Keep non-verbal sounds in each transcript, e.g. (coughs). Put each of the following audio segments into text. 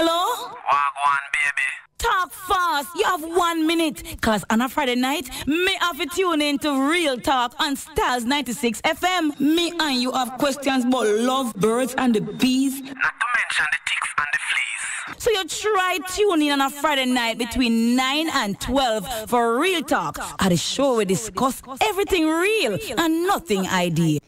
Hello? Wagwan, baby. Talk fast. You have one minute. Cause on a Friday night, me have to tune in to Real Talk on Stars 96 FM. Me and you have questions about love, birds, and the bees. Not to mention the ticks and the fleas. So you try tune in on a Friday night between 9 and 12 for Real Talk. At the show we discuss everything real and nothing idea.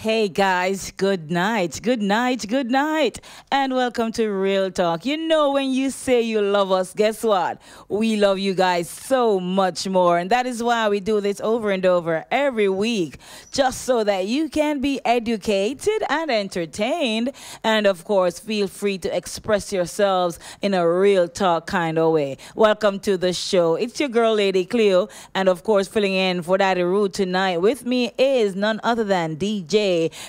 Hey guys, good night, good night, good night, and welcome to Real Talk. You know, when you say you love us, guess what? We love you guys so much more, and that is why we do this over and over every week, just so that you can be educated and entertained, and of course, feel free to express yourselves in a real talk kind of way. Welcome to the show. It's your girl, Lady Cleo, and of course, filling in for Daddy Rude tonight with me is none other than DJ.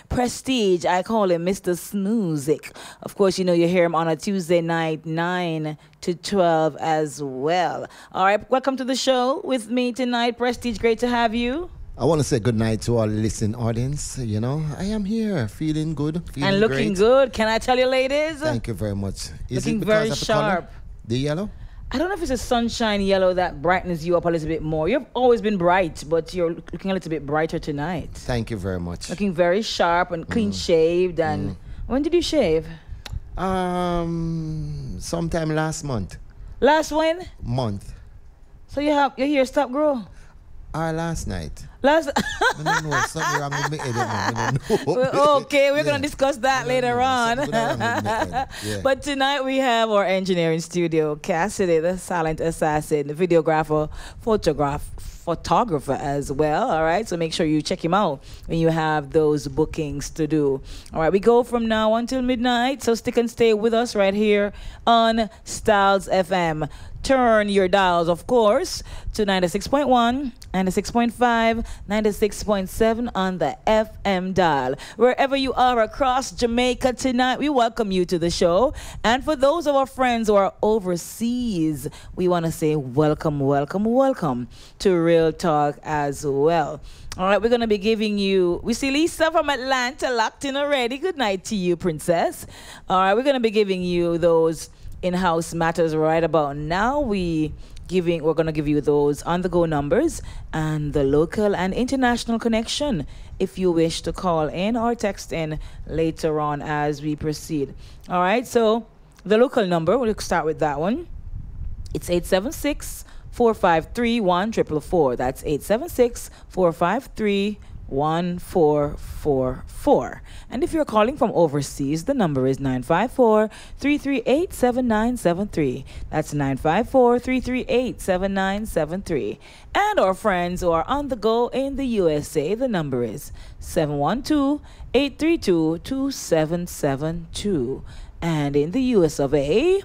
Prestige. I call him Mr. Snoozic. Of course, you know you hear him on a Tuesday night, 9 to 12 as well. All right, welcome to the show with me tonight. Prestige, great to have you. I want to say good night to our listening audience. You know, I am here, feeling good, feeling and looking great. good. Can I tell you, ladies? Thank you very much. Is Looking it because very of the color? sharp. The yellow? I don't know if it's a sunshine yellow that brightens you up a little bit more. You've always been bright, but you're looking a little bit brighter tonight. Thank you very much. Looking very sharp and clean shaved. And when did you shave? Um, sometime last month, Last when? month, So you have your hair stop grow. Or last night. Last. I don't know, something wrong with my head. I don't know. (laughs) Well, okay, we're Yeah. gonna discuss that later on. something wrong with my head. (laughs) Yeah. But tonight we have our engineering studio, Cassidy, the silent assassin, the videographer, photograph, photographer as well. All right, so make sure you check him out when you have those bookings to do. All right, we go from now until midnight, so stick and stay with us right here on Stylz FM. Turn your dials, of course, to 96.1, 96.5, 96.7 on the FM dial. Wherever you are across Jamaica tonight, we welcome you to the show. And for those of our friends who are overseas, we want to say welcome, welcome, welcome to Real Talk as well. All right, we're going to be giving you, we see Lisa from Atlanta locked in already. Good night to you, Princess. All right, we're going to be giving you those in-house matters right about now. We giving we're going to give you those on the go numbers and the local and international connection if you wish to call in or text in later on as we proceed. All right, so the local number, we'll start with that one. It's 876 453 1444. That's 876 453 1444. And if you're calling from overseas, the number is 954 338 7973. That's 954 338 7973. And our friends who are on the go in the USA, the number is 712 832 2772. And in the US of A,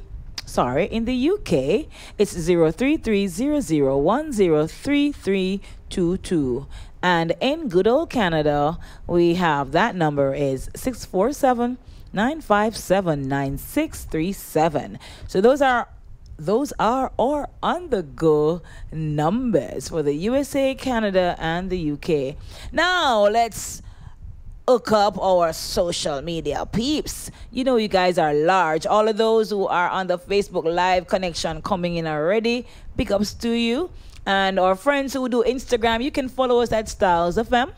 sorry, in the UK, it's 03300103322. And in good old Canada, we have that number is 647 957 9637. So those are those are our on the go numbers for the USA, Canada, and the UK. Now let's hook up our social media peeps. You know, you guys are large. All of those who are on the Facebook Live connection coming in already, big ups to you. And our friends who do Instagram, you can follow us at Stylz FM.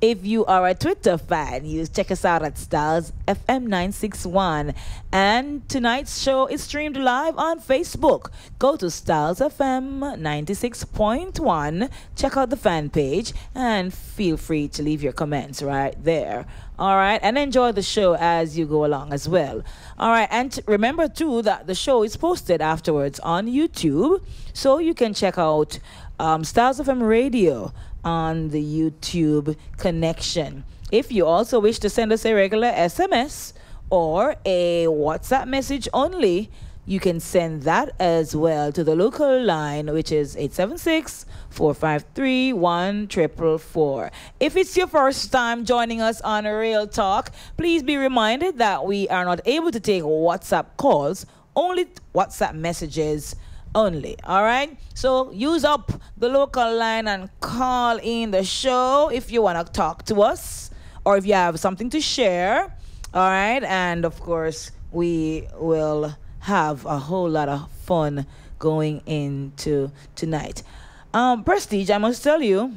If you are a Twitter fan, you check us out at Stylz FM 961. And tonight's show is streamed live on Facebook. Go to Stylz FM 96.1, check out the fan page, and feel free to leave your comments right there. All right, and enjoy the show as you go along as well. All right, and remember too that the show is posted afterwards on YouTube, so you can check out um, Stylz of FM Radio on the YouTube connection. If you also wish to send us a regular SMS or a WhatsApp message only, you can send that as well to the local line, which is 876 453 1444. If it's your first time joining us on Real Talk, please be reminded that we are not able to take WhatsApp calls, only WhatsApp messages only. All right. So use up the local line and call in the show if you want to talk to us or if you have something to share. All right. And of course, we will have a whole lot of fun going into tonight. Um, Prestige, I must tell you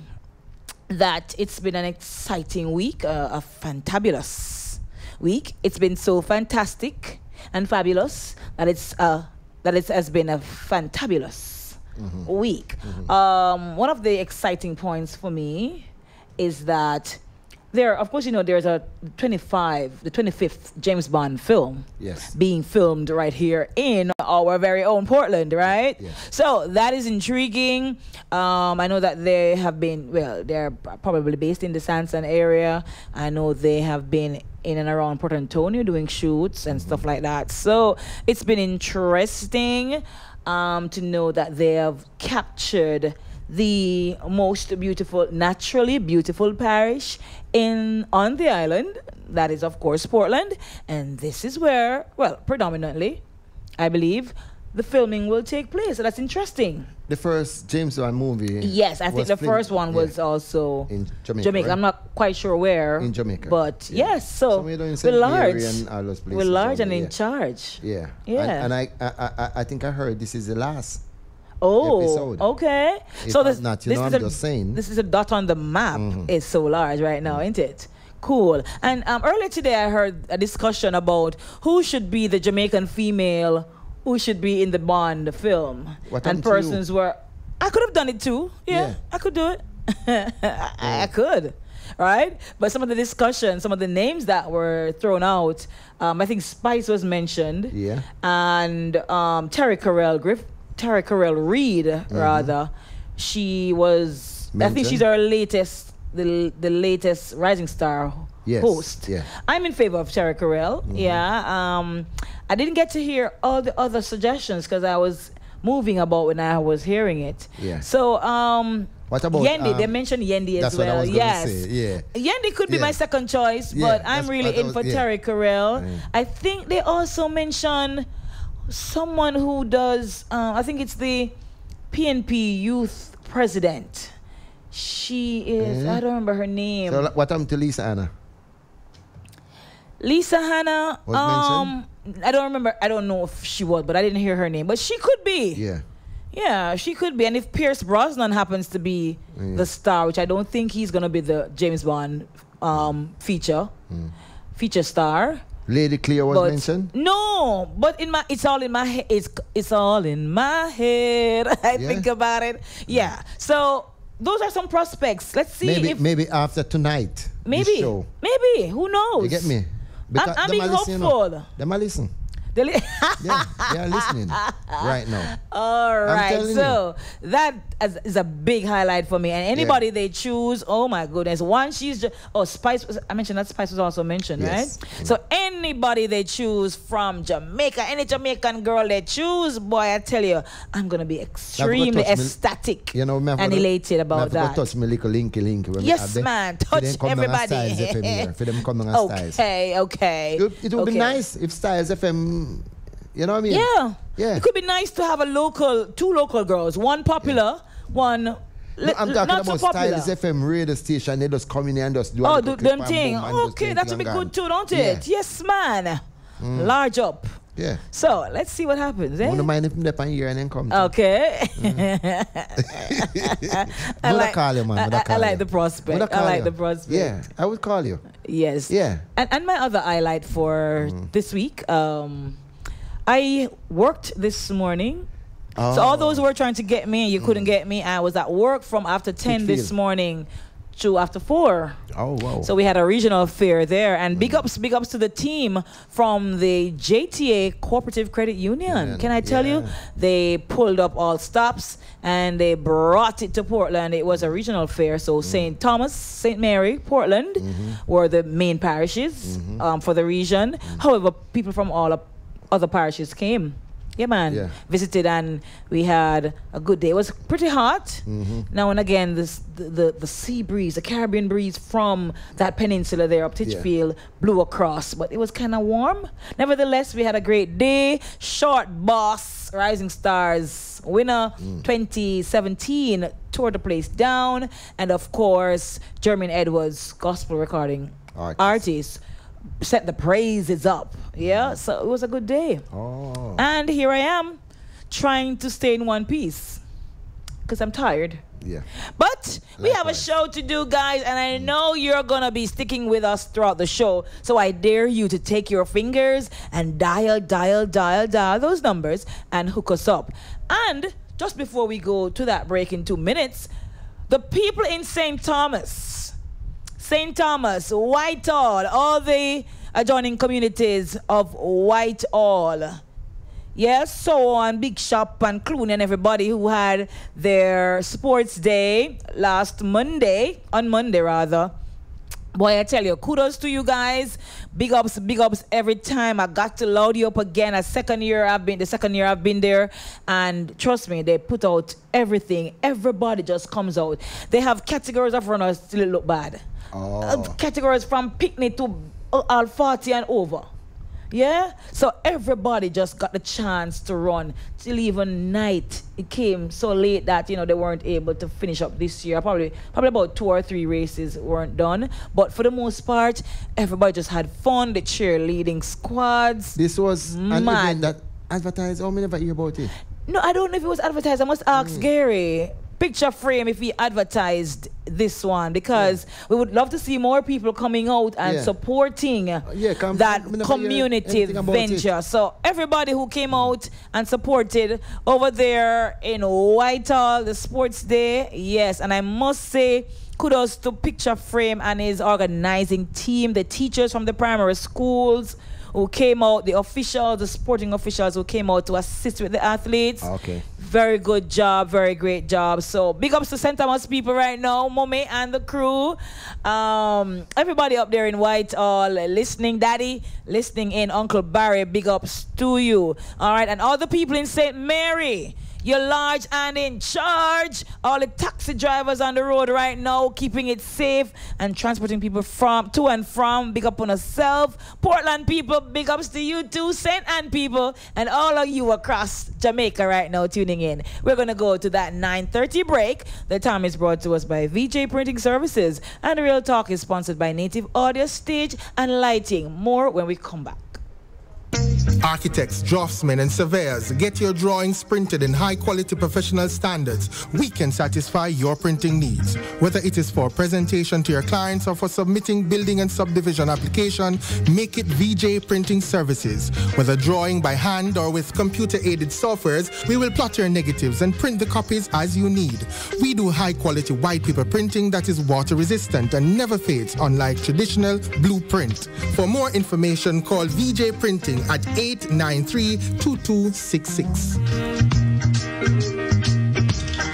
that it's been an exciting week, uh, a fantabulous week. It's been so fantastic and fabulous that it's uh, that it has been a fantabulous week. Um, one of the exciting points for me is that there, of course, you know, there's a 25, the 25th James Bond film Yes. being filmed right here in our very own Portland, right? Yes. So that is intriguing. Um, I know that they have been, well, they're probably based in the San San area. I know they have been in and around Port Antonio doing shoots and stuff like that. So it's been interesting um, to know that they have captured the most beautiful, naturally beautiful parish in on the island. That is, of course, Portland, and this is where, well, predominantly, I believe, the filming will take place. So that's interesting. The first James Bond movie. Yes, I think the filmed- first one yeah, was also in Jamaica. right? I'm not quite sure where. In Jamaica, But yeah. yes, so Somewhere down in we're large. And We're large and in charge. Yeah. Yeah. And, and I, I, I, I think I heard this is the last. Oh, episode. okay. If so this, not, you this know, is I'm a, just saying. This is a dot on the map. It's so large right now, isn't it? Cool. And um, earlier today, I heard a discussion about who should be the Jamaican female who should be in the Bond film. What and happened to you? persons were. I could have done it too. Yeah, Yeah. I could do it. (laughs) I, I could. Right? But some of the discussion, some of the names that were thrown out, um, I think Spice was mentioned Yeah. and um, Terri-Karelle Griff, Terri-Karelle Reid, rather, she was. I think Mm-hmm. She's our latest, the the latest Rising Star Yes, host. yeah. I'm in favor of Terri-Karelle. Mm-hmm. Yeah. Um, I didn't get to hear all the other suggestions because I was moving about when I was hearing it. Yeah. So um. What about, Yendi? they um, mentioned Yendi as that's what I well. yes. yeah. Yendi could be Yeah. my second choice, Yeah, but I'm really in was- for yeah. Terri-Karelle. Yeah. I think they also mentioned someone who does. Uh, I think it's the PNP youth president. She is. Mhm. I don't remember her name. So what happened to Lisa Anna? Lisa Hanna. Was um, I don't remember. I don't know if she was, but I didn't hear her name. But she could be. Yeah. Yeah, she could be. And if Pierce Brosnan happens to be the star, which I don't think he's gonna be the James Bond um, feature feature star. Lady Cleo was but mentioned. no, but in my it's all in my head. It's it's all in my head. (laughs) I Yeah. think about it. Yeah. So those are some prospects. Let's see Maybe if maybe after tonight. maybe maybe who knows? You get me? I'm, I'm them being a listen, you know. hopeful. Them a listen. The li- Yeah, they are listening right now. All right, so that is, a big highlight for me. And anybody they choose, oh my goodness, one she's just oh Spice. Was, I mentioned that Spice was also mentioned, Yes. right? So anybody they choose from Jamaica, any Jamaican girl they choose, boy, I tell you, I'm gonna be extremely touch me- ecstatic You know, and elated about that. touch me little linky me Yes, man, touch come down a everybody. Stylz FM here. For them come down a Stylz. (laughs) Okay, okay. It, would- it would be nice if Stylz FM, you know what I mean? Yeah. Yeah. It could be nice to have a local, two local girls, one popular, one No, I'm talking not about so popular. Stylz FM radio station. They just come in here and just do a Oh, do them thing. boom and just Okay, that would be good too, don't Yeah. Mm. it? Yes, man. Large up. Yeah. So let's see what happens. Eh? Wouldn't mind if they pan here and then come. Okay. (laughs) I like, call you, man. I, I I- like you? the prospect. I like you? the prospect. Yeah, I would call you. Yes. Yeah. And, and my other highlight for Mm. this week, um, I worked this morning. So all those who were trying to get me and you couldn't get me, I was at work from after 10 this feel. morning to after 4. Oh, wow. So we had a regional fair there, and big ups, big ups to the team from the JTA Cooperative Credit Union. Yeah, Can I tell you, they pulled up all stops and they brought it to Portland. It was a regional fair, so St. Thomas, St. Mary, Portland Mm-hmm. were the main parishes um, for the region. Mm-hmm. However, people from all of other parishes came. Yeah, man. Yeah. Visited and we had a good day. It was pretty hot. Mm-hmm. Now and again, this the, the the sea breeze, the Caribbean breeze from that peninsula there up Titchfield blew across, but it was kind of warm. Nevertheless, we had a great day. Short boss, Rising Stars winner Mm. 2017 tore the place down, and of course, Jermaine Edwards, gospel recording Artist. artist set the praises up. Yeah, so it was a good day. Oh. And here I am trying to stay in one piece because I'm tired. Yeah. But we have a show to do, guys, and I mm. know you're gonna be sticking with us throughout the show. So I dare you to take your fingers and dial, dial, dial, dial those numbers and hook us up. And just before we go to that break in two minutes, the people in St. Thomas, St. Thomas, Whitehall, all the adjoining communities of Whitehall. Yes, so on Big Shop and Clooney and everybody who had their sports day last Monday, on Monday rather. Boy, I tell you, kudos to you guys. Big ups, big ups every time. I got to load you up again. A second year I've been, the second year I've been there, and trust me, they put out everything. Everybody just comes out. They have categories of runners till it look bad. Oh. Uh, categories from picnic to uh, all 40 and over. Yeah? So everybody just got the chance to run till even night. It came so late that, you know, they weren't able to finish up this year. Probably probably about two or three races weren't done. But for the most part, everybody just had fun. The cheerleading squads. This was an event that advertised. Oh, me never hear about it. No, I don't know if it was advertised. I must ask Gary. Picture frame if we advertised this one because we would love to see more people coming out and Yeah. supporting uh, yeah, that me never hear community about it. venture. So everybody who came out and supported over there in Whitehall, the sports day, yes, and I must say kudos to Picture Frame and his organizing team, the teachers from the primary schools who came out, the officials, the sporting officials who came out to assist with the athletes. Ah, okay. Very good job, very great job. So big ups to St. Thomas people right now, Mommy and the crew. Um, everybody up there in white, Whitehall listening, Daddy, listening in, Uncle Barry, big ups to you. All right, and all the people in St. Mary. You're large and in charge. All the taxi drivers on the road right now, keeping it safe and transporting people from to and from. Big up on yourself. Portland people, big ups to you too. St. Anne people, and all of you across Jamaica right now tuning in. We're gonna go to that 9:30 break. The time is brought to us by VJ Printing Services, and Real Talk is sponsored by Native Audio Stage and Lighting. More when we come back. Architects, draftsmen, and surveyors, get your drawings printed in high quality professional standards. We can satisfy your printing needs. Whether it is for presentation to your clients or for submitting building and subdivision application, make it VJ Printing Services. Whether drawing by hand or with computer aided softwares, we will plot your negatives and print the copies as you need. We do high quality white paper printing that is water resistant and never fades, unlike traditional blueprint. For more information, call VJ Printing at 893 2266.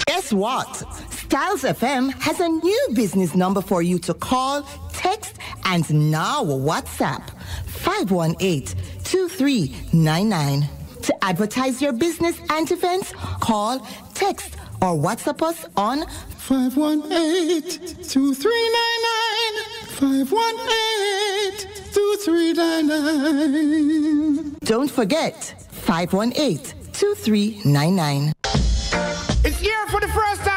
Guess what? Stylz FM has a new business number for you to call, text, and now WhatsApp 518-2399. To advertise your business and events, call, text, or WhatsApp us on 518-239-518-2399. Don't forget 518-2399. It's here for the first time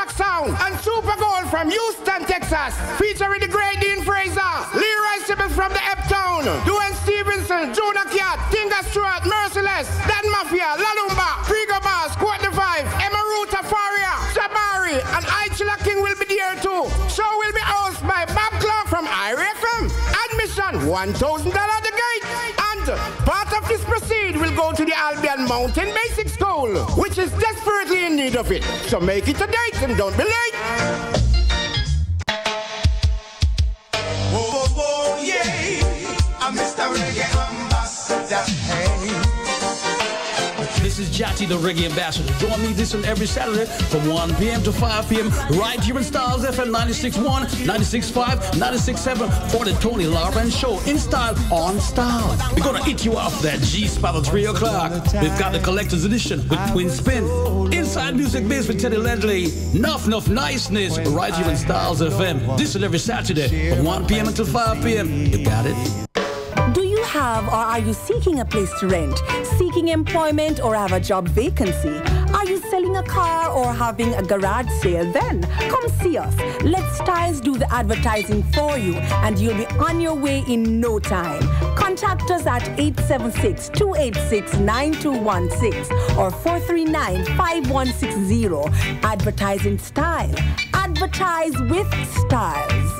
Rock Sound and Super Gold from Houston, Texas. Featuring the great Dean Fraser, Leroy Sibbles from the Heptones, Duane Stephenson, Jonah Cat, Tinga Stewart, Merciless, Dan Mafia, Lalumba, Frigo Bass, Quarter Five, Emma Ruta Faria, Jabari, and Aichila King will be there too. Show will be hosted by Bob Clark from Irie FM. Admission $1,000 at the gate. Part of this proceed will go to the Albion Mountain Basic School, which is desperately in need of it. So make it a date and don't be late. Whoa, whoa, whoa, yeah. I'm Mr. Reggae Ambassador. Is Jati, the reggae ambassador. Join me this and every Saturday from 1 p.m. to 5 p.m. right here in Stylz FM 96.1, 96.5, 96.7 for the Tony Larban Show in style on style. We're gonna eat you off that G spot at 3 o'clock. We've got the collector's edition with Twin Spin. Inside Music Biz with Teddy Ledley. Nuff Nuff Niceness right here in Stylz FM. This is every Saturday from 1 p.m. until 5 p.m. You got it? Do you have or are you seeking a place to rent? Seeking employment or have a job vacancy? Are you selling a car or having a garage sale? Then come see us. Let Stylz do the advertising for you and you'll be on your way in no time. Contact us at 876-286-9216 or 439-5160. Advertising Style. Advertise with Stylz.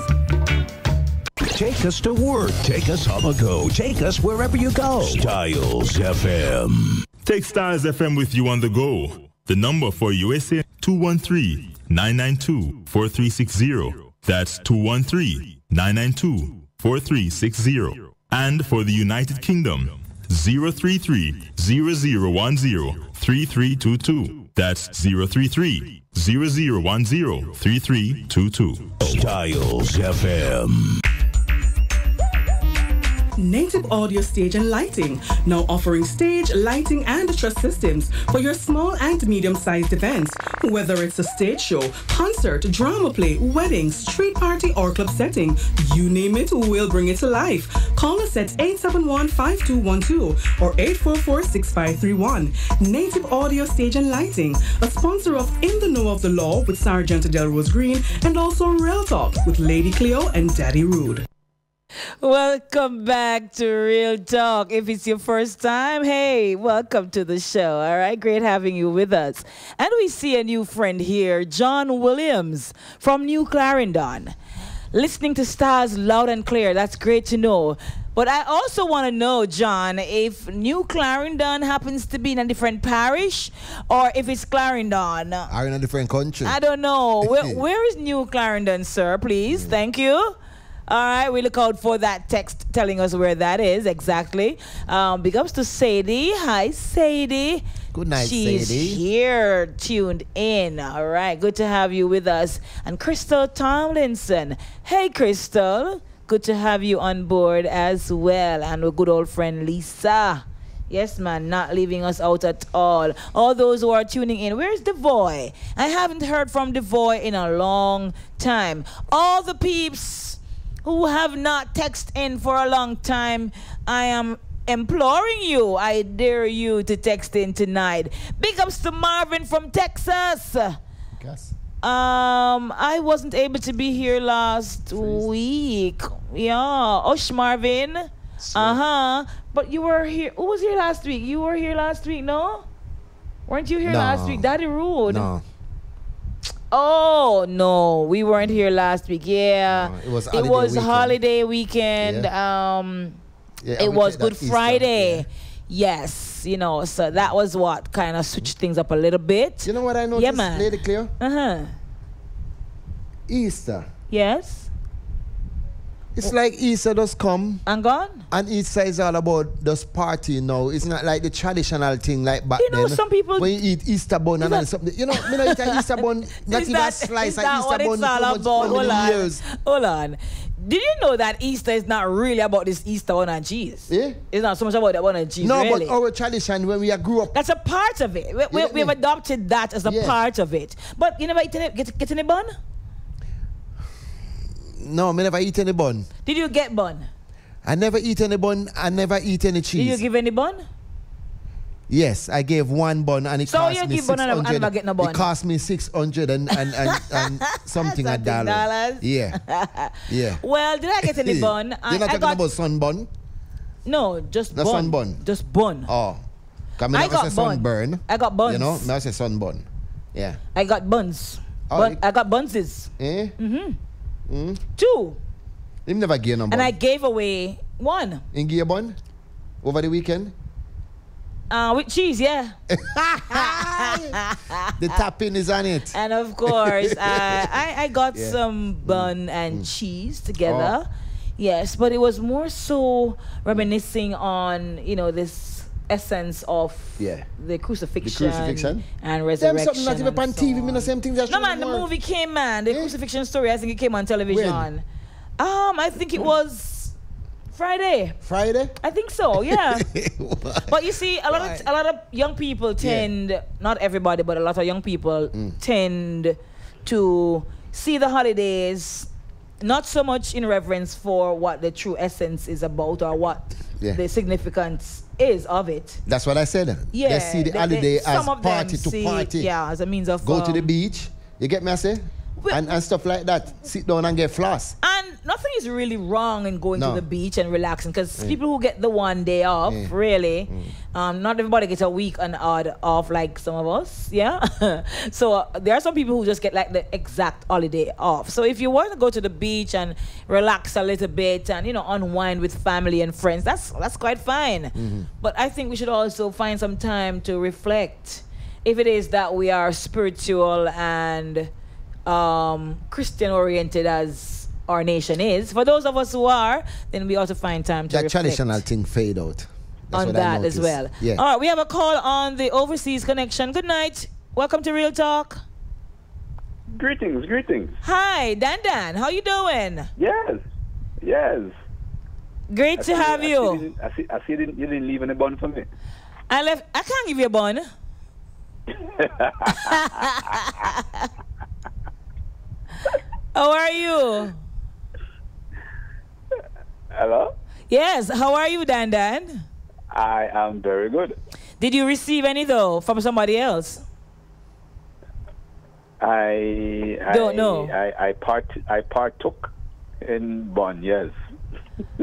Take us to work. Take us on the go. Take us wherever you go. Stylz FM. Take Stylz FM with you on the go. The number for USA 213 992 4360. That's 213 992 4360. And for the United Kingdom 033 0010 3322. That's 033 0010 3322. Stylz FM. Native Audio Stage and Lighting, now offering stage, lighting, and truss systems for your small and medium sized events. Whether it's a stage show, concert, drama play, wedding, street party, or club setting, you name it, we'll bring it to life. Call us at 871 5212 or 844 6531. Native Audio Stage and Lighting, a sponsor of In the Know of the Law with Sergeant Delrose Green and also Real Talk with Lady Cleo and Daddy Rude. Welcome back to Real Talk. If it's your first time, hey, welcome to the show. All right, great having you with us. And we see a new friend here, John Williams from New Clarendon. Listening to stars loud and clear. That's great to know. But I also want to know, John, if New Clarendon happens to be in a different parish or if it's Clarendon. Are in a different country. I don't know. (laughs) where, where is New Clarendon, sir? Please. Mm. Thank you. All right, we look out for that text telling us where that is exactly. Um, big ups to Sadie. Hi, Sadie. Good night, She's Sadie. here, tuned in. All right, good to have you with us. And Crystal Tomlinson. Hey, Crystal. Good to have you on board as well. And our good old friend Lisa. Yes, man, not leaving us out at all. All those who are tuning in, where's Devoy? I haven't heard from Devoy in a long time. All the peeps who have not texted in for a long time, I am imploring you, I dare you to text in tonight. Big ups to Marvin from Texas. Yes. Um, I wasn't able to be here last week. Yeah, Osh Marvin. Uh huh. But you were here. Who was here last week? You were here last week, no? Weren't you here last week? Daddy Rude. No. Oh no, we weren't here last week. Yeah, No, it was it holiday was weekend. holiday weekend. Um, Yeah, it was Good Easter, Friday. Yes, you know, so that was what kind of switched things up a little bit. You know what I noticed, Yeah, man. Lady Cleo? Uh huh. Easter. Yes. It's like Easter does come. And gone? And Easter is all about just party now. It's not like the traditional thing like back You know, then. some people- When you eat Easter bun and then something. You know, me not eat an Easter bun, (laughs) not Is even a that- slice is that Easter bun it's for all about? Hold on. years. Hold on. Did you know that Easter is not really about this Easter one and cheese? Yeah. It's not so much about that one and cheese. No, really. but our tradition when we grew up. That's a part of it. We, we, we've adopted that as a Yeah. part of it. But you never eat any, get, get any bun? No, me never eat any bun. Did you get bun? I never eat any bun. I never eat any cheese. Did you give any bun? Yes, I gave one bun and it So cost me give bun and I- I 600. never get no bun? It cost me 600 and, and, and, and (laughs) something a dollar. dollars? Yeah. (laughs) Yeah. Well, did I get any (laughs) bun? You're I, not I talking got, about sun bun? No, just The bun. sun bun. Just bun. Oh. I I got bun. sunburn. I got buns. You know, I say sunburn. Yeah. I got buns. Oh, Bun, I got bunses. Eh? Mm-hmm. Mm? Two. Him never gave no bun. And I gave away one. In give a bun? Over the weekend? Uh, with cheese, yeah. (laughs) The tapping is on it. And of course, (laughs) uh, I, I got Yeah. Mm. some bun and cheese together. Yes, but it was more so reminiscing on, you know, this essence of Yeah. the crucifixion, crucifixion? and Them resurrection. something not even on so TV, me the same things that No man, the movie came man. The crucifixion story. I think it came on television. Um, I think it was Friday. Friday? I think so. Yeah. (laughs) but you see, a lot of a lot of young people tend, not everybody, but a lot of young people Mm. tend to see the holidays not so much in reverence for what the true essence is about or what Yeah. the significance is of it. That's what I said. Yeah, they see the they- holiday they- as some of them party to party. yeah, as a means of, go to the um, beach. You get me? I say, and, and stuff like that. Sit down and get floss. And nothing is really wrong in going No. to the beach and relaxing because Mm. people who get the one day off, Mm. really, um, not everybody gets a week and odd off like some of us. Yeah. (laughs) so uh, there are some people who just get like the exact holiday off. So if you want to go to the beach and relax a little bit and you know unwind with family and friends, that's that's quite fine. But I think we should also find some time to reflect. If it is that we are spiritual and um, Christian oriented as our nation is, for those of us who are, then we also find time to That reflect traditional thing fade out. That's on that as well. Yeah. All right, we have a call on the overseas connection. Good night. Welcome to Real Talk. Greetings, greetings. Hi, Dan Dan. How you doing? Yes, yes. Great I to see- have I you. you I see, I see you didn't, you didn't leave any bun for me. I left. I can't give you a bun. (laughs) (laughs) How are you? Hello? Yes. How are you, Dan Dan? I am very good. Did you receive any though from somebody else? I Don't know. I, I part I partook in bun, yes.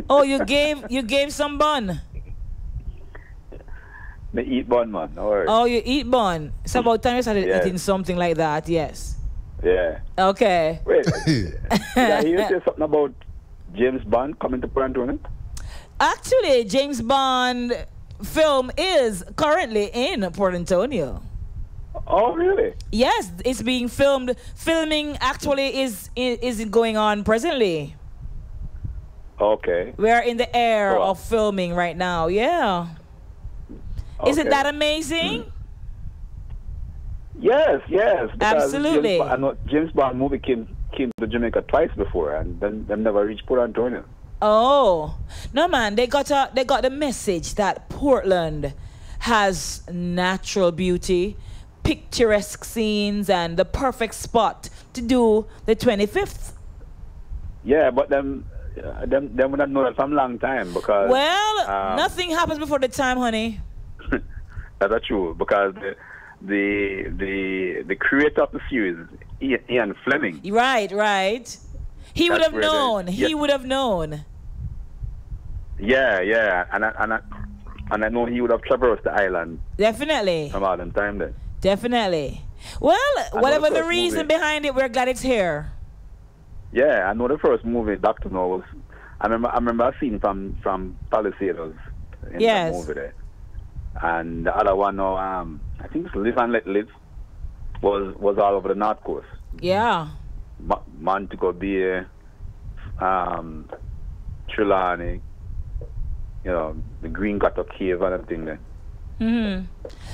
Oh, you (laughs) gave you gave some bun. Me eat bun, man. No. Oh, you eat bun. It's about time you started Yes. eating something like that. Yes. Yeah. Okay. Wait. (laughs) did I hear you say something about James Bond coming to Port Antonio? Actually, James Bond film is currently in Port Antonio. Oh, really? Yes, it's being filmed. Filming actually is is going on presently. Okay. We are in the air Oh. of filming right now. Yeah. Isn't that amazing? Yes, yes. Absolutely. James I know James Bond movie came came to Jamaica twice before, and then them never reached Port Antonio. Oh no, man! They got a, they got the message that Portland has natural beauty, picturesque scenes, and the perfect spot to do the twenty fifth. Yeah, but them uh, them them would have known that from long time because Well, um, nothing happens before the time, honey. (laughs) That's true because the the the the creator of the series, Ian, Fleming. Right, right. He would have known. He would have known. Yeah, yeah, and I, and I, and I know he would have traversed the island Definitely, from all them time then. definitely. Well, know whatever the the reason movie. behind it, we're glad it's here. Yeah, I know the first movie, Doctor No, was. I remember. I remember a scene from from Palisades in Yes. the movie there, and the other one, no, um, I think it's Live and Let Live, was was all over the North Coast, Yeah. Ma- Montego Bay, um, Trelawny, you know, the Green Grotto Cave and everything there. hmm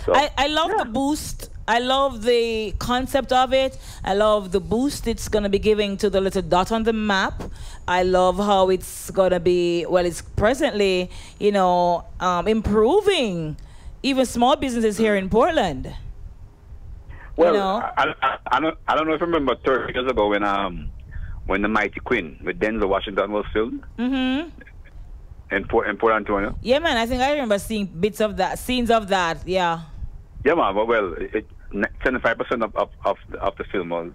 So I, I love the boost. I love the concept of it. I love the boost it's going to be giving to the little dot on the map. I love how it's going to be, well, it's presently, you know, um, improving even small businesses here in Portland. Well, you know? I, I, I don't I don't know if you remember 30 years ago when um when the Mighty Quinn with Denzel Washington was filmed hmm in Port in Port Antonio. Yeah, man, I think I remember seeing bits of that, scenes of that. Yeah. Yeah, man. But well, it, 75 percent of, of of the- of the film was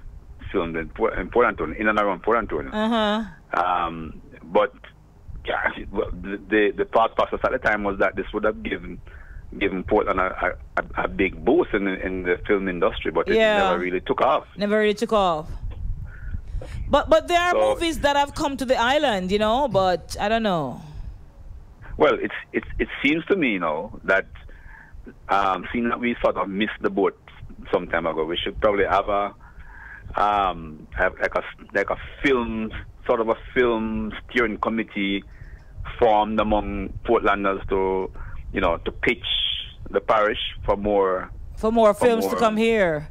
filmed in Port, in Port Antonio, in and around Port Antonio. Uh huh. Um, but yeah, the, the the thought process at the time was that this would have given given Portland a, a, a big boost in the, in the film industry, but it Yeah. never really took off. Never really took off. But but there are So- movies that have come to the island, you know. But I don't know. Well, it's it's it seems to me, you know, that um, seeing that we sort of missed the boat some time ago, we should probably have a um, have like a like a film sort of a film steering committee formed among Portlanders to you know to pitch the parish for more. For more For films to come here.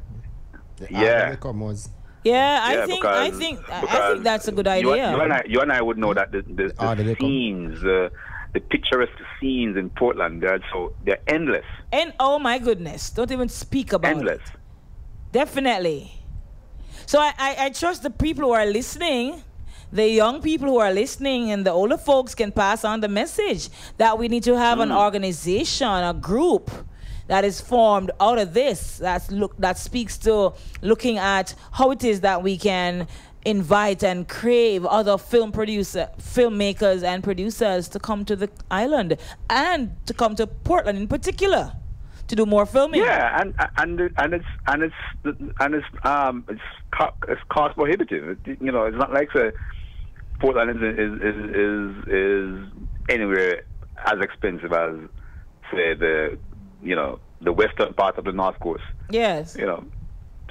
Yeah. Yeah, I Yeah, think I think I think that's a good idea. you and I, you and I would know that the, the, the scenes, uh, the picturesque scenes in Portland, they're so they're endless. And oh my goodness, don't even speak about Endless. it. Definitely. So I, I, I trust the people who are listening the young people who are listening and the older folks can pass on the message that we need to have an organization, a group that is formed out of this that's look that speaks to looking at how it is that we can invite and crave other film producer filmmakers and producers to come to the island and to come to Portland in particular to do more filming. Yeah, and and and it's and it's and it's um it's co- it's cost prohibitive. It- you know, it's not like the Portland is is is is, is anywhere as expensive as say the you know the western part of the north coast. Yes. You know,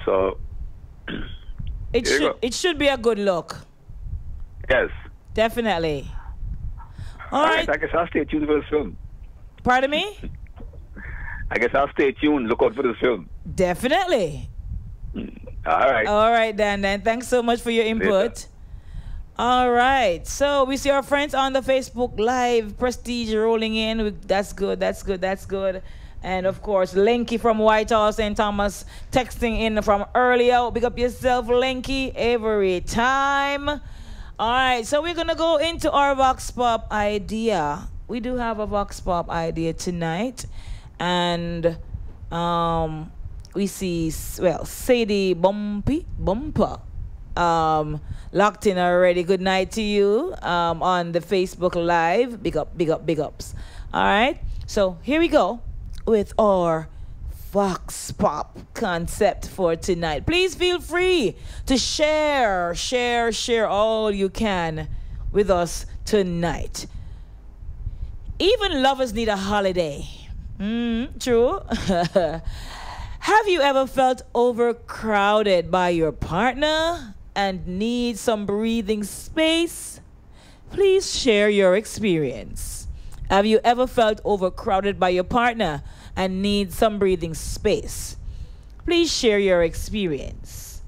so It should it should be a good look. yes. Definitely. All right. I guess I'll stay tuned for this film. Pardon me? (laughs) I guess I'll stay tuned. Look out for this film. Definitely. All right. All right, Dan. Dan, thanks so much for your input. All right. So we see our friends on the Facebook Live. Prestige rolling in. That's good. That's good. That's good. And of course, Lenky from Whitehall, St. Thomas, texting in from earlier. Big up yourself, Lenky, every time. All right. So we're going to go into our Vox Pop idea. We do have a Vox Pop idea tonight. And um, we see, well, Sadie Bumpy, Bumper um, locked in already. Good night to you um, on the Facebook Live. Big up, big up, big ups. All right. So here we go with our Vox Pop concept for tonight. Please feel free to share, share, share all you can with us tonight. Even lovers need a holiday. Mm, true. (laughs) Have you ever felt overcrowded by your partner and need some breathing space? Please share your experience. Have you ever felt overcrowded by your partner and need some breathing space? Please share your experience.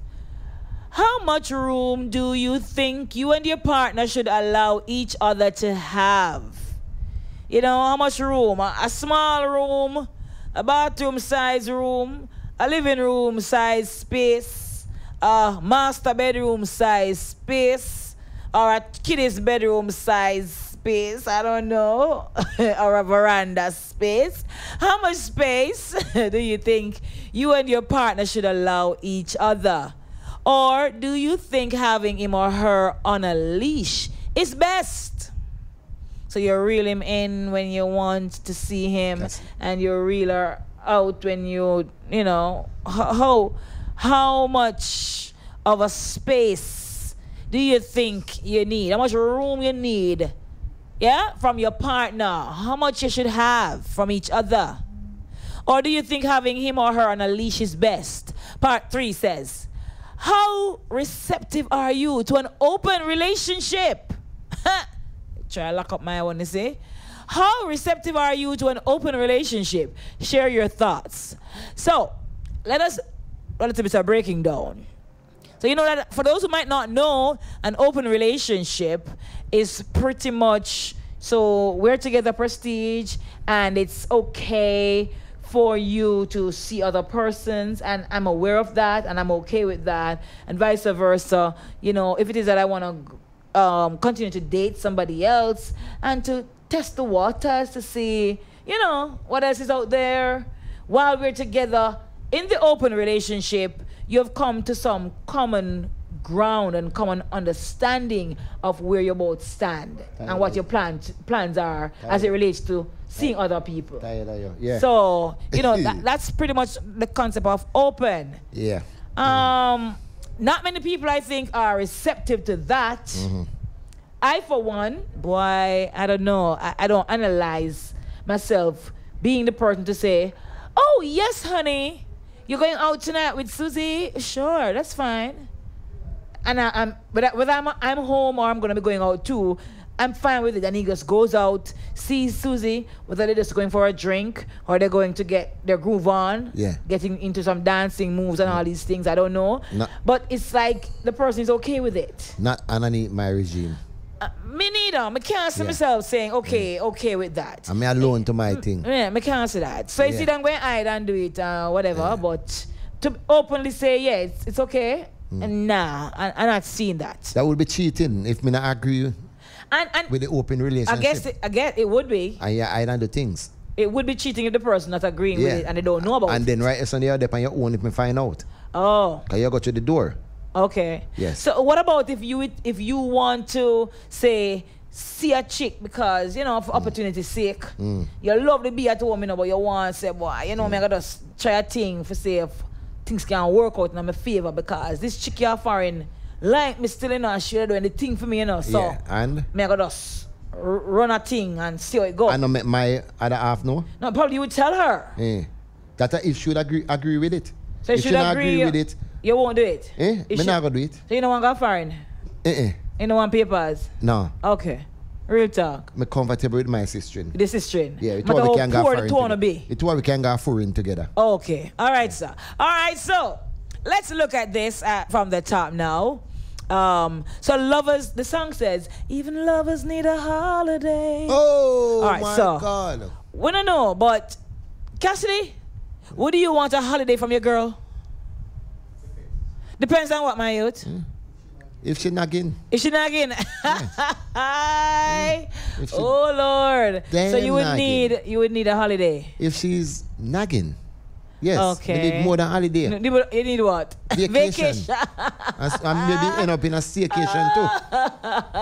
How much room do you think you and your partner should allow each other to have? You know, how much room? A, small room, a bathroom size room, a living room size space, a master bedroom size space, or a kiddies bedroom size space, I don't know, (laughs) or a veranda space. How much space (laughs) do you think you and your partner should allow each other? Or do you think having him or her on a leash is best? So you reel him in when you want to see him, and you reel her out when you, you know, how how much of a space do you think you need? How much room you need? Yeah, from your partner. How much you should have from each other? Or do you think having him or her on a leash is best? Part three says, How receptive are you to an open relationship? (laughs) Try to lock up my one to say. How receptive are you to an open relationship? Share your thoughts. So, let us a little bit of breaking down. So you know that for those who might not know, an open relationship is pretty much so we're together prestige and it's okay for you to see other persons and I'm aware of that and I'm okay with that and vice versa. You know, if it is that I want to um, continue to date somebody else and to test the waters to see, you know, what else is out there while we're together in the open relationship, you've come to some common ground and common understanding of where you both stand and what your plans plans are as it relates to seeing other people. Tired of you. Yeah. So, you know, that, (laughs) that's pretty much the concept of open. yeah. Um, not many people, I think, are receptive to that. Mhm. I, for one, boy, I don't know. I, I don't analyze myself being the person to say, "Oh yes, honey, you're going out tonight with Susie. Sure, that's fine." And I, I'm, whether, whether I'm, I'm home or I'm gonna be going out too, I'm fine with it. And he just goes out, sees Susie, whether they're just going for a drink or they're going to get their groove on, Yeah. getting into some dancing moves and all mm. these things. I don't know, Not, but it's like the person is okay with it. not underneath my regime. Uh, me neither. I can't see Yeah. myself saying, okay, mm. okay with that. I'm alone to my mm. thing. Yeah, I can't see that. So you Yeah. see them going hide and do it, uh, whatever. But to openly say, yeah, it's, it's okay. Mm. And nah, I, I'm not seeing that. That would be cheating if me not agree And and with the open relationship. I guess it, I guess it would be. and yeah, I don't do things. It would be cheating if the person not agreeing Yeah. with it and they don't know about And it. And then right Sunday you're on your own if me find out. Oh, Cause you go to the door. Okay. Yes. So what about if you if you want to say see a chick because you know for opportunity's sake Mm. you love to be at home you know but you want to say boy you know me I gotta try a thing for say if things can work out in my favor because this chick you're foreign like me still you know she doing the thing for me you know so yeah. And me I gotta run a thing and see how it goes. I know my other half know. No, probably you would tell her. Eh. That if she would agree agree with it. So if should she not agree, agree with it, You won't do it. eh? You Me should- not gonna do it. So you don't want to go foreign? Eh eh. You don't want papers? No. Okay. Real talk. Me comfortable with my sister. This is string. Yeah, it's what we can go the foreign together. be. It all we can go foreign together. Okay. All right, sir. All right, so let's look at this uh, from the top now. Um, so lovers, the song says, even lovers need a holiday. Oh, All right, my so God. we don't know, but Cassidy, would you want a holiday from your girl? Depends on what, my youth. If she nagging, If she nagging? (laughs) Oh Lord. so you would nagging. need you would need a holiday. if she's nagging, yes, we Okay. need more than holiday. You need- You need what? Vacation. and, s- and maybe end up in a staycation too.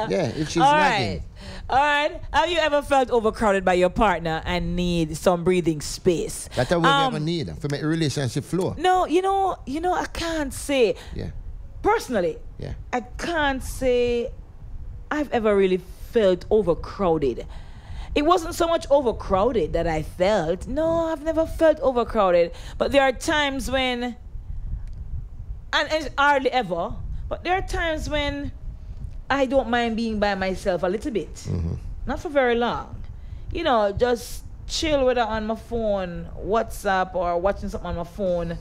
(laughs) Yeah, if she's All nagging. right. All right. Have you ever felt overcrowded by your partner and need some breathing space? That's what Um, we ever need for a relationship flow. No, you know, you know, I can't say Yeah, personally. yeah. I can't say I've ever really felt overcrowded. It wasn't so much overcrowded that I felt. No, I've never felt overcrowded. But there are times when, and it's hardly ever, but there are times when I don't mind being by myself a little bit. Mm-hmm. Not for very long. You know, just chill with her on my phone, WhatsApp, or watching something on my phone,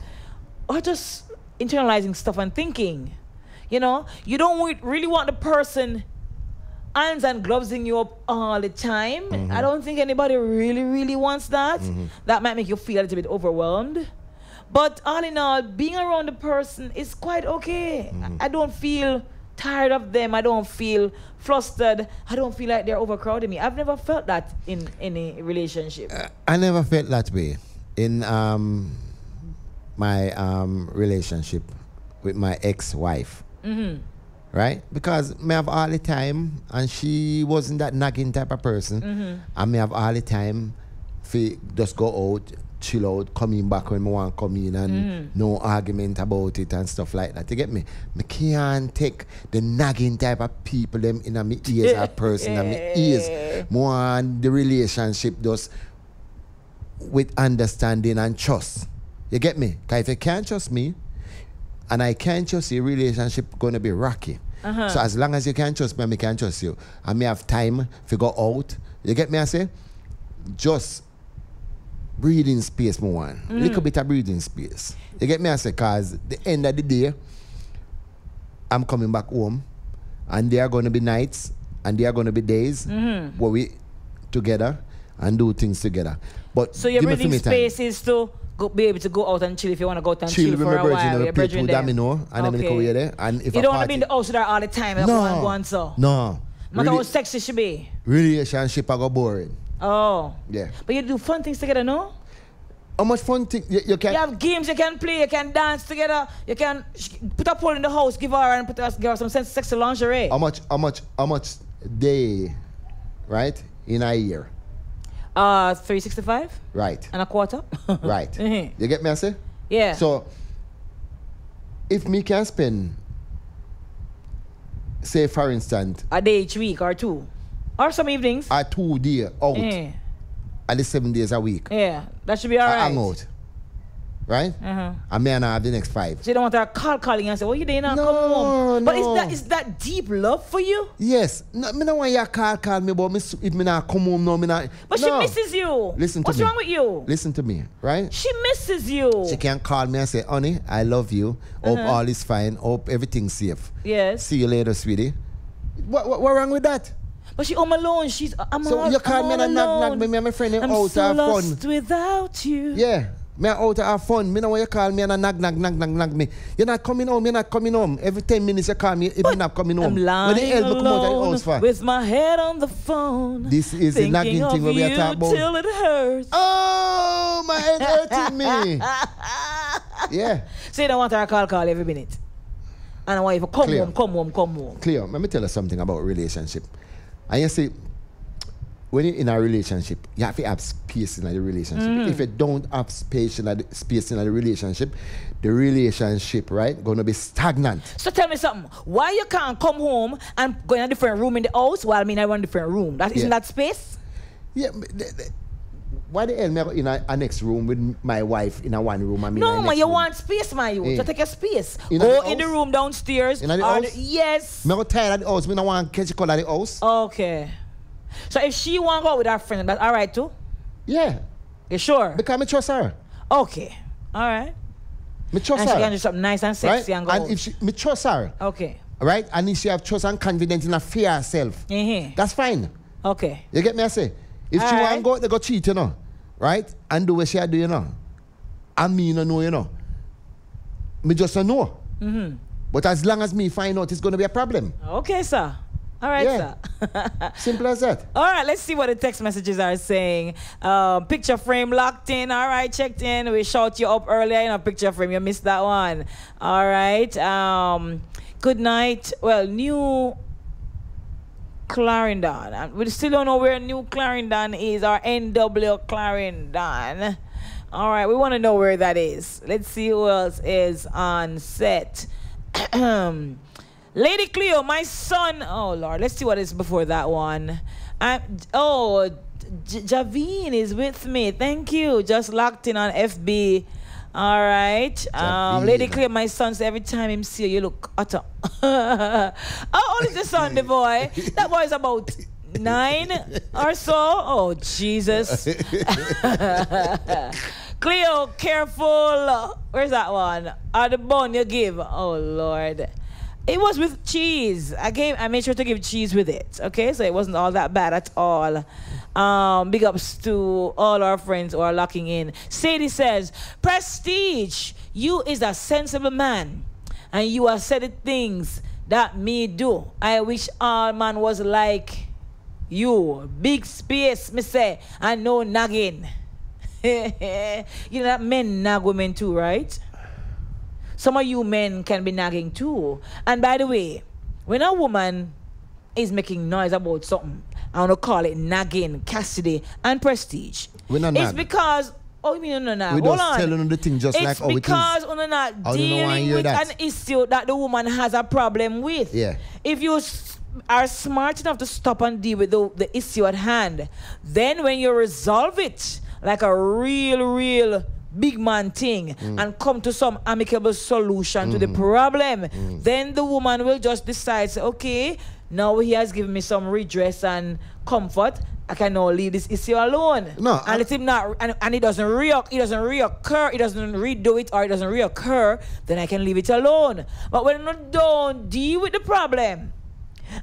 or just internalizing stuff and thinking. You know, you don't really want the person hands and gloves in you up all the time. Mm-hmm. I don't think anybody really, really wants that. That might make you feel a little bit overwhelmed. But all in all, being around the person is quite okay. Mm-hmm. I don't feel tired of them. I don't feel flustered. I don't feel like they're overcrowding me. I've never felt that in any relationship. I never felt that way in um, my um, relationship with my ex-wife. Mm-hmm. Right? Because me have all the time and she wasn't that nagging type of person. Mhm. And me have all the time for just go out, chill out, coming back when me want to come in and Mhm. no argument about it and stuff like that. You get me? Me can't take the nagging type of people them in a me ears or (laughs) person in me ears. More on the relationship just with understanding and trust. You get me? Because if you can't trust me, and I can't trust you, relationship gonna be rocky. Uh-huh. So as long as you can't trust me, I can trust you. I may have time to go out. You get me? I say, just breathing space, more one. Mm. Little bit of breathing space. You get me? I say, cause the end of the day, I'm coming back home, and there are gonna be nights, and there are gonna be days Mhm. where we together and do things together. But So your breathing time. space is to go, be able to go out and chill if you want to go out and chill chill, with for my a virgin while. Your brethren them. domino and then Okay. go there. And if you don't want to be in the house with her all the time. No. One, one, so. no. Matter Really- how sexy she be. relationship I go boring. Oh. Yeah. But you do fun things together, no? How much fun thing you, you can You have games you can play, you can dance together, you can sh- put a pole in the house, give her and put her, give her some sex- sexy lingerie. how much how much how much day right in a year Uh, 365 right and a quarter. (laughs) right (laughs) Mhm. you get me I say Yeah. so if me can spend say for instance a day each week or two. Or some evenings. a two day out Yeah. at least seven days a week Yeah. That should be I alright. hang out right Uh-huh. and me and I have the next five So you don't want her call calling and say, What you doing now? No, Come home. But is that is that deep love for you? Yes. No, me no want you call call me, but me, if me not come home, no, me not. But no. she misses you. Listen to What's me. wrong with you? Listen to me, right? She misses you. She can't call me and say, honey, I love you. Hope Uh-huh. all is fine. Hope everything's safe. Yes. See you later, sweetie. What, what, what wrong with that? But she home alone. She's I'm alone. so all, you call I'm me and knock, knock me, me and my friend I'm out so have lost fun. without you. Yeah. Me out have fun. Me know when you call me and I nag, nag, nag, nag, nag me. You're not coming home. You're not coming home. Every 10 minutes you call me, if you're not coming home. I'm When the lying hell me come out of the house for? with my head on the phone. This is the nagging of thing where we are talking about. till it hurts. Oh, my head hurting me. (laughs) yeah. So you don't want her to call call every minute. And I want you to come Clear. home, come home, come home. Cleo, let me tell you something about relationship. And you see, when you're in a relationship, you have to have space in the relationship. Mm. If you don't have space in the space in the relationship, the relationship, right, gonna be stagnant. So tell me something. Why you can't come home and go in a different room in the house while me in a one different room? That isn't Yeah. that space? Yeah, but the- the- why the hell me go in a, a next room with my wife in a one room? I mean, no, man, you want space, my you. Eh. So take a space. In go the in the room downstairs. In the house? yes. Me go tired of the house. Me no want catch a call at the house. Okay. So if she want to go out with her friend, that's all right too? Yeah. You sure? Because me trust her. Okay. All right. Me trust and her. she can do something nice and sexy right? and go And out. if she, me trust her, Okay. right? And if she have trust and confidence in her fear herself, Mhm. that's fine. Okay. You get me? I say, if she Alright. want to go, out, they go cheat, you know, right? And do what she do, you know. And me no know, you know. Me just a know. Mm-hmm. But as long as me find out, it's going to be a problem. Okay, sir. All right, Yeah. sir. (laughs) Simple as that. All right, let's see what the text messages are saying. Um, picture frame locked in. All right, checked in. We shout you up earlier in a picture frame. You missed that one. All right. Um, good night. Well, new Clarendon. We still don't know where New Clarendon is or NW Clarendon. All right, we want to know where that is. Let's see who else is on set. (clears throat) Lady Cleo, my son. Oh Lord, let's see what is before that one. I, oh, J- Javine is with me. Thank you. Just locked in on FB. All right. Um, Lady. Cleo, my son says every time him see you, you look utter. (laughs) How old is the son, the boy? (laughs) That boy is about nine or so. Oh Jesus. (laughs) Cleo, careful. Where's that one? Or the bun you give. Oh Lord. It was with cheese. I gave I made sure to give cheese with it. Okay, so it wasn't all that bad at all. Um, big ups to all our friends who are locking in. Sadie says, Prestige, you is a sensible man. And you are said things that me do. I wish all man was like you. Big space, me say, and no nagging. (laughs) you know that men nag women too, right? Some of you men can be nagging too. And by the way, when a woman is making noise about something, I want to call it nagging, Cassidy, and prestige. We're not it's because oh, you mean no nag? We Hold on. telling them the thing just it's like how it is. because we're not How do you know why dealing with that? an issue that the woman has a problem with. Yeah. If you are smart enough to stop and deal with the, the issue at hand, then when you resolve it like a real, real big man thing Mm. and come to some amicable solution to the Mhm. problem, Mm. then the woman will just decide, say, okay, now he has given me some redress and comfort. I can now leave this issue alone. No, and let him not, and, and it doesn't reoccur, it doesn't reoccur, it doesn't redo it, or it doesn't reoccur. Then I can leave it alone. But when you don't deal with the problem,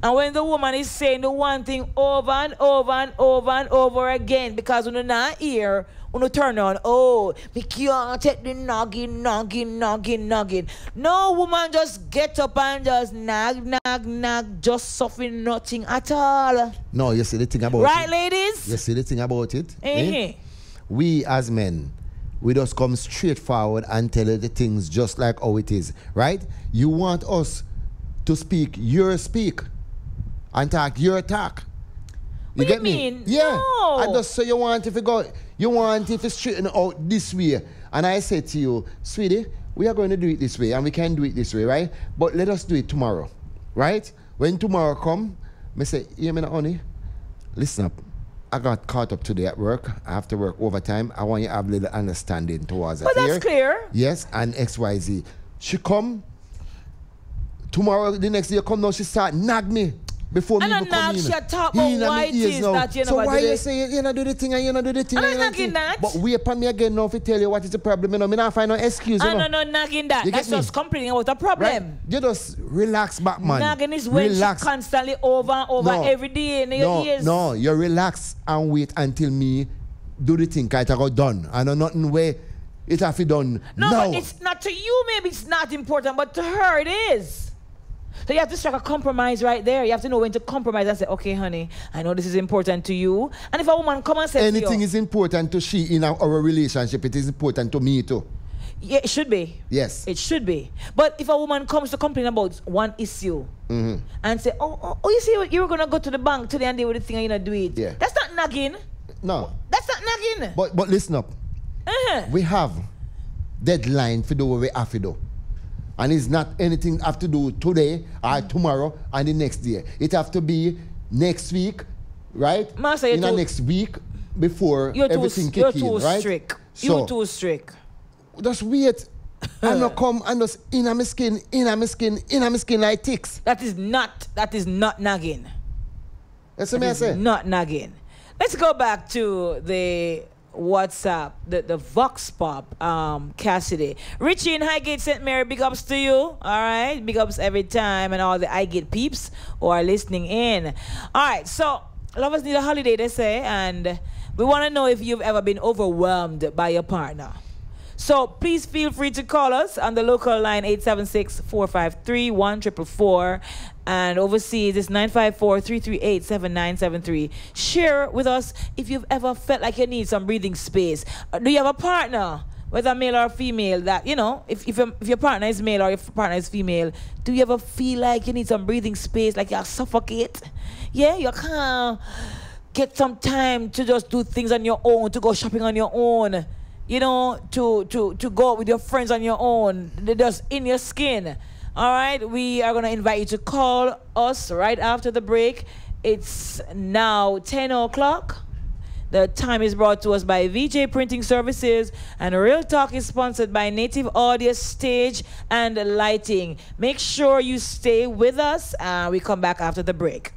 and when the woman is saying the one thing over and over and over and over again, because when you're not here, you turn on, oh, me can't take the nagging, nagging, nagging, nagging. No woman just get up and just nag, nag, nag, just suffering nothing at all. No, you see the thing about Right, it. Right, ladies? You see the thing about it. eh? Eh. We as men, we just come straight forward and tell you the things just like how it is, right? You want us to speak your speak and talk your talk. You What get you me? mean? Yeah. No. I just say you want if you go, you want if it's straighten out this way. And I say to you, sweetie, we are going to do it this way and we can do it this way, right? But let us do it tomorrow, right? When tomorrow come, me say, hear me now, honey, listen up. I got caught up today at work. I have to work overtime. I want you to have a little understanding towards But it. that's Here? clear. Yes, and XYZ. She come tomorrow, the next day come now, she start nag me before And me even come in. she talk about why it is now. that you So why do you say you not do the thing and you not do the thing? And you not nagging thing? that. But wait upon me again now if you tell you what is the problem. You know, me not find no excuse. You I know. no, no, nagging that. You That's just complaining about a problem. You just relax back, man. Nagging is when relax. she constantly over and over No. every day in your no, ears. no, you relax and wait until me do the thing. I got done. I know nothing way It have to done No, now. but it's not to you. Maybe it's not important, but to her it is. So you have to strike a compromise right there. You have to know when to compromise and say, okay, honey, I know this is important to you. And if a woman come and says to Anything is important to she in our, our relationship. It is important to me too. yeah, it should be. Yes. It should be. But if a woman comes to complain about one issue Mhm. and say, oh, oh, oh, you see, you were gonna go to the bank today and deal were the thing and you not do it. Yeah. That's not nagging. No. That's not nagging. But but listen up. Uh-huh. We have deadline for do what we have to do. And it's not anything have to do today or mm. tomorrow and the next day. It have to be next week, right? Master, in the next week before You're too, everything you're in, too right? strict. So You're too strict. just wait. and not come and just in my skin, in my skin, in my skin like ticks. That is not, that is not nagging. That's what That I say. Not nagging. Let's go back to the WhatsApp, the, the Vox Pop, um, Cassidy. Richie in Highgate St. Mary, big ups to you. All right. Big ups every time and all the Highgate peeps who are listening in. All right. So, lovers need a holiday, they say. And we want to know if you've ever been overwhelmed by your partner. So please feel free to call us on the local line 876-453-1444 and overseas it's 954-338-7973. Share with us if you've ever felt like you need some breathing space. Uh, Do you have a partner? Whether male or female, that you know, if if, your- if your partner is male or if your partner is female, do you ever feel like you need some breathing space, like you suffocate? Yeah, you can't get some time to just do things on your own, to go shopping on your own, you know, to to to go out with your friends on your own. They're just in your skin. All right, we are gonna invite you to call us right after the break. It's now 10 o'clock. The time is brought to us by VJ Printing Services, and Real Talk is sponsored by Native Audio Stage and Lighting. Make sure you stay with us. Uh, we come back after the break.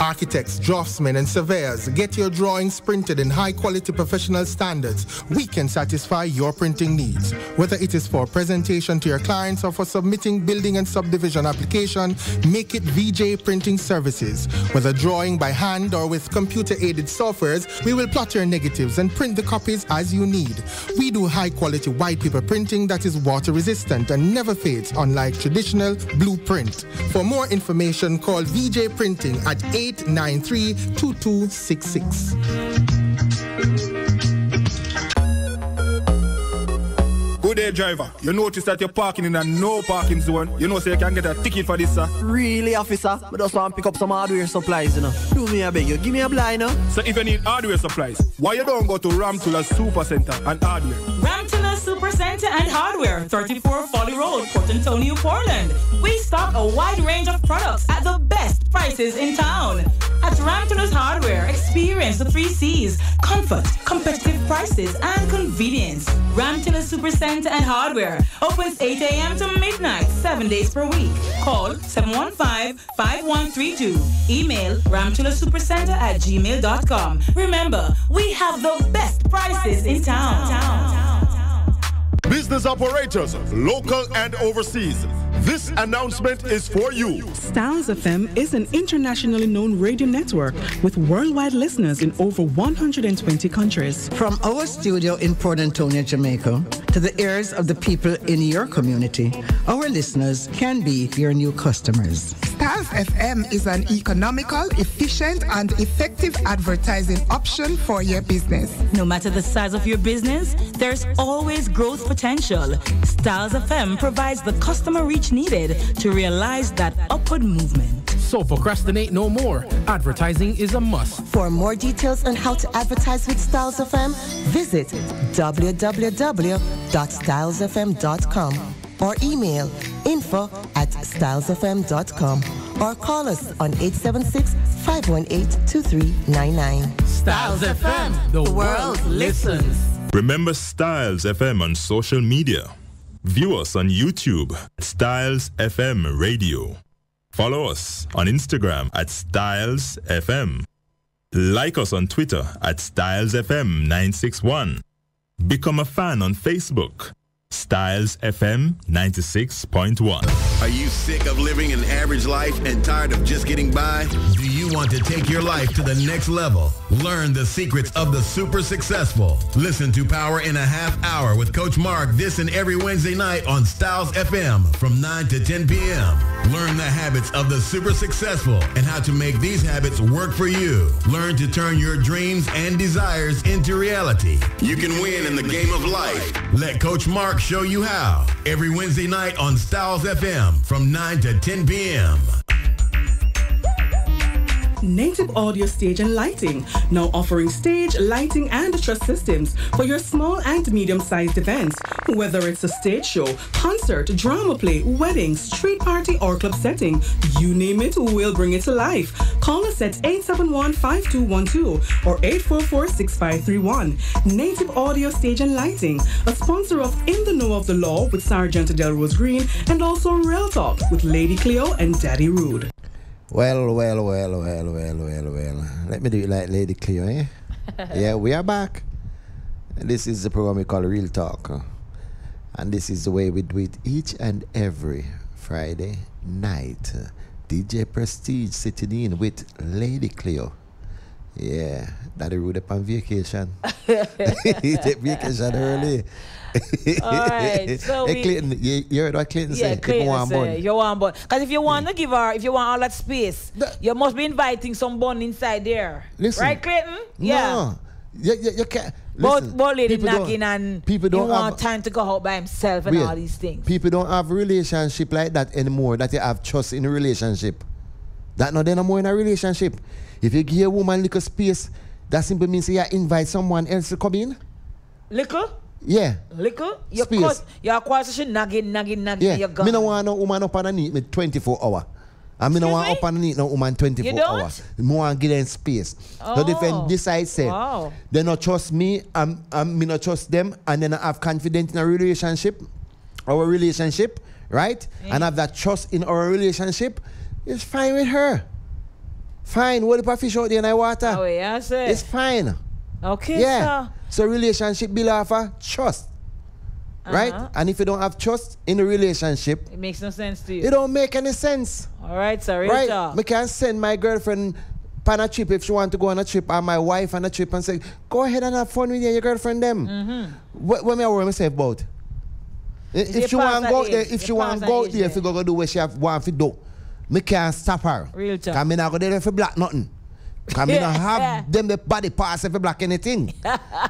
Architects, draftsmen, and surveyors, get your drawings printed in high quality professional standards. We can satisfy your printing needs. Whether it is for presentation to your clients or for submitting building and subdivision application, make it VJ Printing Services. Whether drawing by hand or with computer aided softwares, we will plot your negatives and print the copies as you need. We do high quality white paper printing that is water resistant and never fades, unlike traditional blueprint. For more information, call VJ Printing at 893 2266. Good day, driver. You notice that you're parking in a no parking zone. You know, so you can get a ticket for this, sir. Really, officer? I just want to pick up some hardware supplies, you know. Do me a beg you. Give me a blind, no? So if you need hardware supplies, why you don't go to Ramtula Super Center and hardware? Ramtula Super Center and Hardware, 34 Folly Road, Port Antonio, Portland. We stock a wide range of products at the best prices in town. At Ramtula's Hardware, experience the three C's comfort, competitive prices, and convenience. Ramtula Super Center and Hardware opens 8 a.m. to midnight, seven days per week. Call 715-5132. Email ramtulasupercenter at gmail.com. Remember, we have the best prices in town. Business operators, local and overseas. This announcement is for you. Stylz FM is an internationally known radio network with worldwide listeners in over 120 countries. From our studio in Port Antonio, Jamaica, to the ears of the people in your community, our listeners can be your new customers. Stylz FM is an economical, efficient, and effective advertising option for your business. No matter the size of your business, there's always growth potential. Stylz FM provides the customer reach needed to realize that upward movement. So procrastinate no more. Advertising is a must. For more details on how to advertise with Stylz FM, visit www.stylzfm.com or email info at stylzfm.com or call us on 876-518-2399. Stylz FM, the world listens. Remember Stylz FM on social media. View us on YouTube, at Stylz FM Radio. Follow us on Instagram at Stylz FM. Like us on Twitter at Stylz FM 961. Become a fan on Facebook. Stylz FM 96.1. Are you sick of living an average life and tired of just getting by? Want to take your life to the next level? Learn the secrets of the super successful. Listen to Power in a Half Hour with Coach Mark this and every Wednesday night on Stylz FM from 9 to 10 p.m. Learn the habits of the super successful and how to make these habits work for you. Learn to turn your dreams and desires into reality. You can win in the game of life. Let Coach Mark show you how. Every Wednesday night on Stylz FM from 9 to 10 p.m. Native Audio Stage and Lighting, now offering stage, lighting, and truss systems for your small and medium-sized events. Whether it's a stage show, concert, drama play, wedding, street party, or club setting, you name it, we'll bring it to life. Call us at 871-5212 or 844-6531. Native Audio Stage and Lighting, a sponsor of In the Know of the Law with Sergeant Delrose Green and also Real Talk with Lady Cleo and Daddy Rude. Well, well, well, well, well, well, well. Let me do it like Lady Cleo, eh? (laughs) yeah, we are back. This is the program we call Real Talk. And this is the way we do it each and every Friday night. DJ Prestige sitting in with Lady Cleo. Yeah, Daddy Rude up on vacation. (laughs) (laughs) he take vacation early. Alright, (laughs) so hey, we- Clayton, you, you heard what Clayton Yeah, said? Clayton want say, bun. you want bun. Because if you want to mm. give her, if you want all that space, you must be inviting some bun inside there. Listen. Right, Clayton? Yeah. No. You, you, you can't. But, listen, but lady people don't- knocking and people don't want time to go out by himself and Wait, all these things. People don't have relationship like that anymore. That you have trust in a relationship. That not no more in a relationship. If you give a woman little space, that simply means you invite someone else to come in. Little? Yeah. Little? You Space. quite such a nagging, nagging, nagging, Yeah. you're gone. Me no want no woman up underneath me 24 hour. And me no want up underneath no woman 24 You don't? hour. Me want give them space. So if Oh. they decide say Wow. they not trust me and, and me not trust them and then I have confidence in a relationship, our relationship, right? And have that trust in our relationship, it's fine with her. Fine. What if I fish out there in the water? Oh, yeah. It's fine. Okay, yeah. sir. So relationship build off of trust. Right? Uh-huh. And if you don't have trust in a relationship, It makes no sense to you. it don't make any sense. All right, sir. Real right? Me can send my girlfriend on a trip if she want to go on a trip, or my wife on a trip and say, go ahead and have fun with your girlfriend them. Mm-hmm. What, what me I worry myself about? I- If she you want to go there, if she want to go there, if you go go do what she have want to do, me can't stop her. Real talk. Cause me not go there for black nothing. Cause me not have them the body parts if black anything.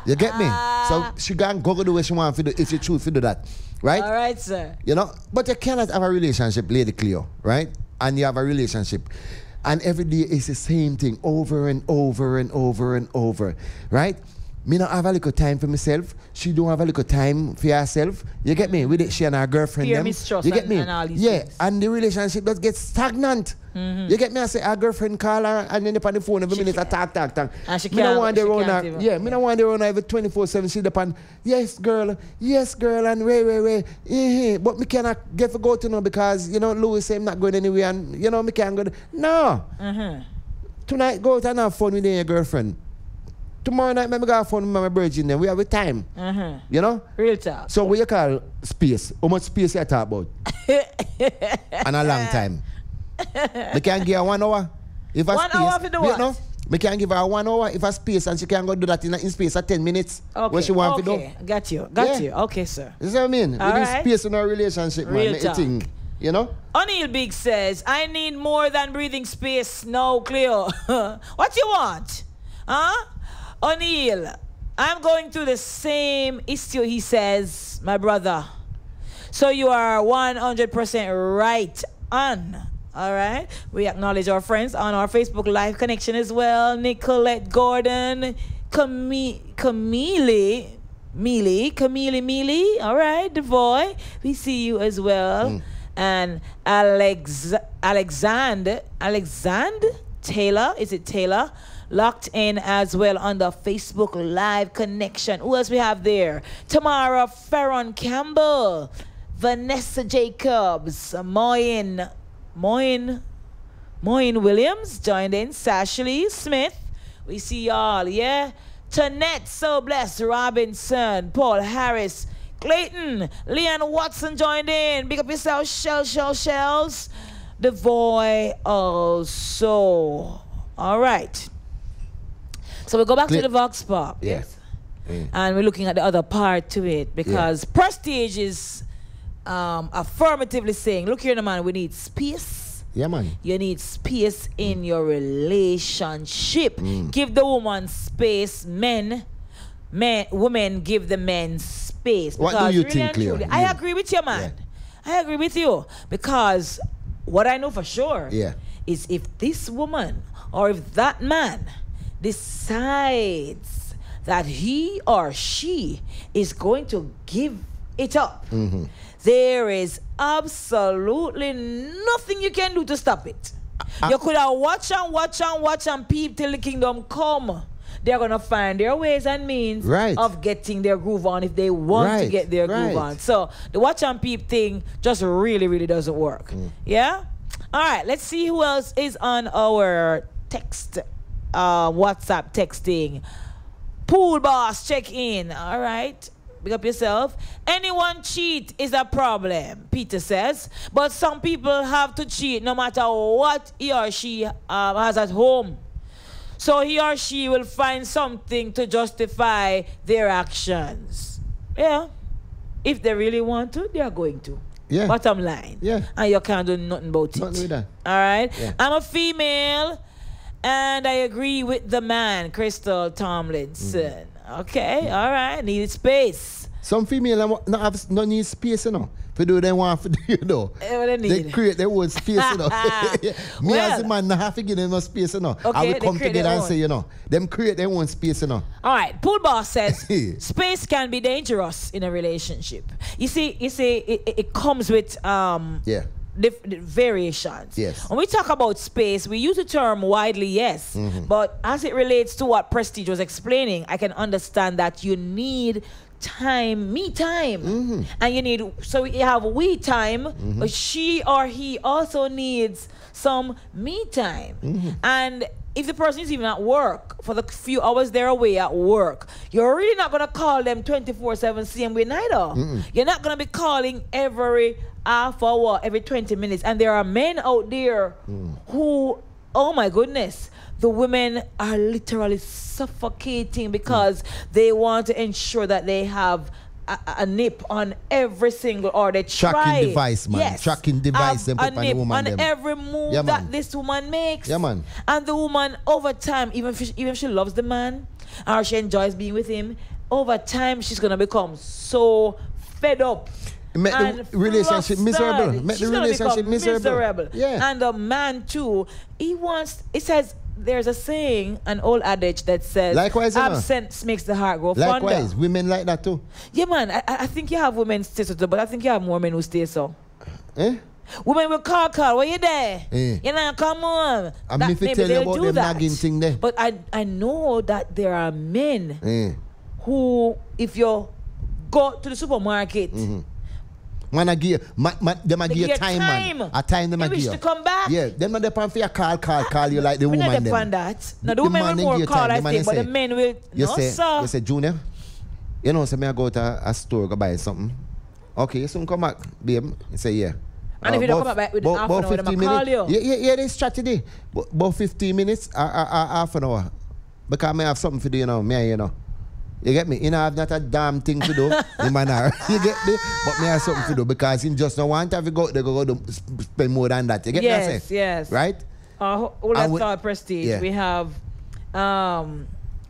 you get me? So (laughs) she can go go do what she want to do if she choose to do that, right? All right, sir. You know, but you cannot have a relationship, Lady Cleo, right? And you have a relationship. And every day is the same thing over and over and over and over, right? Me not have a little time for myself. She don't have a little time for herself. You get me? With it, she and her girlfriend. Fear, them. mistrust, you get and- me? and all these yeah, things. and the relationship does get stagnant. Mhm. You get me? I say her girlfriend call her and then up on the phone every minute, I talk, talk, talk. And she me not can't- want she can't her. even- Yeah, me not want her on every 24 7. She upon, yes, girl, yes, girl, and wait, wait. eh, eh. But me cannot get for go to know because, you know, Louis say I'm not going anywhere and, you know, me can't go. to- No. Mm-hmm. Tonight, go out and have fun with your girlfriend. Tomorrow night, maybe go have fun with my virgin then. We have a time. Mm-hmm. You know? Real talk. So what you call space? How much space you talk about? (laughs) and a long time. (laughs) Me can give her one hour. If a One space, hour for the what? No, me can give her one hour if a space and she can go do that in, in space at 10 minutes. Okay. What she want to do. okay. Got you. Got Yeah. you. Okay, sir. You see what I mean? All we right. need space in our relationship. Real it talk. thing, you know? O'Neill Big says, I need more than breathing space. No, Cleo. (laughs) what you want? Huh? O'Neill, I'm going through the same issue, he says, my brother. So you are 100% right on. All right. We acknowledge our friends on our Facebook Live connection as well. Nicolette Gordon, Camille, Camille, Mealy, Camille Mealy. All right, the boy. We see you as well. Hmm. And Alex, Alexander, Alexander Taylor. Is it Taylor? Locked in as well on the Facebook Live connection. Who else we have there? Tamara Ferron Campbell, Vanessa Jacobs, Moyen, Moyen, Moyen Williams joined in. Sashley Smith. We see y'all, yeah? Tonette So Blessed Robinson, Paul Harris, Clayton, Leon Watson joined in. Big up yourself, Shell, Shell, Shells. The boy also. All right. So we go back Clay- to the Vox Pop. Yeah. Mm. And we're looking at the other part to it because Prestige is um, affirmatively saying, look here, man, we need space. Yeah, man. You need space in your relationship. Mm. Give the woman space. Men, men, women give the men space. What do Because you really think, Cleo? truly- I agree with you, man. I agree with you because what I know for sure Yeah. is if this woman or if that man decides that he or she is going to give it up, Mm-hmm. there is absolutely nothing you can do to stop it. you could have watch and watch and watch and peep till the kingdom come. They're gonna find their ways and means Right. of getting their groove on if they want to get their groove on. So the watch and peep thing just really, really doesn't work. Mm. Yeah? All right, let's see who else is on our text, uh, WhatsApp texting. Pool boss, check in. All right. Big up yourself. Anyone cheat is a problem, Peter says. But some people have to cheat no matter what he or she um, has at home. So he or she will find something to justify their actions. Yeah. If they really want to, they are going to. Yeah. Bottom line. Yeah. And you can't do nothing about it. Nothing that. All right. Yeah. I'm a female, and I agree with the man, Crystal Tomlinson. Mm-hmm. Okay. All right. Needed space. Some female am- no have no need space, you know. For do they want for (laughs) do you know. Eh, they They create their own space, you know. (laughs) (laughs) Me Well- as a man, not have to give them no space, you know. Okay, we they come together and say, you know, them create their own space, you know. All right, pool boss says space can be dangerous in a relationship. You see, you see, it, it- it comes with um Yeah. Dif- variations. Yes. When we talk about space, we use the term widely, yes, Mhm. but as it relates to what Prestige was explaining, I can understand that you need time, me time, Mm-hmm. and you need so you have we time, but she or he also needs some me time, Mm-hmm. and. If the person is even at work for the few hours they're away at work, you're really not gonna call them 24/7 same way neither. Mm-mm. You're not gonna be calling every half hour, every 20 minutes. And there are men out there mm. who, oh my goodness, the women are literally suffocating because mm. they want to ensure that they have a, a nip on every single or they Tracking device, man. Yes, Tracking device have them a nip on every move Yeah, that this woman makes. Yeah, man. And the woman over time, even if she, even if she loves the man or she enjoys being with him, over time she's gonna become so fed up. Make the relationship miserable. Make the She's relationship become miserable. Yeah. And the man too, he wants. It says there's a saying, an old adage that says, Likewise, you absence makes the heart grow Likewise, women like that too. Yeah, man. I, I think you have women stay so, but I think you have more men who stay so. Eh? Women will call, call. Where you there? Eh. You know, come on. I'm That- if maybe tell you about do them nagging thing there. But I I know that there are men Eh. who, if you go to the supermarket, Mhm. Man, I give man, man, them a give give time, time. man. A time them a wish to come back. Yeah, them not depend for your call, call, call you like the we woman not them. depend that. Now the, The women will more call, time, I think, but the men will. You no, say, sir. you say, Junior, you know, say me I go to a store go buy something. Okay, you soon come back, babe. You say, yeah. And if you don't come back with half an hour, them a call you. Yeah, yeah, yeah, this strategy. But about 15 minutes, uh, uh, uh, half an hour. Because I may have something to do, you know, me, you know. You get me? You know, I've not a damn thing to do. the man are, (laughs) you get me? But me have something to do because he just want to have to go, they go, go to spend more than that. You get me? I yes, yes. Right? Uh, all that And we- thought prestige. yeah. We have um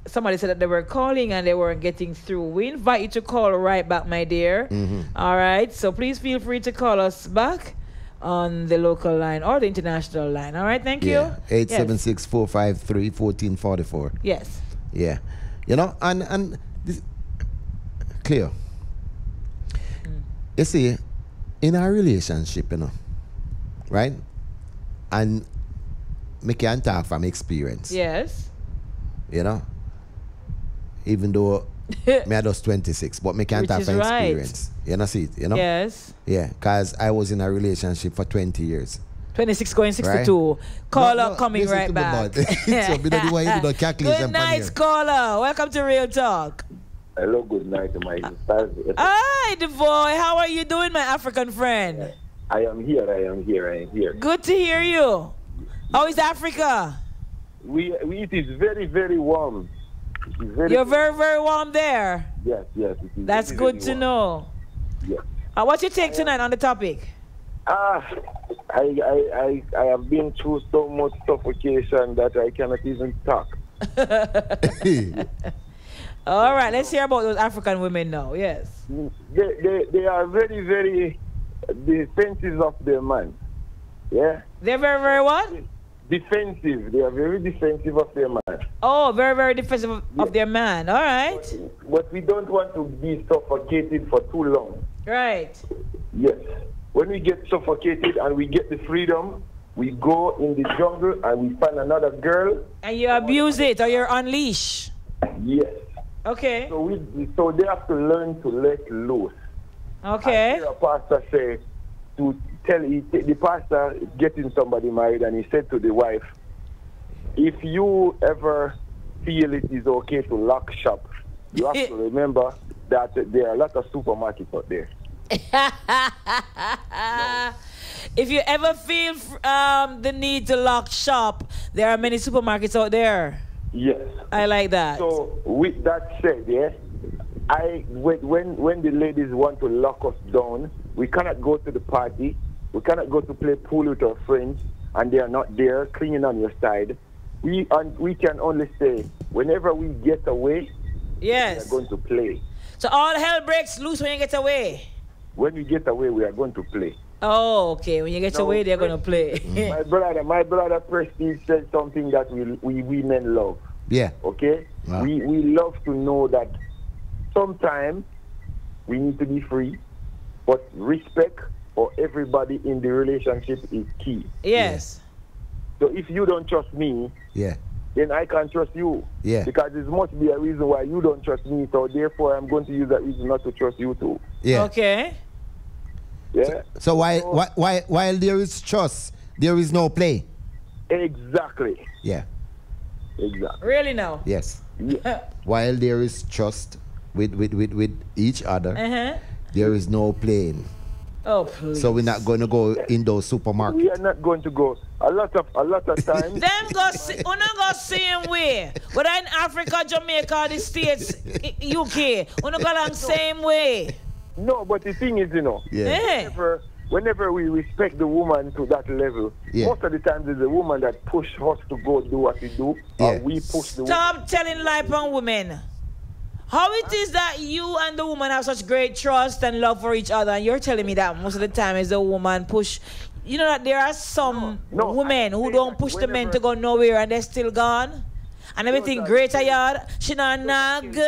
somebody said that they were calling and they weren't getting through. We invite you to call right back, my dear. Mhm. All right. So please feel free to call us back on the local line or the international line. All right. Thank Yeah. you. 876 453 1444. Yes. Yeah. You know, and and this, clear. Mm. You see, in our relationship, you know, right? And me can talk from experience. Yes. You know? Even though (laughs) me I just 26, but me can Which talk from right. experience. You know see it, you know? Yes. Yeah, because I was in a relationship for 20 years. 26 going 62. Right. Caller No, no, coming right to back. (laughs) So, we don't do what you do, the calculation Good from night, here. caller. Welcome to Real Talk. Hello, good night, to my stars. Hi, the boy. How are you doing, my African friend? I am here, I am here, I am here. Good to hear you. How is Africa? We, we it is very, very warm. Very, You're very, very warm there. Yes, yes. It is That's very, good very to warm. know. Yes. Uh, what's your take tonight on the topic? Ah, I, I, I, I have been through so much suffocation that I cannot even talk. (laughs) All right, let's hear about those African women now. Yes. They, they, they are very, very defensive of their man. Yeah? They're very, very what? Defensive. They are very defensive of their man. Oh, very, very defensive of, of their man. All right. But we don't want to be suffocated for too long. Right. Yes. When we get suffocated and we get the freedom, we go in the jungle and we find another girl. And you abuse it or you're unleash. Yes. Okay. So we so they have to learn to let loose. Okay. A pastor say to tell he, the pastor getting somebody married and he said to the wife, if you ever feel it is okay to lock shop, you have (laughs) to remember that there are a lot of supermarkets out there. If you ever feel um, the need to lock shop, there are many supermarkets out there. Yes. I like that. So with that said, yeah, I when when when the ladies want to lock us down, we cannot go to the party, we cannot go to play pool with our friends, and they are not there cleaning on your side. We and we can only say whenever we get away, Yes. we are going to play. So all hell breaks loose when you get away. When we get away, we are going to play. Oh, okay. When you get No, away, they're gonna play. (laughs) my (laughs) brother, my brother Prestige said something that we we women love. Yeah. Okay? Wow. We we love to know that sometimes we need to be free, but respect for everybody in the relationship is key. yes. So if you don't trust me, Yeah. then I can't trust you. Yeah. Because there must be a reason why you don't trust me, so therefore I'm going to use that reason not to trust you too. Yeah. Okay. Yeah? So while, while, while, while there is trust, there is no play. Exactly. Yeah. Exactly. Really now? Yes. Yeah. (laughs) While there is trust with, with, with, with each other, Uh-huh. there is no playing. Oh, please. So we're not going to go in those supermarkets. We are not going to go. A lot of a lot of (laughs) times. Them go see, una go same way. Whether in Africa, Jamaica, the States, I- UK, una go along same way. No, but the thing is, you know, Yeah. whenever, whenever we respect the woman to that level, Yeah. most of the times it's the woman that push us to go do what we do, Yeah. or we push the woman. Stop telling lie on women. How it is that you and the woman have such great trust and love for each other, and you're telling me that most of the time is the woman push. You know that there are some women who don't push the men to go nowhere and they're still gone, and everything great at yard. She not nag.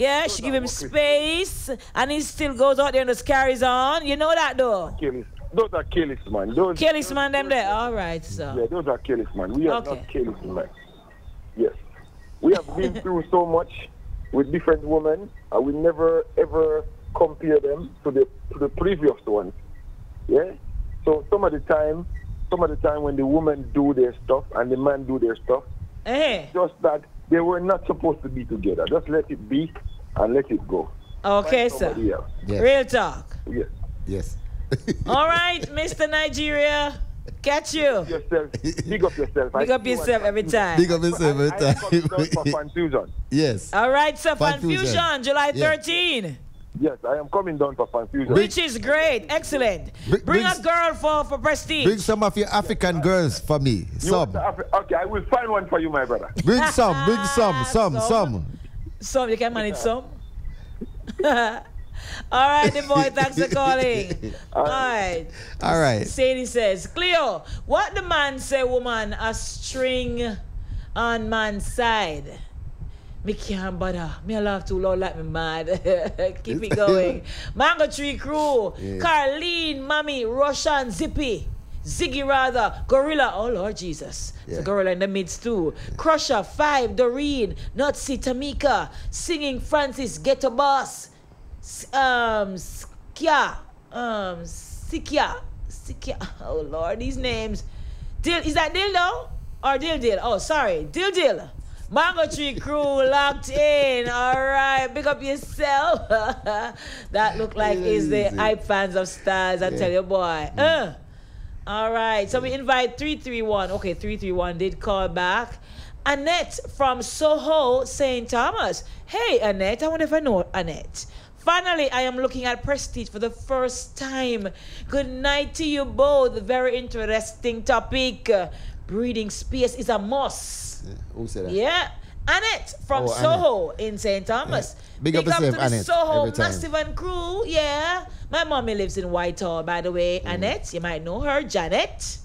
Yeah, she give him space, and he still goes out there and just carries on. You know that though. Careless. Those are careless, man. Those, man, them there. All right, so. Yeah, those are careless, man. We are Okay. not careless, man. Yes. We have been (laughs) through so much with different women, and we never ever compare them to the to the previous ones. Yeah. So some of the time, some of the time when the women do their stuff and the man do their stuff, Hey. just that they were not supposed to be together. Just let it be and let it go. Okay, Find sir. somebody else. Real talk. Yes. Yes. (laughs) All right, Mr. Nigeria. Catch you. Yourself. Big up yourself. Big up yourself every time. Big up yourself every I am coming down for time. confusion. (laughs) yes. All right, sir. Fun Fusion, Fusion. July Yeah. 13. Yes, I am coming down for confusion. Which is great. Excellent. Bring- Bring bring- a girl for, for prestige. Bring some of your African girls for me. Some. Afri- okay, I will find one for you, my brother. Bring some. Bring (laughs) some. Some. Some. Some. Some, you can manage some. (laughs) All right, the boy, thanks for calling. (laughs) All right. All right. Sadie says, Cleo, what the man say, woman, a string on man's side? Me can't bother. Me a laugh too loud like me mad. (laughs) Keep it going. Mango Tree Crew, Yeah. Carlene, Mommy, Russian, Zippy, Ziggy rather, Gorilla, oh Lord Jesus. It's a gorilla in the midst too. Crusher, Five, Doreen, Nazi, Tamika, Singing Francis, Ghetto Boss, um, Skia, um, Sikia, Sikia, (laughs) oh Lord, these names. Dil, is that Dildo? Or Dil Dil? Oh, sorry, Dil Dil. Mango Tree crew (laughs) locked in. All right, pick up yourself. (laughs) that look like is the hype fans of stars. I Yeah. tell you, boy. Uh. All right, so we invite 331. Okay, 331 did call back. Annette from Soho, St. Thomas. Hey, Annette, I wonder if I know Annette. Finally, I am looking at Prestige for the first time. Good night to you both. Very interesting topic. Breeding space is a must. Who said that? Yeah. Annette from Oh, Annette. Soho in St. Thomas. Big up yourself, to the Annette, Soho. Massive and crew. Yeah. My mommy lives in Whitehall, by the way. Mm. Annette, you might know her. Janet.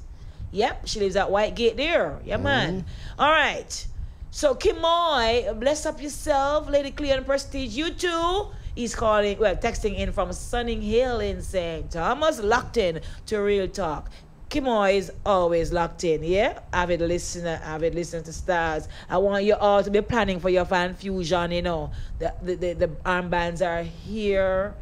Yep, she lives at Whitegate there. Yeah, man. Mm. All right. So, Kimoy, bless up yourself. Lady Cleo and Prestige, you too. He's calling, well, texting in from Sunning Hill in St. Thomas, locked in to Real Talk. Kimoy is always locked in, yeah? Avid listener, avid listener to stars. I want you all to be planning for your fan fusion, you know. The, the, the, the armbands are here.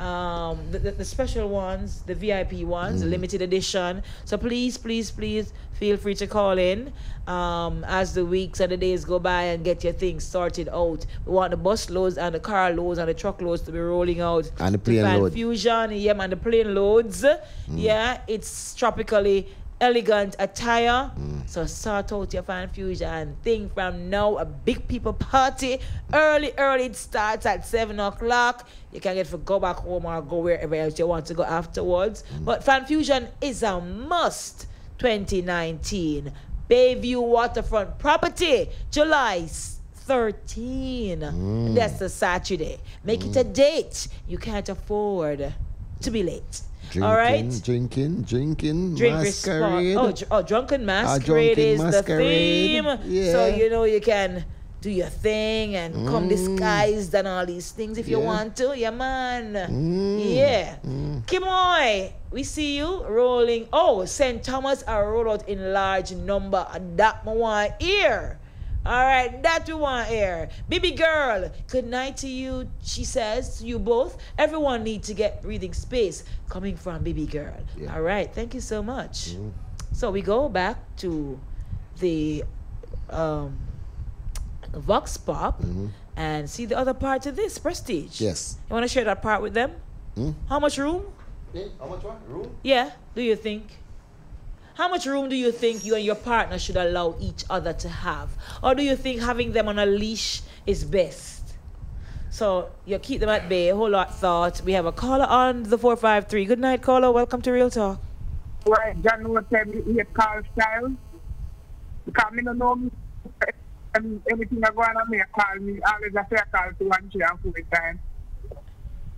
Um, the, the, the special ones, the VIP ones, Mm. limited edition. So please, please, please feel free to call in um, as the weeks and the days go by and get your things sorted out. We want the bus loads and the car loads and the truck loads to be rolling out. And the plane Fan load. Fusion, yeah, man, the plane loads. Yeah, it's tropically elegant attire. So sort out your fan fusion thing from now. A big people party. Early, early it starts at seven o'clock. You can get to go back home or go wherever else you want to go afterwards. Mm. But fan fusion is a must 2019. Bayview Waterfront Property, July 13. Mm. That's the Saturday. Make it a mm. date. You can't afford to be late. Drinking, All right? drinking, drinking, Drink masquerade. Oh, dr- oh, drunken masquerade drunken is masquerade. the theme. Yeah. So you know you can do your thing and come Mm. disguised and all these things if you want to. Yeah, man. Mm. Yeah. Kimoy, we see you rolling. Oh, St. Thomas are rolled out in large number. And that want here. All right, that we want here. Baby girl, good night to you. She says to you both. Everyone need to get breathing space coming from baby girl. All right, thank you so much. So we go back to the um, Vox Pop and see the other part of this prestige. Yes. You want to share that part with them? Hmm? How much room? How much what? Room? Yeah, do you think? How much room do you think you and your partner should allow each other to have? Or do you think having them on a leash is best? So you keep them at bay, a whole lot thought. We have a caller on the 453. Good night, caller. Welcome to Real Talk. Why John will tell me he call style? Because me no know me. Um, anything I go on me, call me. Always I say I call and three and four times.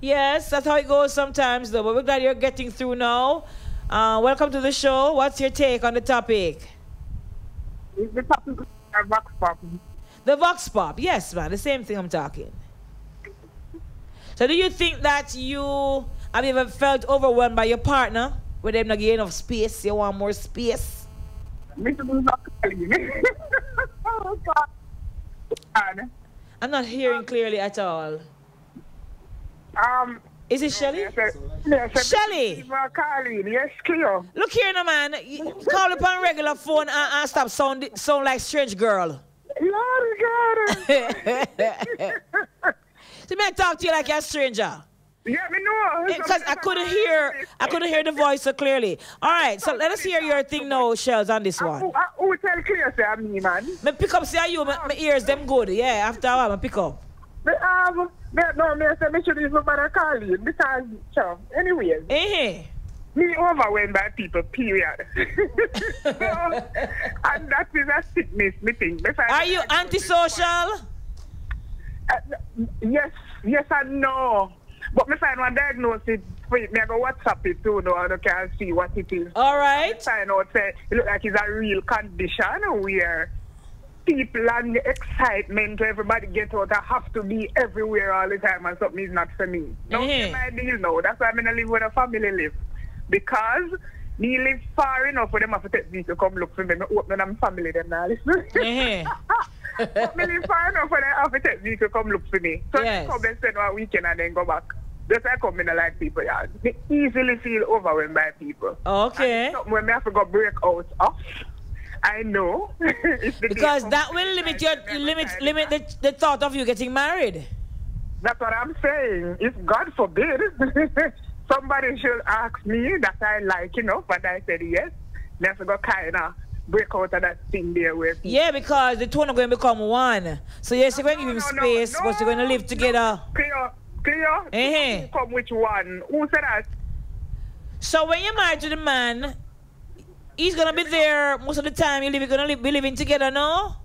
Yes, that's how it goes sometimes, though. But we're glad you're getting through now. Uh, welcome to the show. What's your take on the topic? Is the topic Vox Pop? The Vox Pop. Yes, man. The same thing I'm talking. So, do you think that you have you ever felt overwhelmed by your partner? With them not getting enough space? You want more space? Mr. Boo's not calling me. (laughs) oh. I'm not hearing clearly at all. Um, Is it Shelly? Shelly! Yes, Cleo. Look here, no man. Call upon regular phone and, and stop sound sound like strange girl. Lord God. so (laughs) me I talk to you like a stranger. Yeah, me know. Eh, because I couldn't hear, I couldn't hear the voice so clearly. All right, so let us hear your thing now, Shells, on this one. Who, tell Cleo say I'm me, man? Me pick up, say you, my, my ears them good. Yeah, after a while, I pick up. Me have, me, no, me say me should even bother calling because, so, anyways. Eh. Me overwhelmed by people, period. (laughs) so, and that is a sickness, me think. Are you antisocial? Uh, yes, yes and no. But me find one diagnosis it. Me I go WhatsApp it too now and I can see what it is. All right. Me find out say it look like it's a real condition where people and the excitement to everybody get out I have to be everywhere all the time and something is not for me. No, Mhm. my deal now. That's why I'm gonna live where the family live. Because me live far enough for them have to take me to come look for me. Me open them family them now. Mhm. But me live far enough for them have to take me to come look for me. So Yes. come and spend one weekend and then go back. Just I come in and like people, yeah. They easily feel overwhelmed by people. Okay. And something when me have to go break out of. I know. (laughs) If the day Because that will limit your limit limit the, the thought of you getting married. That's what I'm saying. If God forbid, (laughs) somebody should ask me that I like enough, and I said yes, let's go kind of break out of that thing there where Yeah, because the two are going to become one. So yes, you're going to give him space, but you're going to live together. clear, clear. Who uh-huh. Come which one? Who said that? So when you're married to the man, he's gonna be there most of the time. You're gonna live, be living together, no?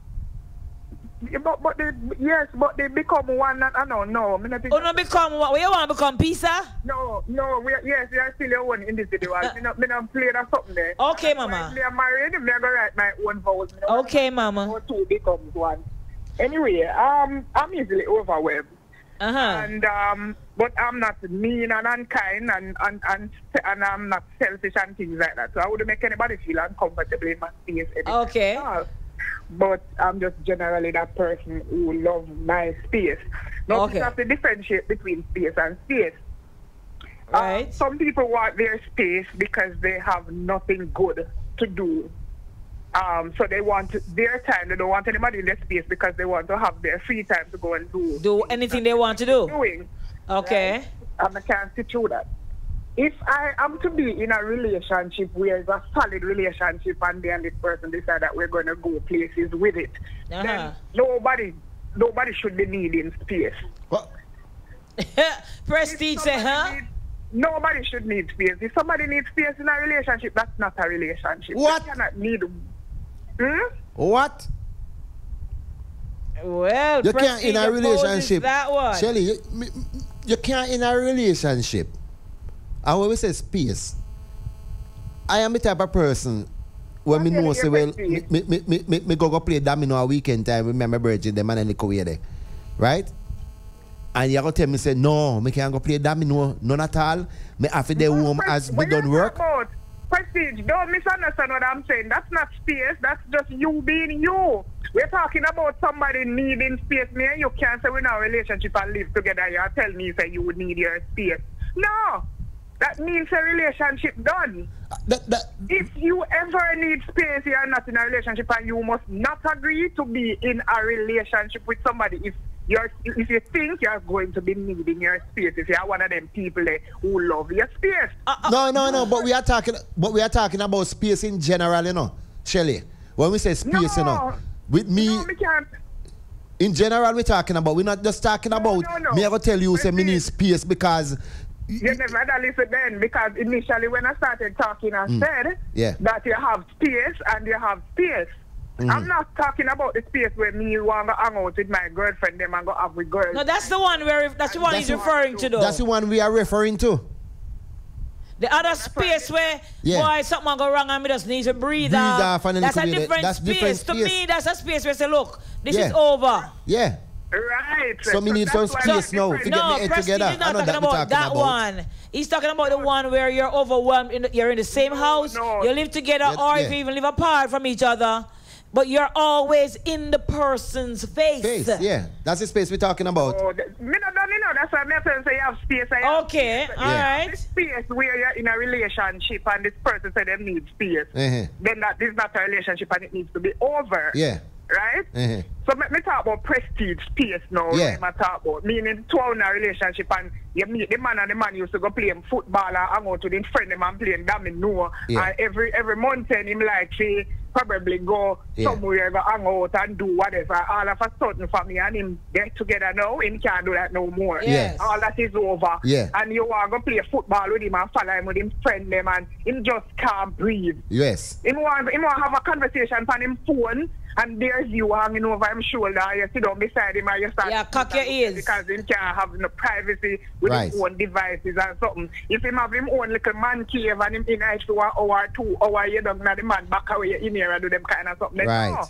Yeah, but, but they, yes, but they become one. And, I don't know. Me not think Oh, no, become what? What you want to become pizza? No, no, we are, yes, we are still your own individual. Uh, me not, me not play that something there. Okay, why mama. Me are married. Me gonna write my own vows. Okay, mama. two becomes one. Anyway, um, I'm easily overwhelmed. Uh-huh. And um, but I'm not mean and unkind and and, and and I'm not selfish and things like that. So I wouldn't make anybody feel uncomfortable in my space. Okay. at all. But I'm just generally that person who loves my space. Now, Okay. you have to differentiate between space and space. Right. some people want their space because they have nothing good to do. Um, so they want their time. They don't want anybody in their space because they want to have their free time to go and do Do anything they want to do. doing. Okay. Right? And I can't sit through that. If I am to be in a relationship where it's a solid relationship and me and this person decide that we're going to go places with it, Uh-huh. then nobody, nobody should be needing space. What? (laughs) Prestige say, huh? Nobody should need space. If somebody needs space in a relationship, that's not a relationship. What? You cannot need. Hmm? What? Well, You can't in a relationship. That one. Shelly, you, can't in a relationship. And when we say space, I am the type of person when me know say well me, me, me, me, me, go go play domino a weekend time with my virgin them and then there. Right? And you go tell me say no, me can't go play domino, none at all. Me have to home as When done work. prestige, don't misunderstand what I'm saying. That's not space. That's just you being you. We're talking about somebody needing space. Me and you can't say we're in a relationship and live together. You tell me say you would need your space. No. That means a relationship done. if you ever need space, you are not in a relationship and you must not agree to be in a relationship with somebody if you're if you think you're going to be needing your space, if you're one of them people eh, who love your space. No, no, no. But we are talking. But we are talking about space in general, you know, Shelly. When we say space, you know, with me. No, me. In general, we're talking about. We're not just talking about. no, no. Me, I go tell you, say me need space because. You never had a listen then because initially when I started talking, I Mm. said Yeah. that you have space and you have space. Mhm. I'm not talking about the space where me want to hang out with my girlfriend, them and go have with girls. No, that's the one where that's the one he's referring to, though. That's the one we are referring to. The other space where Yeah. boy something go wrong and me just need to breathe, Breathe off. off that's a could be different that's space. different To me, that's a space where I say, look, this Yeah. is over. Yeah. Right. So me need some that's why space now to get no, me head Prestige together. is not I know talking that we're about talking that about. one. He's talking about the one where you're overwhelmed. In the, you're in the same house. You live together, Yeah, or if you even live apart from each other, but you're always in the person's face. Face, yeah. That's the space we're talking about. Oh, th- me not done, you know, that's why I'm saying say you have space. I have Okay, space. all right. This space where you're in a relationship and this person said they need space, Uh-huh. then that this is not a relationship and it needs to be over. Yeah. Right? Uh-huh. So let me talk about prestige space now. Yeah. Let me talk about meaning two in a relationship and you meet the man and the man used to go play him football and hang out with his friend them and playing domino. Yeah. And every every month and him like say probably go Yeah. somewhere go hang out and do whatever. All of a sudden for me and him get together now, him can't do that no more. Yes. All that is over. Yeah. And you want to play football with him and follow him with him friend them and him just can't breathe. Yes. Him want, him want have a conversation on him phone, and there's you hanging over him shoulder, and you sit down beside him, and you start. Yeah, cock your ears. Because him can't have no privacy with Right. his own devices and something. If him have him own little man cave and him in it for one hour, two hour, you don't know the man back away in here and do them kind of something. Right. No.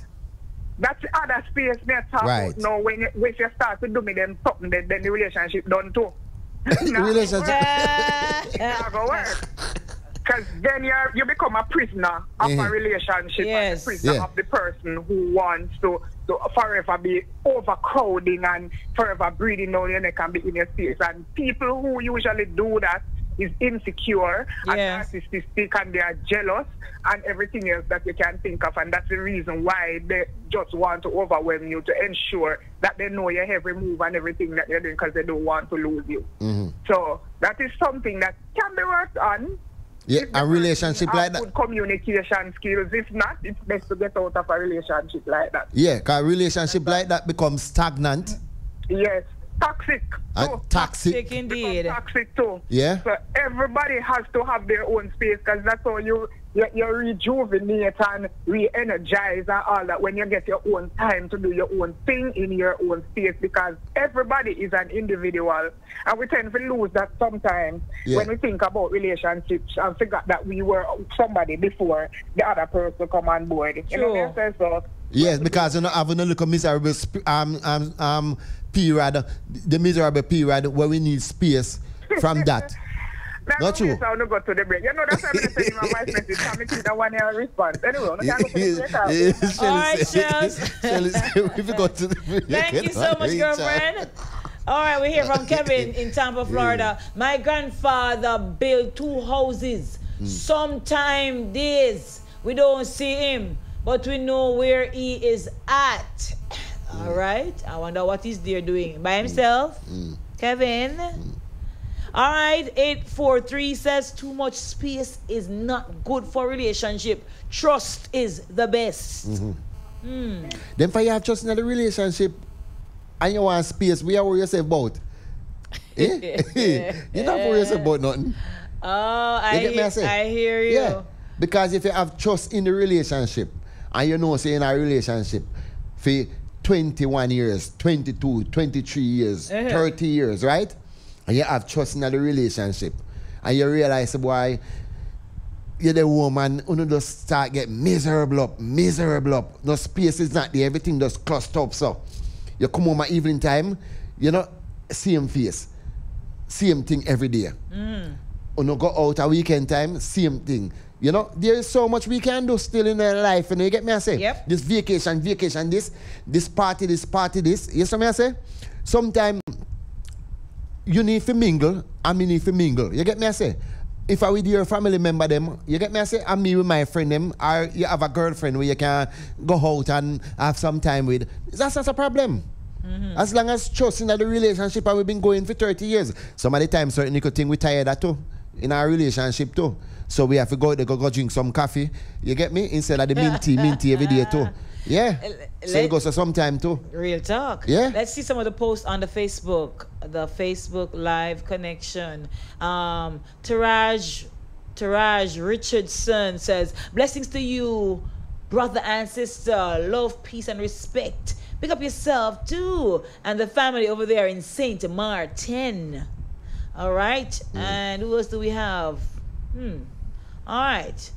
That's the other space me talk Right. about now. When you, when you start to do me them something, then, then the relationship done too. (laughs) Relationship. (laughs) Not gonna work. Because then you you become a prisoner of Mhm. a relationship Yes. and a prisoner Yeah. of the person who wants to, to forever be overcrowding and forever breathing down your neck and be in your space. And people who usually do that is insecure and narcissistic and they are jealous and everything else that you can think of. And that's the reason why they just want to overwhelm you to ensure that they know your every move and everything that you're doing because they don't want to lose you. Mhm. So that is something that can be worked on. Yeah, a relationship like that. Good communication skills. If not, it's best to get out of a relationship like that. Yeah, cause relationship like that becomes stagnant. Yes, toxic. And too. toxic. indeed. Toxic too. Yeah. So everybody has to have their own space because that's how you, you you rejuvenate and re-energize and all that when you get your own time to do your own thing in your own space because everybody is an individual and we tend to lose that sometimes Yeah. when we think about relationships and forget that we were somebody before the other person come on board. You know what I'm? So Yes, because you know having a look at miserable sp- um, um, um, period, the miserable period where we need space from that. (laughs) That's Not true. I want to go to the break. You know, that's why I'm sending my (laughs) voice message. I'm making that one year response. Anyway, we can go to the break. All right, Shells. if you go to the Thank you so much, girlfriend. All right, we're here from (laughs) Kevin in Tampa, Florida. My grandfather built two houses. Hmm. Sometime days we don't see him, but we know where he is at. All hmm. right. I wonder what he's there doing by hmm. himself. Kevin. All right, 843 says too much space is not good for relationship. Trust is the best. Mhm. Hmm. Then for you have trust in the relationship and you want space, we are worry yourself about. (laughs) Eh? (laughs) You're not worry yourself about nothing. Oh, I, You get me, I hear. I hear you. Yeah. Because if you have trust in the relationship and you know say in a relationship for 21 years, 22, 23 years, Uh-huh. 30 years, right? And you have trust in the relationship and you realize boy you're the woman who just start get miserable up, miserable up. No space is not there, everything just cluster up. So you come home at evening time, you know, same face, same thing every day. Mm. You go out at weekend time, same thing. You know, there is so much we can do still in our life. You know, you get me I say? Yep. This vacation, vacation, this, this party, this party, this. You see me I say? Sometimes you need to mingle, and me need to mingle. You get me I say? If I with your family member them, you get me I say? And me with my friend them, or you have a girlfriend where you can go out and have some time with. That's not a problem. Mm-hmm. As long as trust in the relationship and we've been going for 30 years. Some of the time certain little thing we tired of too. In our relationship too. So we have to go there, go, go drink some coffee. You get me? Instead of the minty, (laughs) minty every day too. Yeah. So let- it goes for some time too. Real talk. Yeah. Let's see some of the posts on the Facebook, the Facebook live connection. Um, Taraj, Taraj Richardson says, "Blessings to you, brother and sister. Love, peace, and respect. Pick up yourself too, and the family over there in Saint Martin. All right. And who else do we have? Hmm. All right.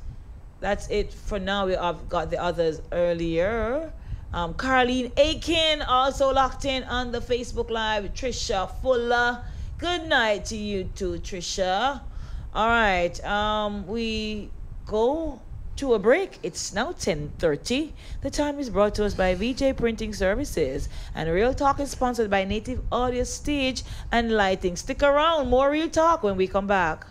That's it for now. We have got the others earlier. Um, Carlene Aiken also locked in on the Facebook Live. Trisha Fuller. Good night to you too, Trisha. All right. Um, we go to a break. It's now 10:30. The time is brought to us by VJ Printing Services, and Real Talk is sponsored by Native Audio Stage and Lighting. Stick around. More Real Talk when we come back.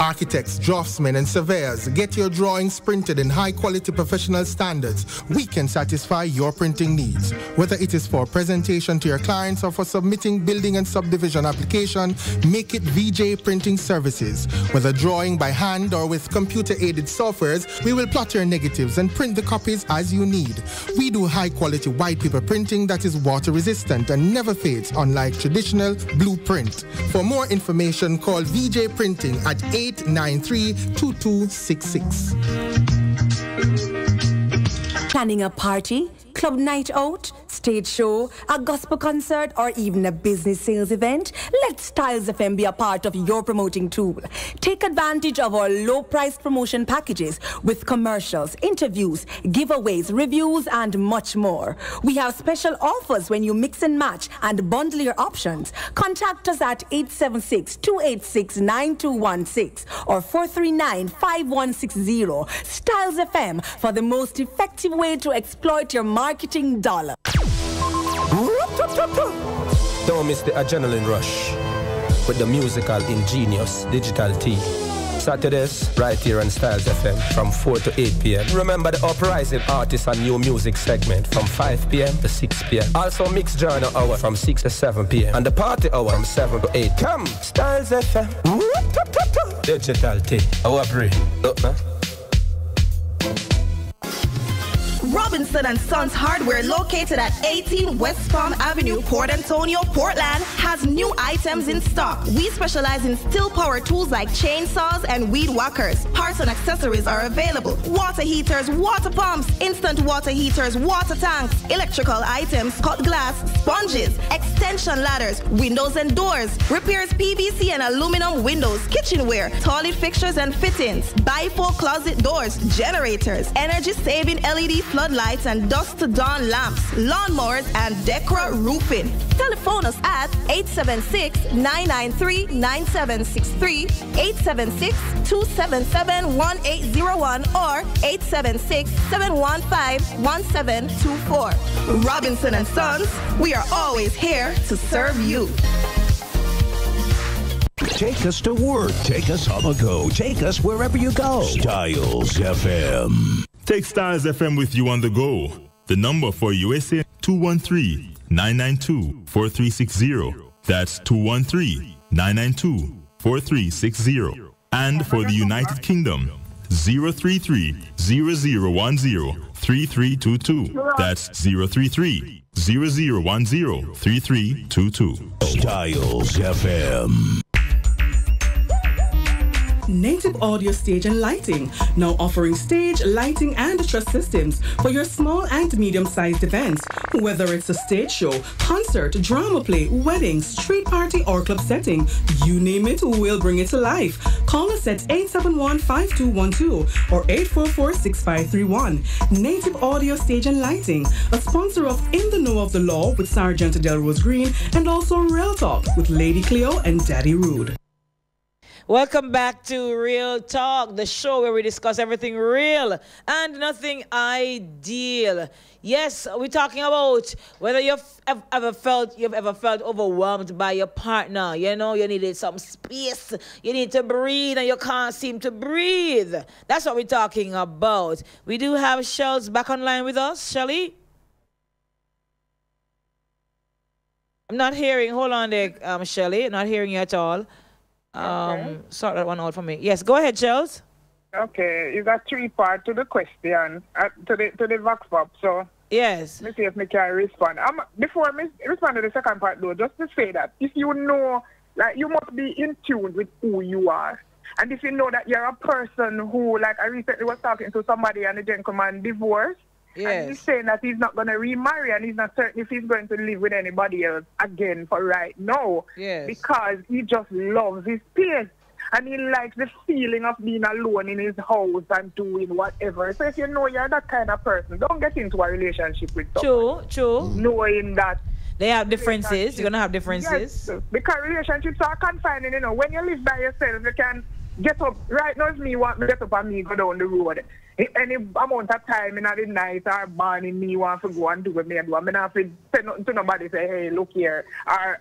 Architects, draftsmen, and surveyors, get your drawings printed in high quality professional standards. We can satisfy your printing needs. Whether it is for presentation to your clients or for submitting building and subdivision application, make it VJ Printing Services. Whether drawing by hand or with computer aided softwares, we will plot your negatives and print the copies as you need. We do high quality white paper printing that is water resistant and never fades, unlike traditional blueprint. For more information, call VJ Printing at 893 2266. Planning a party, club night out, stage show, a gospel concert, or even a business sales event? Let Stylz FM be a part of your promoting tool. Take advantage of our low price promotion packages with commercials, interviews, giveaways, reviews, and much more. We have special offers when you mix and match and bundle your options. Contact us at 876 286 9216 or 439 5160. Stylz FM for the most effective way to exploit your marketing dollar. Don't miss the adrenaline rush. with the musical ingenious Digital T. Saturdays, right here on Stylz FM from 4 to 8 p.m. Remember the uprising artists and new music segment from 5 p.m. to 6 p.m. Also mixed journal hour from 6 to 7 p.m. And the party hour from 7 to 8. Come, Stylz FM. Digital T. Our pray. Look, man. Robinson and Sons Hardware, located at 18 West Palm Avenue, Port Antonio, Portland, has new items in stock. We specialize in steel power tools like chainsaws and weed whackers. Parts and accessories are available. Water heaters, water pumps, instant water heaters, water tanks, electrical items, cut glass, sponges, extension ladders, windows and doors, repairs PVC and aluminum windows, kitchenware, toilet fixtures and fittings, bifold closet doors, generators, energy saving LED floodlights and dusk to dawn lamps, lawnmowers, and Decra roofing. Telephone us at 876-993-9763, 876-277-1801, or 876-715-1724. Robinson and Sons, we are always here to serve you. Take us to work. Take us on the go. Take us wherever you go. Stylz FM. Take Stylz FM with you on the go. The number for USA 213 992 4360. That's 213 992 4360. And for the United Kingdom 033 0010 3322. That's 033 0010 3322. Stylz FM. Native Audio Stage and Lighting, now offering stage, lighting, and truss systems for your small and medium sized events. Whether it's a stage show, concert, drama play, wedding, street party, or club setting, you name it, we'll bring it to life. Call us at 871 5212 or 844 6531. Native Audio Stage and Lighting, a sponsor of In the Know of the Law with Sergeant Delrose Green and also Real Talk with Lady Cleo and Daddy Rude. Welcome back to Real Talk, the show where we discuss everything real and nothing ideal. Yes, we're talking about whether you've ever felt you've ever felt overwhelmed by your partner. You know, you needed some space, you need to breathe, and you can't seem to breathe. That's what we're talking about. We do have Shells back online with us, Shelly. I'm not hearing. Hold on there, um, Shelly. Not hearing you at all. Um, Okay. sort that one out for me. Yes, go ahead, Shells. Okay, you got three part to the question, uh, to the to the Vox Pop. So yes, let me see if me can respond. Um, before me respond to the second part though, just to say that if you know, like you must be in tune with who you are, and if you know that you're a person who, like I recently was talking to somebody and the gentleman divorced. And he's saying that he's not going to remarry and he's not certain if he's going to live with anybody else again for right now. Yes. Because he just loves his space. And he likes the feeling of being alone in his house and doing whatever. So if you know you're that kind of person, don't get into a relationship with someone. True, true. Knowing that They have differences. You're gonna have differences. Yes, because relationships are confining, you know. When you live by yourself, you can get up. Right now, it's me want me get up and me go down the road. Any amount of time in the night or morning, me want to go and do what me and do. I mean, I have to say nothing to nobody, say, hey, look here. Or,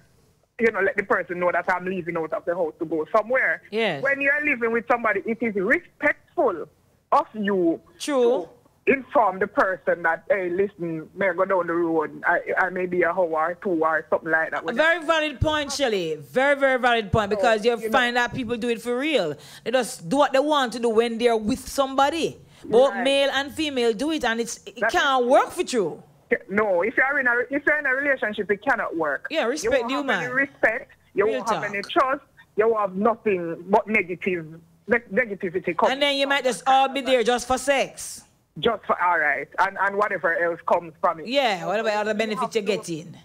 you know, let the person know that I'm leaving out of the house to go somewhere. Yes. When you're living with somebody, it is respectful of you True. to inform the person that, hey, listen, may I go down the road. I, I may be a hour or two or something like that. A very valid point, Shelly. Very, very valid point because oh, you, find that people do it for real. They just do what they want to do when they're with somebody. Both male and female do it, and it's it can't work for you. No, if you're in a if you're in a relationship, it cannot work. Yeah, respect you, you, won't have any respect. You Real won't have any trust. You won't have nothing but negative ne- negativity. Coming And then you might just all be there just for sex. just for all right, and and whatever else comes from it. Yeah, whatever other benefits you're getting.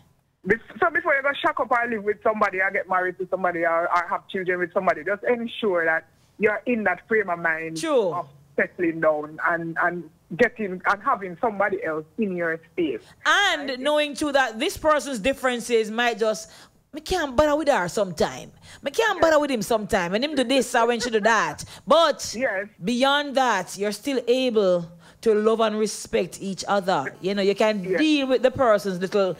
So before you go shack up or live with somebody or get married to somebody or, or have children with somebody, just ensure that you're in that frame of mind of settling down and, and getting and having somebody else in your space. And knowing too that this person's differences might just me can't bother with her sometime. Me can't bother with him sometime. And him do this or when she do that. But beyond that, you're still able to love and respect each other. You know, you can deal with the person's little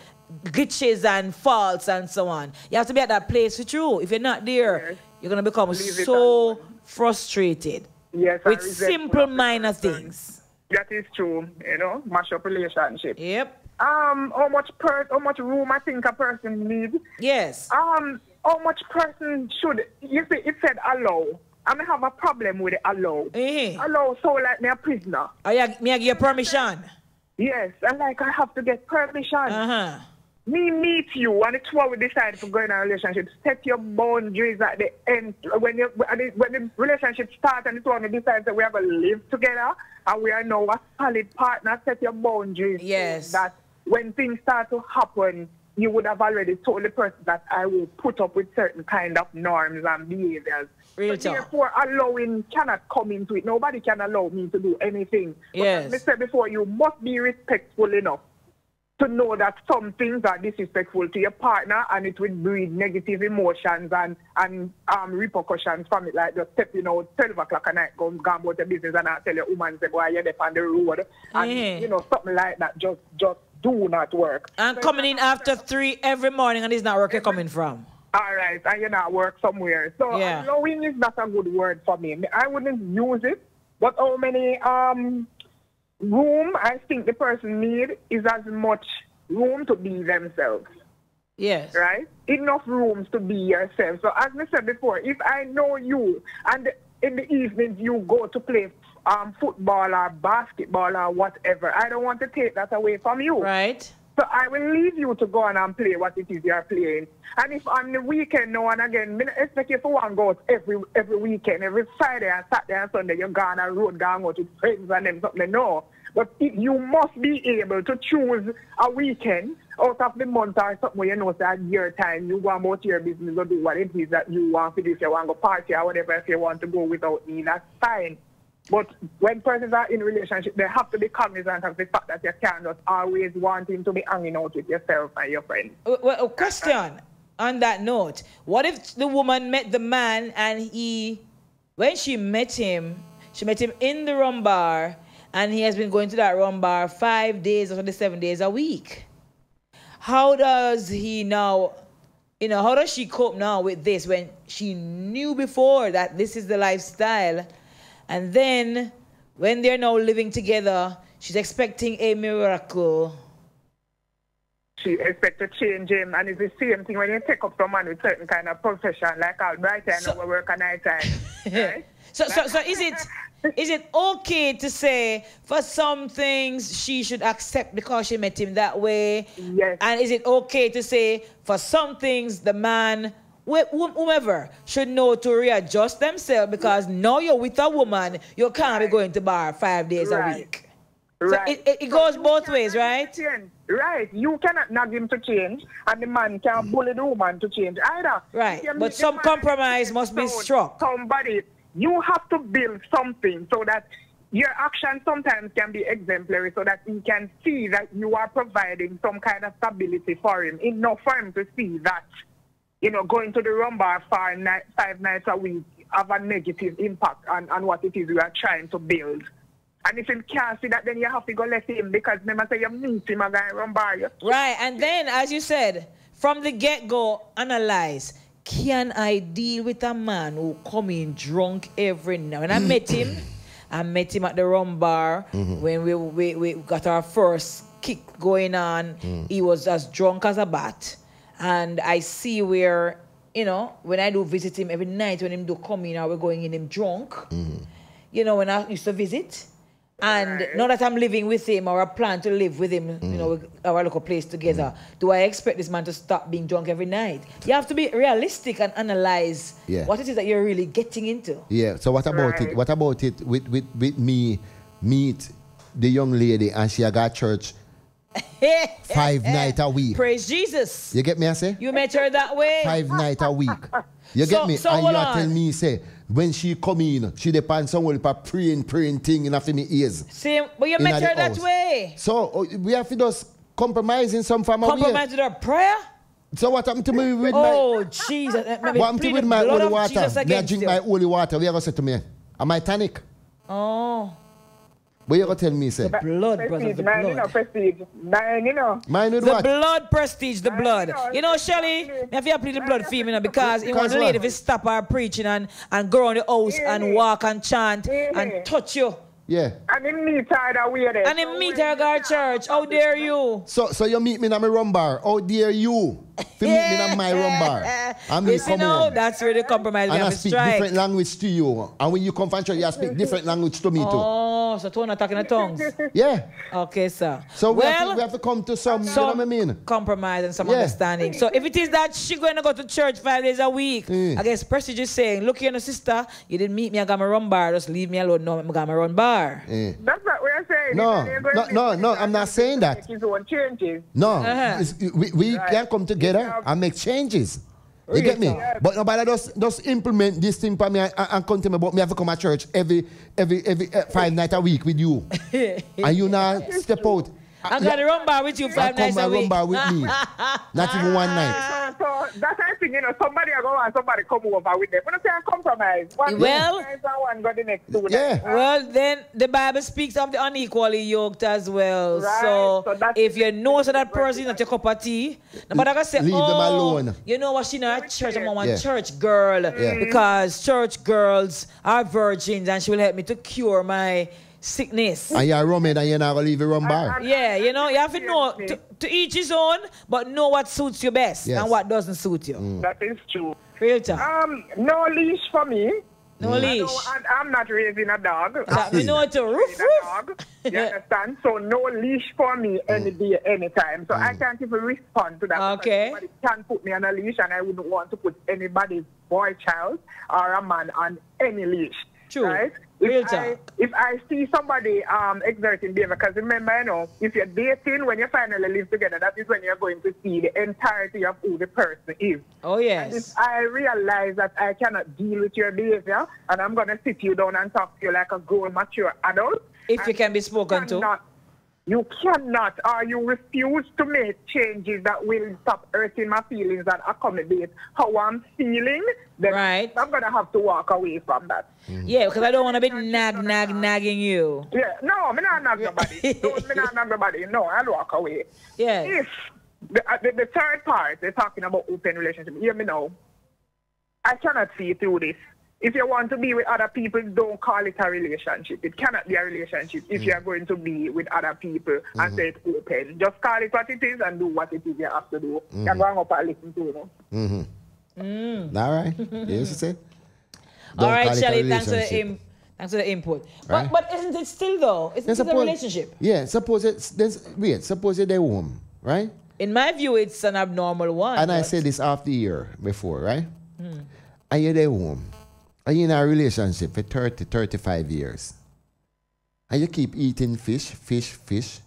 glitches and faults and so on. You have to be at that place with you. If you're not there, you're gonna become Leave so frustrated Yes, with simple minor things. That is true, you know, mash up relationship. Yep. Um, how much per how much room I think a person needs. Yes. Um, how much person should you see it said allow. I may have a problem with it allow. Allow so like me a prisoner. Oh yeah, me I give you permission. Yes, and like I have to get permission. Uh-huh. Me meet you, and it's what we decide to go in a relationship. Set your boundaries at the end when you when the, relationship starts, and it's when we decide that we have to live together, and we are now a solid partner. Set your boundaries. Yes. so That when things start to happen, you would have already told the person that I will put up with certain kind of norms and behaviors. Real so therefore, allowing cannot come into it. Nobody can allow me to do anything. But Yes. as I said before, you must be respectful enough to know that some things are disrespectful to your partner and it will breed negative emotions and, and um, repercussions from it, like just stepping out 12 o'clock at night, going, going about your business and I tell your woman, say, boy, you're there on the road. And, Yeah. you know, something like that just, just do not work. And coming in after three every morning and it's not where you're coming from. All right, and you not work somewhere. So Yeah. allowing is not a good word for me. I wouldn't use it. But how many um room I think the person need is as much room to be themselves. Yes. Right? Enough rooms to be yourself. So as I said before, if I know you and in the evenings you go to play um, football or basketball or whatever, I don't want to take that away from you. Right. So I will leave you to go on and play what it is you're playing. And if on the weekend no one again, not expect you to to go out every every weekend, every Friday and Saturday and Sunday, you're gone on road, going out with friends and them something. No. But it, you must be able to choose a weekend out of the month or something where you know that your time, you want about your business or do what it is that you want to do. If you want to go party or whatever, if you want to go without me, that's fine. But when persons are in relationship, they have to be cognizant of the fact that you can't just always want him to be hanging out with yourself and your friends. Well, a oh, question on that note. What if the woman met the man and he, when she met him, she met him in the rum bar and he has been going to that rum bar five days or seven days a week? How does he now, you know, how does she cope now with this when she knew before that this is the lifestyle? And then when they're now living together, she's expecting a miracle. She expect to change him, and it's the same thing when you take up someone with certain kind of profession, like bright time, so, we work at night time. (laughs) right? So, so, so is it is it okay to say for some things she should accept because she met him that way? Yes. And is it okay to say for some things the man, whomever, should know to readjust themselves because now you're with a woman, you can't be going to bar five days a Right. week. So Right. it, it, it goes both ways, right? Right. You cannot nag him to change, and the man can't bully the woman to change either. Right. If you meet But some compromise must be struck. Somebody, you have to build something so that your action sometimes can be exemplary so that he can see that you are providing some kind of stability for him. Enough for him to see that, you know, going to the rum bar five, night, five nights a week have a negative impact on, on what it is you are trying to build. And if him can't see that, then you have to go let him because remember say you meet him and go run bar. Right. And then, as you said, from the get go, analyze. Can I deal with a man who come in drunk every night? When I (clears throat) met him, I met him at the rum bar Mhm. when we, we, we got our first kick going on. Mm. He was as drunk as a bat. And I see where, you know, when I do visit him every night, when him do come in, or we're going in him drunk, you know, when I used to visit. And now that I'm living with him or I plan to live with him, you know, mm. our local place together, mm. do I expect this man to stop being drunk every night? You have to be realistic and analyze Yeah. what it is that you're really getting into. Yeah. So what about it? What about it with, with, with me meet the young lady and she a got church five night a week. Praise Jesus. You get me I say? You met her that way. Five night a week. You So- get me? so and you tell me say when she come in, she depend somewhere for praying, praying thing in after me ears. See, but you met her that way. So oh, we have to just compromise in some form. Compromise with her prayer? So what happened to me with Oh, my Jesus. Let me what happened to plead with my holy water? Jesus Me I drink you. my holy water. We are gonna say to me, am I tonic? Oh. What you gonna tell me, say? blood, brother, Prestige, the man, you know, blood. prestige. Man, you know. Mine with The what? blood prestige, the blood. You know, Shelly, if you apply the blood for me, you know, because it Because was lady what? if stop our preaching and, and go around the house and walk and chant and touch you. Yeah. And him meet her that way there. And him meet her go to church. How dare you? So so you meet me in my rum bar. How dare you? (laughs) Fi meet me in my rum bar. And me You see come now, home. that's where the compromise we And I to speak strike. different language to you. And when you come from church, you speak (laughs) different language to me too. Oh, so two not talking in tongues. (laughs) Yeah. Okay, sir. So we, have to, we have to come to some, you know what I mean? compromise and some Yeah. understanding. So if it is that she going to go to church five days a week, I guess Prestige is saying, look here, no sister, you didn't meet me, I got my run bar, just leave me alone. No, I got my run bar. Eh. That's what we're saying. No, If no, no, no, I'm not saying that. Make his own. No, Uh-huh. we, we Right. can come together and make changes. You get me? But nobody just, just implement this thing for me and, and come to me about me have to come to church every every every uh, five nights a week with you. (laughs) and you not step out. I got to run bar with you five and come nights a and run week. bar with me. (laughs) Not even one night. Ah, so, so that's the thing, you know, somebody I go and somebody come over with them. When I say I compromise, one Well- night and one go the next two Yeah. Well, then the Bible speaks of the unequally yoked as well. Right, So, so if you know so that person is not your cup of tea, nobody gonna say, Leave them oh, alone." you know what, she not a church, I'm one Yeah. church girl. Yeah. Mm. Because church girls are virgins and she will help me to cure my sickness. And you're rumming and you're not going to leave a rum bar. Yeah, you know, you have to know to, to each his own, but know what suits you best Yes. and what doesn't suit you. Mm. That is true. Real talk. Um, no leash for me. No I leash. don't- I, I'm not raising a dog. That we know to roof, Raising a dog. You (laughs) understand? So no leash for me mm. any day, anytime. So I can't even respond to that. because Okay. Somebody can put me on a leash, and I wouldn't want to put anybody's boy child or a man on any leash. True. Right? Real if I, if I see somebody um, exerting behavior, because remember, you know, if you're dating, when you finally live together, that is when you're going to see the entirety of who the person is. Oh, And yes. if I realize that I cannot deal with your behavior, and I'm going to sit you down and talk to you like a grown, mature adult. If you can be spoken to. You cannot, or you refuse to make changes that will stop hurting my feelings and accommodate how I'm feeling, then Right. I'm going to have to walk away from that. Yeah, because I don't want to be nag, nag, nagging you. Yeah, no, me not nag nobody. (laughs) Don't me not nag nobody. No, I'll walk away. Yeah. If the, uh, the, the third part, they're talking about open relationship. Hear me now. I cannot see through this. If you want to be with other people, don't call it a relationship. It cannot be a relationship if you're going to be with other people and say it's open. Just call it what it is and do what it is you have to do. Mhm. You're going up and listen to it. Mm-hmm. Mm. All right. (laughs) Yes, you say? All right, call it Shelly, thanks for the relationship. im- thanks for the input. Right. But but isn't it still though? Isn't Yeah, it a relationship? Yeah, suppose it's there's wait, suppose they're home, right? In my view, it's an abnormal one. And I but- said this after the year before, right? Hmm. And you're there home. And you're in a relationship for 30, 35 years. And you keep eating fish, fish, fish.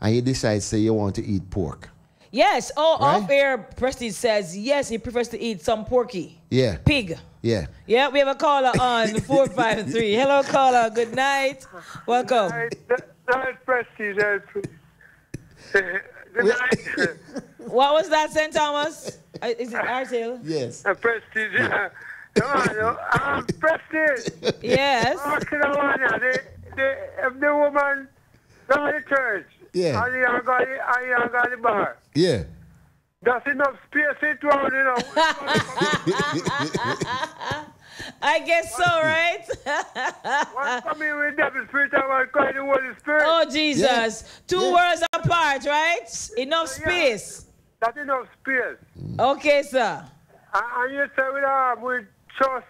And you decide say you want to eat pork. Yes. Oh, Right? off air, Prestige says yes. He prefers to eat some porky Yeah. pig. Yeah. Yeah, we have a caller on (laughs) four five three. Hello, caller. Good night. Welcome. That's prestige. That's Good night. (laughs) (laughs) What was that, St. Thomas? Uh, Is it Artel? Yes. Uh, prestige. Uh, no, no, um, prestige. Yes. You know what, yeah, the, the, if the woman go to church, Yeah. and you got the, and you got the bar, Yeah. that's enough space it round, you know. (laughs) I guess so, right? one come with devil spirit and one come in the Holy Spirit. Oh, Jesus. Two words apart, right? Enough space. That's enough space. Okay, sir. And, and you say with, um, with trust,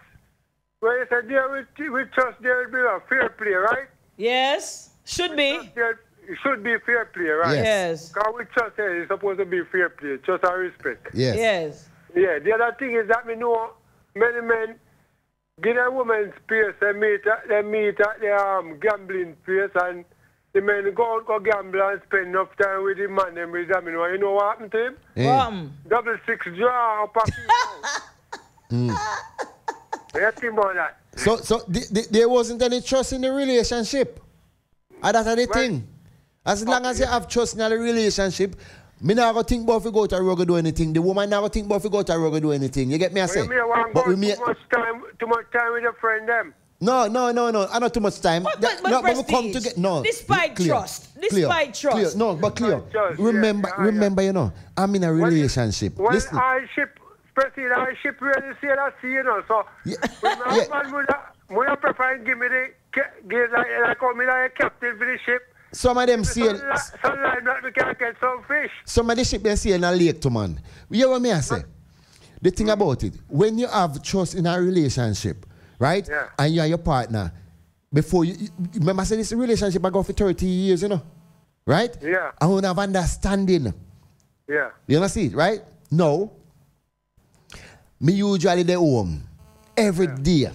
where you say there with, with trust there will be a fair play, right? Yes. Should be. There, it should be fair play, right? Yes. Yes. Because with trust there, it's supposed to be fair play, trust and respect. Yes. Yes. Yeah, the other thing is that me know many men give a woman space, they meet at, they meet at the um, gambling place and the men go out, go gamble and spend enough time with the man them with them, you know. You know what happened to him? Yeah. Double six draw up a (laughs) You think about that? So, so th- th- there wasn't any trust in the relationship. And that's the thing. As long as you have trust in the relationship, me not go think about if you go to a road do anything. The woman not go think about if you go to a road do anything. You get me? I say. Well, you may want But go we may, too much time, too much time with your friend them. No, no, no, no. I not too much time. But, but, but no, we come Prestige, to get no. Despite clear, trust, clear, despite trust. clear. No, but clear. trust, yeah, remember, yeah, yeah. remember, you know, I'm in a relationship. When Listen, I ship, President, I ship really say that see, you know. So, when my husband would, would have prefer give me the, give like, like, call me like a captain for the ship. some of them say, Some, some line that we can get some fish. some of the ship they say in a lake to man. You hear what me I say? The thing about it, when you have trust in a relationship, right? Yeah. And you and your partner, before you, you remember I said this relationship I go for 30 years, you know? Right? Yeah. I want to have understanding. Yeah. You know see it, right? No. Me usually the home every day.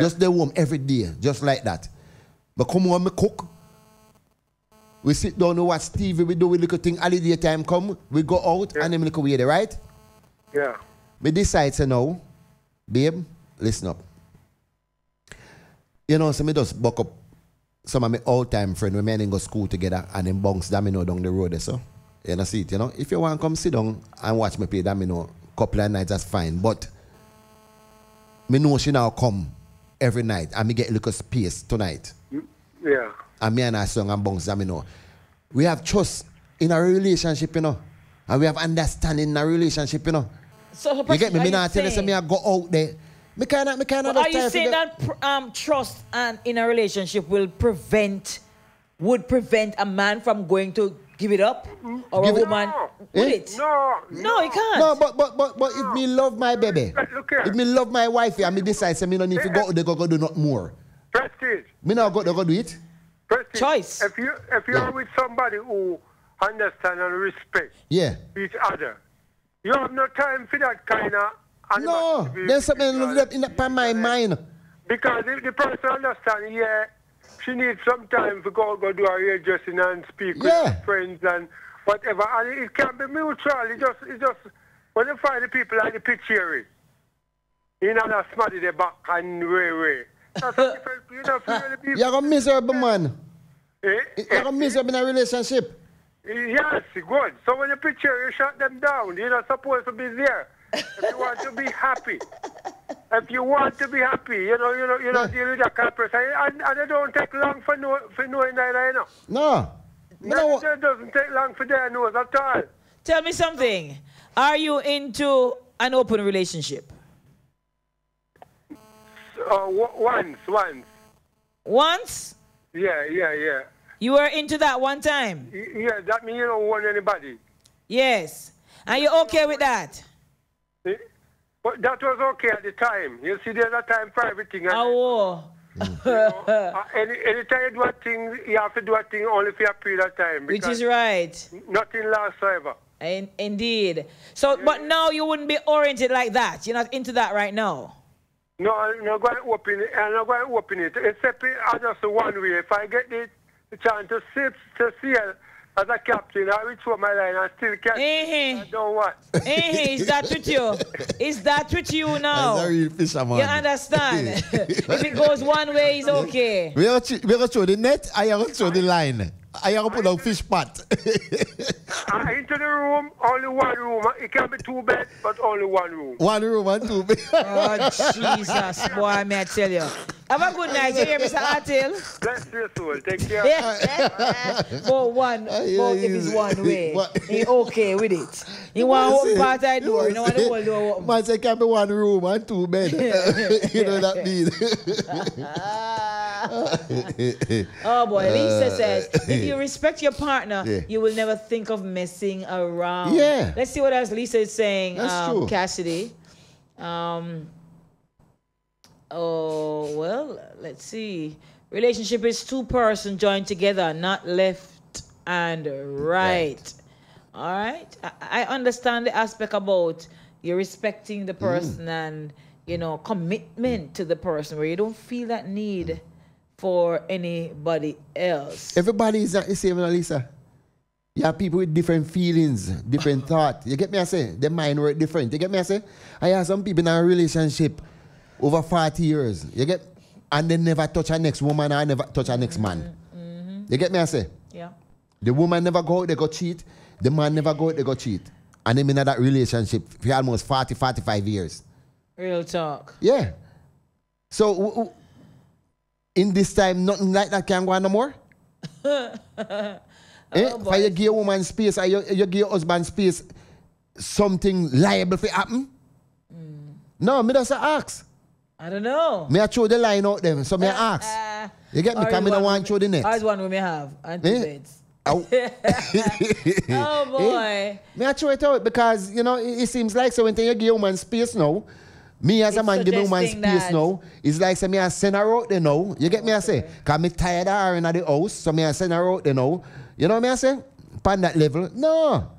Just the home every day, just like that. But come on, me cook. We sit down, we watch TV, we do a little thing, holiday time come, we go out and then we look away right? Yeah. Me decide to now, babe, listen up. You know, so me just buck up some of my old time friend, we men go school together and then bounce domino down the road so. You know, see it, you know. If you want to come sit down and watch me play domino couple of nights, that's fine. But me know she now come every night and me get a little space tonight. Yeah. And me and her song and bounce domino. We have trust in a relationship, you know. And we have understanding in a relationship, you know. So, You get me? are Me you not tell you, say me I go out there. Me kinda, me kinda But are you saying that pr- um, trust and in a relationship will prevent, would prevent a man from going to give it up, or Give a it- woman? No. Would Eh? it? No, no, it can't. No, but but but but if me love my baby, if me love my wife, and me decide say me no need to go, they go go do not more. Prestige. Me now go they go do it. Prestige. Choice. If you if you're with somebody who understand and respect Yeah. each other, you have no time for that kind of. No, there's something in the- in the- in my mind. Because if the person understand, yeah, she needs some time to go go do her hairdressing and speak with Yeah. her friends and whatever. And it can be mutual. It just it just when you find the people like the picture, you know that smarty the back and way way. That's (laughs) different, you know, people. You're a miserable man. Eh? You're a miserable in a relationship. Yes, good. So when you picture, you shut them down. You're not supposed to be there. If you want to be happy, (laughs) if you want to be happy, you know, you know, you know, deal with that kind of person, and, and it don't take long for know for knowing that, you know. No. No, it doesn't take long for their nose at all. Tell me something. Are you into an open relationship? Uh, once, once. Once? Yeah, yeah, yeah. You were into that one time? Yeah, that means you don't want anybody. Yes. And you're okay with that? Eh? But that was okay at the time. You see, there's a time for everything. Oh. (laughs) Uh, any anytime you do a thing, you have to do a thing only for a period of time. Which is right. Nothing lasts forever. In, indeed. So, but now you wouldn't be oriented like that. You're not into that right now. No, I'm not going to open it. I'm not going to open it. Except it- I just one way. If I get the, the chance to sit to see as a captain, I reach for my line and still catch. Eh-heh. I don't want. Eh, is that with you? Is that with you now? That's a real fisherman. You understand? (laughs) if it goes one way, it's okay. We are ch- we are throw the net, I am throw the line. I am put on fish pot. (laughs) Uh, into the room, only one room. It can be two beds, but only one room. One room and two bed. Oh, Jesus, boy, may I tell you. Have a good night. You hear, Mr. Atil? Bless your soul. Take care. (laughs) but one, but if it's one way, (laughs) he okay with it. He want one say- part I door, you know want the whole door open. Man say can be one room and two bed. (laughs) you know that mean. Oh boy, Lisa Uh, says, if you respect your partner, Yeah. you will never think of messing around. Yeah. Let's see what else Lisa is saying, That's um, true. Cassidy. Um, oh, well, let's see. Relationship is two person joined together, not left and right. All right. I, I understand the aspect about you respecting Mm. the person and, you know, commitment to the person where you don't feel that need for anybody else. Everybody is not the same, Lisa. You have people with different feelings, different thoughts. You get me? I say their mind work different. You get me? I say I have some people in a relationship over 40 years. You get, and they never touch a next woman or never touch a next man. You get me? I say Yeah. the woman never go out, they go cheat. The man never go out, they go cheat. And them in that relationship for almost 40, 45 years. Real talk. Yeah. So w- w- in this time, nothing like that can go on no more. (laughs) eh? Oh, For you give a woman space, or you, you give your husband space, something liable for happen? Hmm. No, me just ask. I don't know. Me I throw the line out them, so me I uh, ask. Uh, you get me? Is one want throw the net. or is one we may have and two Eh? beds. (laughs) Oh (laughs) eh? boy. Me I throw it out because, you know, it, it seems like so when you give a woman space now, me as a man give a woman space now, it's like say me I send her out there now. You get me I say? Because me tired of her in the house, so me I send her out there now. You know what me I say? Upon that level, no.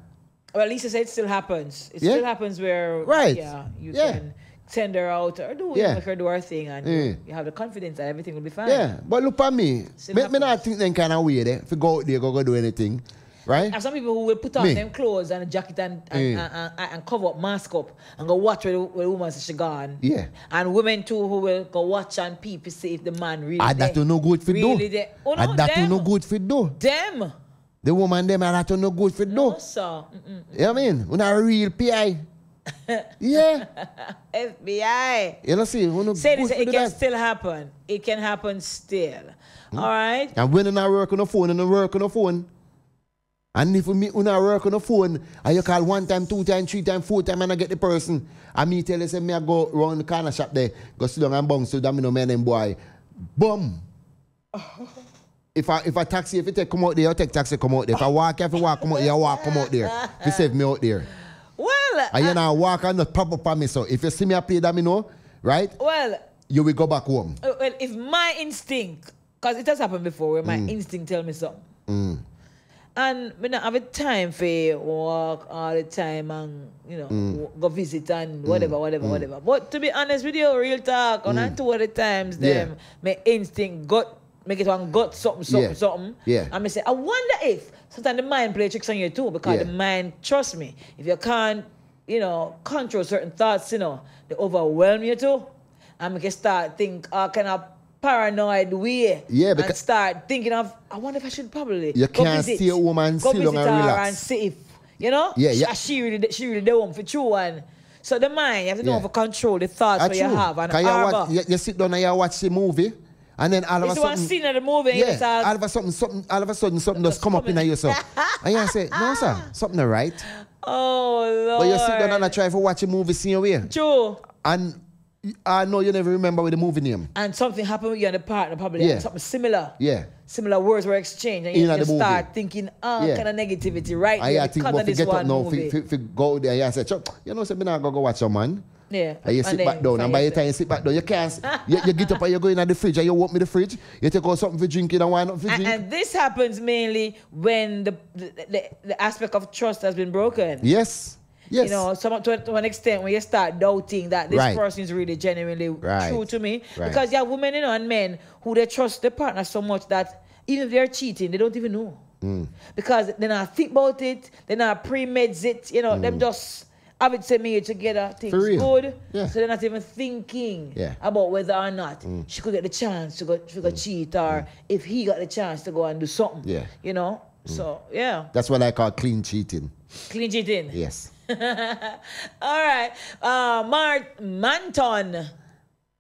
Well, Lisa said it still happens. It Yeah. still happens where Right. yeah, you Yeah. can send her out or do Yeah. make her do her thing and Yeah. you, have the confidence that everything will be fine. Yeah, but look at me. Still Me, me not think them kind of weird there. If you go out there, go, go do anything. Right? And some people who will put on Me. them clothes and a jacket and and, Yeah. and, and, and cover up, mask up, and go watch where the, where the woman says she gone. Yeah. And women too who will go watch and peep to see if the man really Ah, that no good for really do. Oh Ah, no, that them. no good for do. Them. The woman them are that no good for do. No, sir. Mm-mm. You know what I mean? When a real PI. (laughs) yeah. FBI. You know see, Say this, it can that. still happen. It can happen still. Hmm? All right. And when not work on the phone and you work on the phone, and if when I work on the phone, and you call one time, two time, three time, four time, and I get the person, and me tell you, say, me I go round the corner shop there, go sit down and bounce to them, you know, man, and boy, boom. (laughs) If I if I taxi, if you take come out there, you take taxi come out there. If I walk, if you walk come out there, you walk come out there. If you save me out there. Well, And you now walk and not pop up on me. So if you see me I play that, me know, right? well, You will go back home. uh, well, if my instinct, because it has happened before, where my Mm. instinct tell me something, Mm. and we don't have a time for walk all the time and you know Mm. go visit and whatever, Mm. whatever, Mm. whatever. But to be honest with you, real talk, on Mm. two of the times, Yeah. them my instinct got make it one got something, something, Yeah. something. Yeah. And me say, I wonder if sometimes the mind play tricks on you too, because Yeah. the mind, trust me, if you can't, you know, control certain thoughts, you know, they overwhelm you too. And make you start think all kind of paranoid way. Yeah, and because- start thinking of, I wonder if I should probably You can't visit, stay a woman sit down and relax. and see if, you know, Yeah, yeah. she really, she really the one for true one. So the mind, you have to know Yeah. how to control the thoughts Ah, that you have And you, watch, you, you sit down and you watch the movie, and then all of a It's one sudden, scene of the movie. yeah, all- all of a sudden, something, all of a sudden, something just come up in yourself, (laughs) and you say, "No, sir, something right." oh Lord. But you sit down and I try to watch a movie, see way, True. and I know you never remember with the movie name. and something happened with you and the partner, probably Yeah. something similar. Yeah, Similar words were exchanged, and you, you movie. start thinking, oh, Yeah. kind of negativity right I, I think because about of to this up now, movie. go there, you say, "Chuck, you know, say me not go go watch your man. Yeah. And you sit then back down, and by the time you sit back down, you can't. (laughs) you, you get up and you go in at the fridge, and you open the fridge. You take out something for drinking and wine up for And, drink. and this happens mainly when the, the, the, the aspect of trust has been broken. yes, yes. You know, some, to, to an extent when you start doubting that this Right. person is really genuinely Right. true to me. Right. Because you have women, you know, and men who they trust their partner so much that even if they're cheating, they don't even know. Mm. Because they not think about it, they not pre-meds it, you know, them just have it say me together, things Mm. For real. good. Yeah. So they're not even thinking Yeah. about whether or not Mm. she could get the chance to go to go cheat or if he got the chance to go and do something. Yeah. You know? So yeah. That's what I call clean cheating. Clean cheating. Yes. (laughs) All right. Uh, Mart Manton.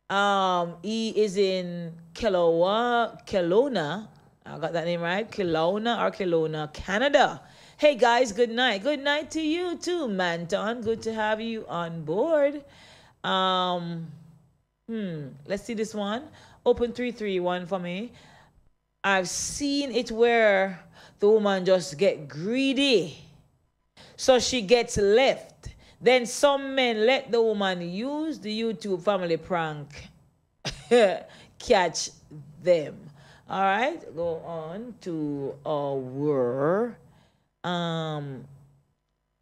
Um, he is in Kelowna, Kelowna. I got that name right. Kelowna or Kelowna, Canada. Hey guys, good night. Good night to you too, Manton. Good to have you on board. Um, hmm. Let's see this one. Open three three one for me. I've seen it where the woman just get greedy. So she gets left. Then some men let the woman use the YouTube family prank. (laughs) Catch them. All right, go on to our um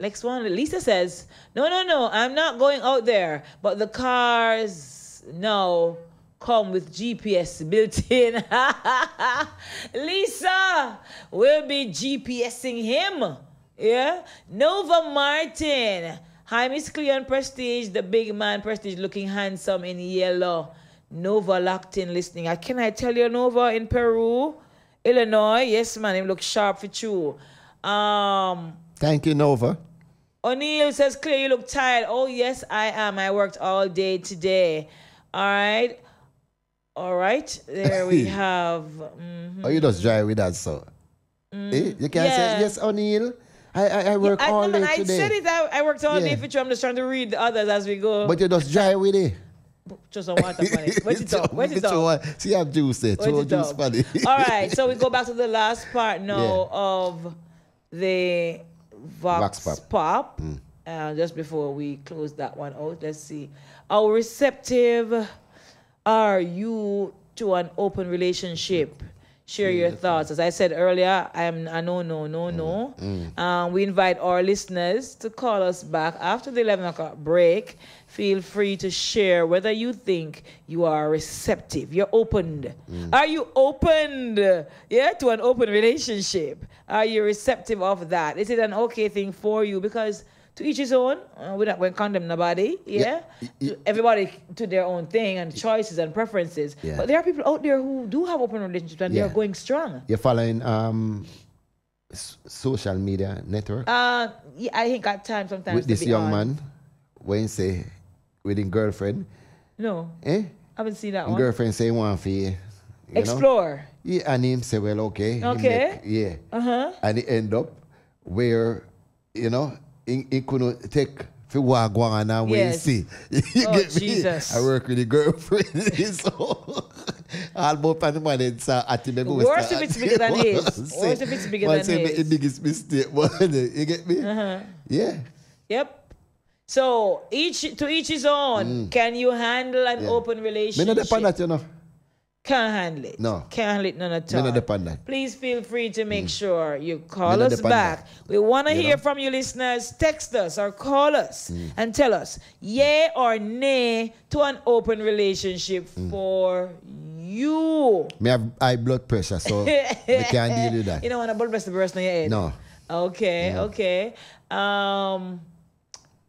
next one. Lisa says, No, no, no, I'm not going out there, but the cars now come with GPS built in. (laughs) Lisa will be GPSing him. Yeah. Nova Martin. Hi, Miss Cleon Prestige, the big man Prestige looking handsome in yellow. Nova locked in listening. Uh, Can I tell you, Nova in Peru, Illinois? Yes, man, him look sharp for you. Um, Thank you, Nova. O'Neill says, Clear, you look tired. Oh, yes, I am. I worked all day today. All right. All right, there we (laughs) have. mhm. Oh, you just drive with that, so. Eh? You can yeah. say, yes, O'Neill. I, I, I work I, all no, day I today. said it. I, I worked all day Yeah. for you. I'm just trying to read the others as we go. But you just drive with it. (laughs) just on water funny. Where's it up? Where's it up? See, I'm juice there. Two juice funny. All right, so we go (laughs) back to the last part now of the Vox, Vox Pop. Pop. Mm. Uh, just before we close that one out, let's see. How receptive are you to an open relationship? Share your thoughts. As I said earlier, I'm a no, no, no, no. Um, we invite our listeners to call us back after the 11 o'clock break. Feel free to share whether you think you are receptive, you're opened. Are you opened, yeah, to an open relationship? Are you receptive of that? Is it an okay thing for you? Because to each his own. Uh, we don't we don't condemn nobody. Yeah. Everybody to their own thing and choices and preferences. Yeah. But there are people out there who do have open relationships and Yeah. they're going strong. You're following um, social media network Uh, yeah, I think at times sometimes with this young on. man when say with his girlfriend. No, Eh? I haven't seen that His one. girlfriend say one for you. you know? Explore. Yeah, and him say, well, okay. Okay. make- yeah. Uh huh. And he end up where, you know, he, he couldn't take for wagwan and where Yes. you see. (laughs) You Oh, get me? Jesus. I work with a girlfriend. (laughs) so almost pan man it's uh, at him Worse if it's bigger than (laughs) his. Worse if it's bigger than his. the biggest mistake, you get me? Uh-huh. Yeah. Yep. So each to each his own. Can you handle an Mm. Yeah. open Me relationship? not depend that, you know. Can't handle it. No. Can't handle it none at Me all. not depend that. Please feel free to make sure you call us back. We want to hear know? from you listeners. Text us or call us and tell us yay or nay to an open relationship for you. Me have high blood pressure, so we can't deal with that. (laughs) You don't want to blood pressure burst on your head. No. Okay, okay. Um,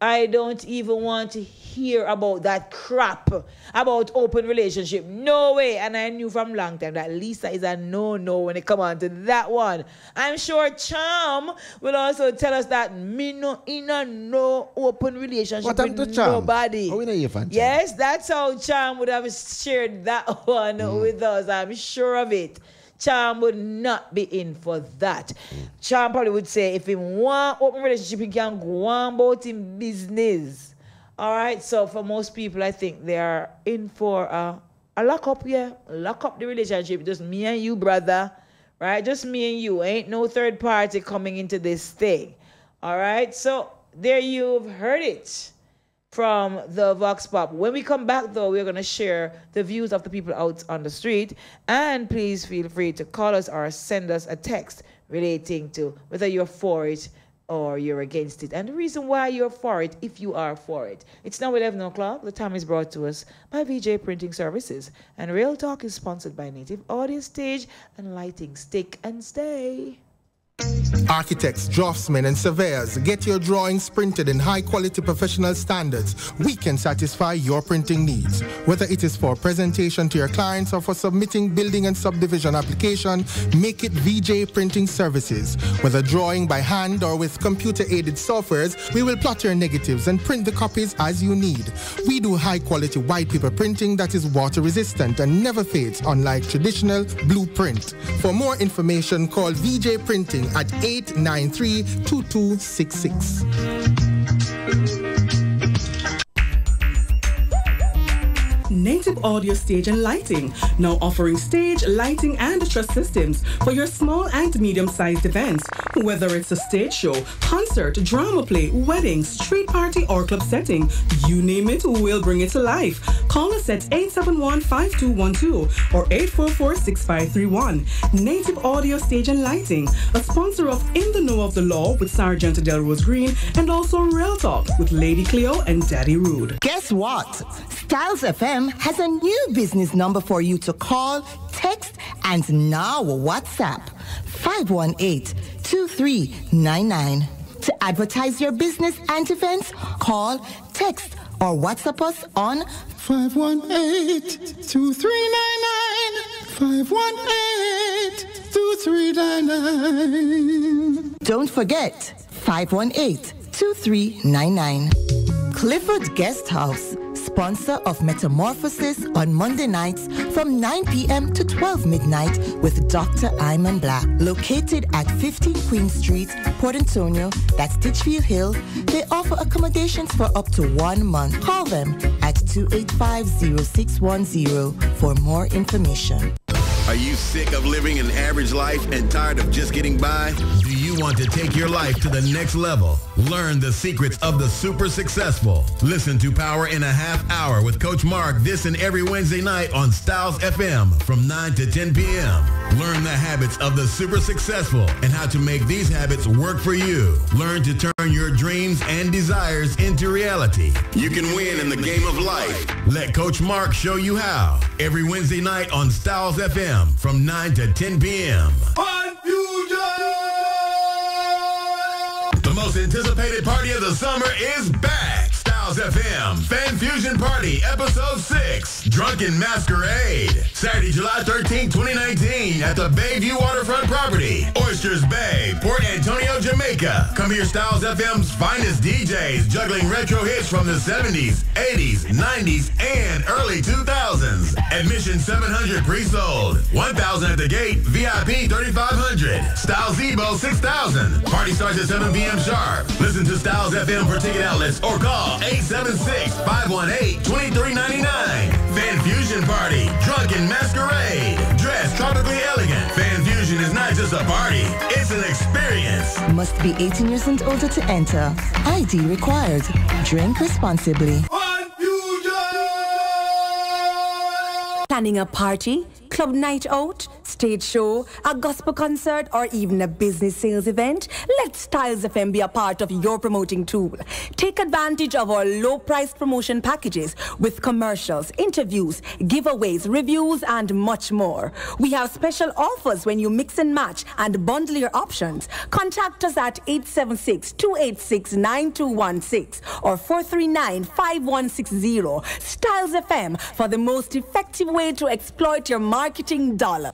I don't even want to hear about that crap about open relationship. No way. And I knew from long time that Lisa is a no-no when it come on to that one. I'm sure Charm will also tell us that me no in a no open relationship What with to Charm? nobody. How we know you fan Charm? Yes, that's how Charm would have shared that (laughs) one Mm. with us. I'm sure of it. Charm would not be in for that. Charm probably would say if he want open relationship, he can go on about in business. All right. So for most people, I think they are in for a, a lock up. Yeah, lock up the relationship. Just me and you, brother. Right. Just me and you. Ain't no third party coming into this thing. All right. So there you've heard it from the Vox Pop. When we come back, though, we're going to share the views of the people out on the street. And please feel free to call us or send us a text relating to whether you're for it or you're against it. And the reason why you're for it, if you are for it. It's now 11 o'clock. The time is brought to us by VJ Printing Services. And Real Talk is sponsored by Native Audio Stage and Lighting. Stick and stay. Architects, draftsmen, and surveyors, get your drawings printed in high quality professional standards. We can satisfy your printing needs. Whether it is for presentation to your clients or for submitting building and subdivision application, make it VJ Printing Services. Whether drawing by hand or with computer aided softwares, we will plot your negatives and print the copies as you need. We do high quality white paper printing that is water resistant and never fades, unlike traditional blueprint. For more information, call VJ Printing at 893 2266. Native Audio Stage and Lighting, now offering stage, lighting, and truss systems for your small and medium sized events. Whether it's a stage show, concert, drama play, wedding, street party, or club setting, you name it, we'll bring it to life. Call us at 871 5212 or 844 6531. Native Audio Stage and Lighting, a sponsor of In the Know of the Law with Sergeant Delrose Green and also Real Talk with Lady Cleo and Daddy Rude. Guess what? Stylz FM has a new business number for you to call, text, and now WhatsApp 518-2399. To advertise your business and events, call, text, or WhatsApp us on 518-2399. 518-2399. Don't forget 518-2399. Clifford Guest House, sponsor of Metamorphosis on Monday nights from 9 p.m. to 12 midnight with Dr. Iman Black. Located at 15 Queen Street, Port Antonio, that's Titchfield Hill, they offer accommodations for up to one month. Call them at 285-0610 for more information. Are you sick of living an average life and tired of just getting by? Do you want to take your life to the next level? Learn the secrets of the super successful. Listen to Power in a Half Hour with Coach Mark this and every Wednesday night on Stylz FM from 9 to 10 p.m. Learn the habits of the super successful and how to make these habits work for you. Learn to turn your dreams and desires into reality. You can win in the game of life. Let Coach Mark show you how. Every Wednesday night on Stylz FM from 9 to 10 p.m. The most anticipated party of the summer is back. Stylz FM Fan Fusion Party Episode 6 Drunken Masquerade. Saturday, July 13, 2019 at the Bayview Waterfront Property. Oysters Bay, Port Antonio, Jamaica. Come hear Stylz FM's finest DJs juggling retro hits from the 70s, 80s, 90s, and early 2000s. Admission 700 pre-sold. 1000 at the gate. VIP 3500. Styles Ebo 6000. Party starts at 7 p.m. sharp. Listen to Stylz FM for ticket outlets or call 876-518-2399. Fan Fusion Party. Drunken Masquerade. Dress tropically elegant. Fan Fusion is not just a party. It's an experience. Must be 18 years and older to enter. ID required. Drink responsibly. Planning a party, club night out, stage show, a gospel concert, or even a business sales event? Let Stylz FM be a part of your promoting tool. Take advantage of our low price promotion packages with commercials, interviews, giveaways, reviews, and much more. We have special offers when you mix and match and bundle your options. Contact us at 876 286 9216 or 439 5160. Stylz FM for the most effective way to exploit your marketing dollar.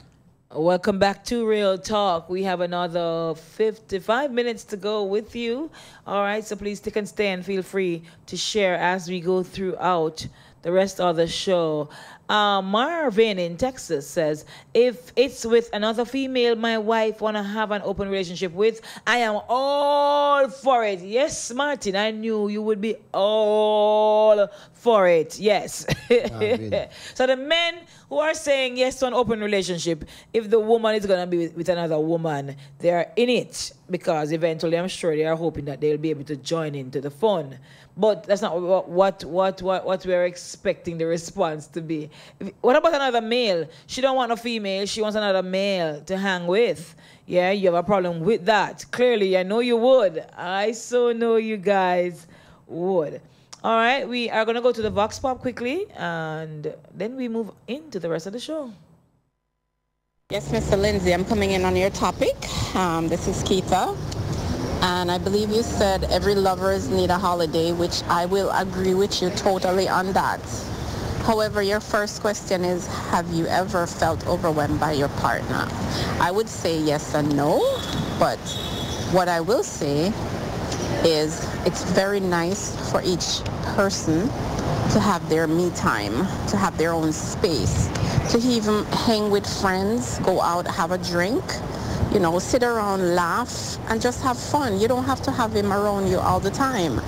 Welcome back to Real Talk. We have another 55 minutes to go with you. All right, so please stick and stay and feel free to share as we go throughout the rest of the show. Uh, Marvin in Texas says, if it's with another female my wife want to have an open relationship with, I am all for it. Yes, Martin, I knew you would be all for it. Yes. (laughs) so the men who are saying yes to an open relationship, if the woman is going to be with, with another woman, they are in it because eventually I'm sure they are hoping that they'll be able to join into the fun. But that's not what what what what, what we're expecting the response to be. What about another male? She don't want a female. She wants another male to hang with. Yeah, you have a problem with that. Clearly, I know you would. I so know you guys would. All right, we are gonna go to the Vox Pop quickly, and then we move into the rest of the show. Yes, Mr. Lindsay, I'm coming in on your topic. Um, this is Keita. And I believe you said every lovers need a holiday, which I will agree with you totally on that. However, your first question is, have you ever felt overwhelmed by your partner? I would say yes and no, but what I will say is it's very nice for each person to have their me time, to have their own space, to even hang with friends, go out, have a drink, you know, sit around, laugh, and just have fun. You don't have to have him around you all the time.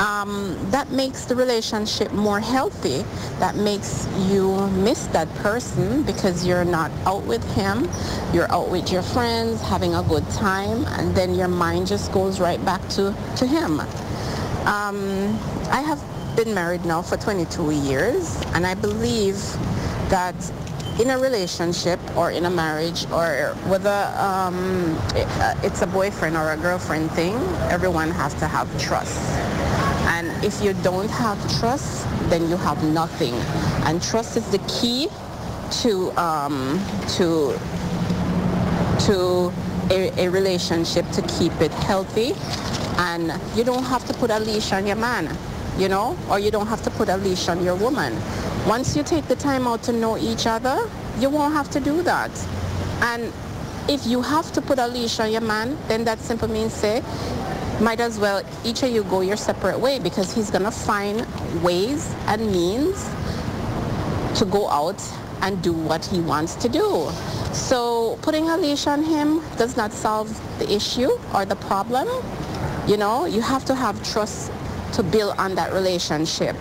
Um, that makes the relationship more healthy. That makes you miss that person because you're not out with him. You're out with your friends, having a good time, and then your mind just goes right back to, to him. Um, I have been married now for 22 years, and I believe that in a relationship or in a marriage or whether um, it's a boyfriend or a girlfriend thing, everyone has to have trust. And if you don't have trust, then you have nothing. And trust is the key to um, to to a, a relationship to keep it healthy. And you don't have to put a leash on your man, you know, or you don't have to put a leash on your woman. Once you take the time out to know each other, you won't have to do that. And if you have to put a leash on your man, then that simply means say might as well each of you go your separate way because he's going to find ways and means to go out and do what he wants to do. So putting a leash on him does not solve the issue or the problem. You know, you have to have trust to build on that relationship.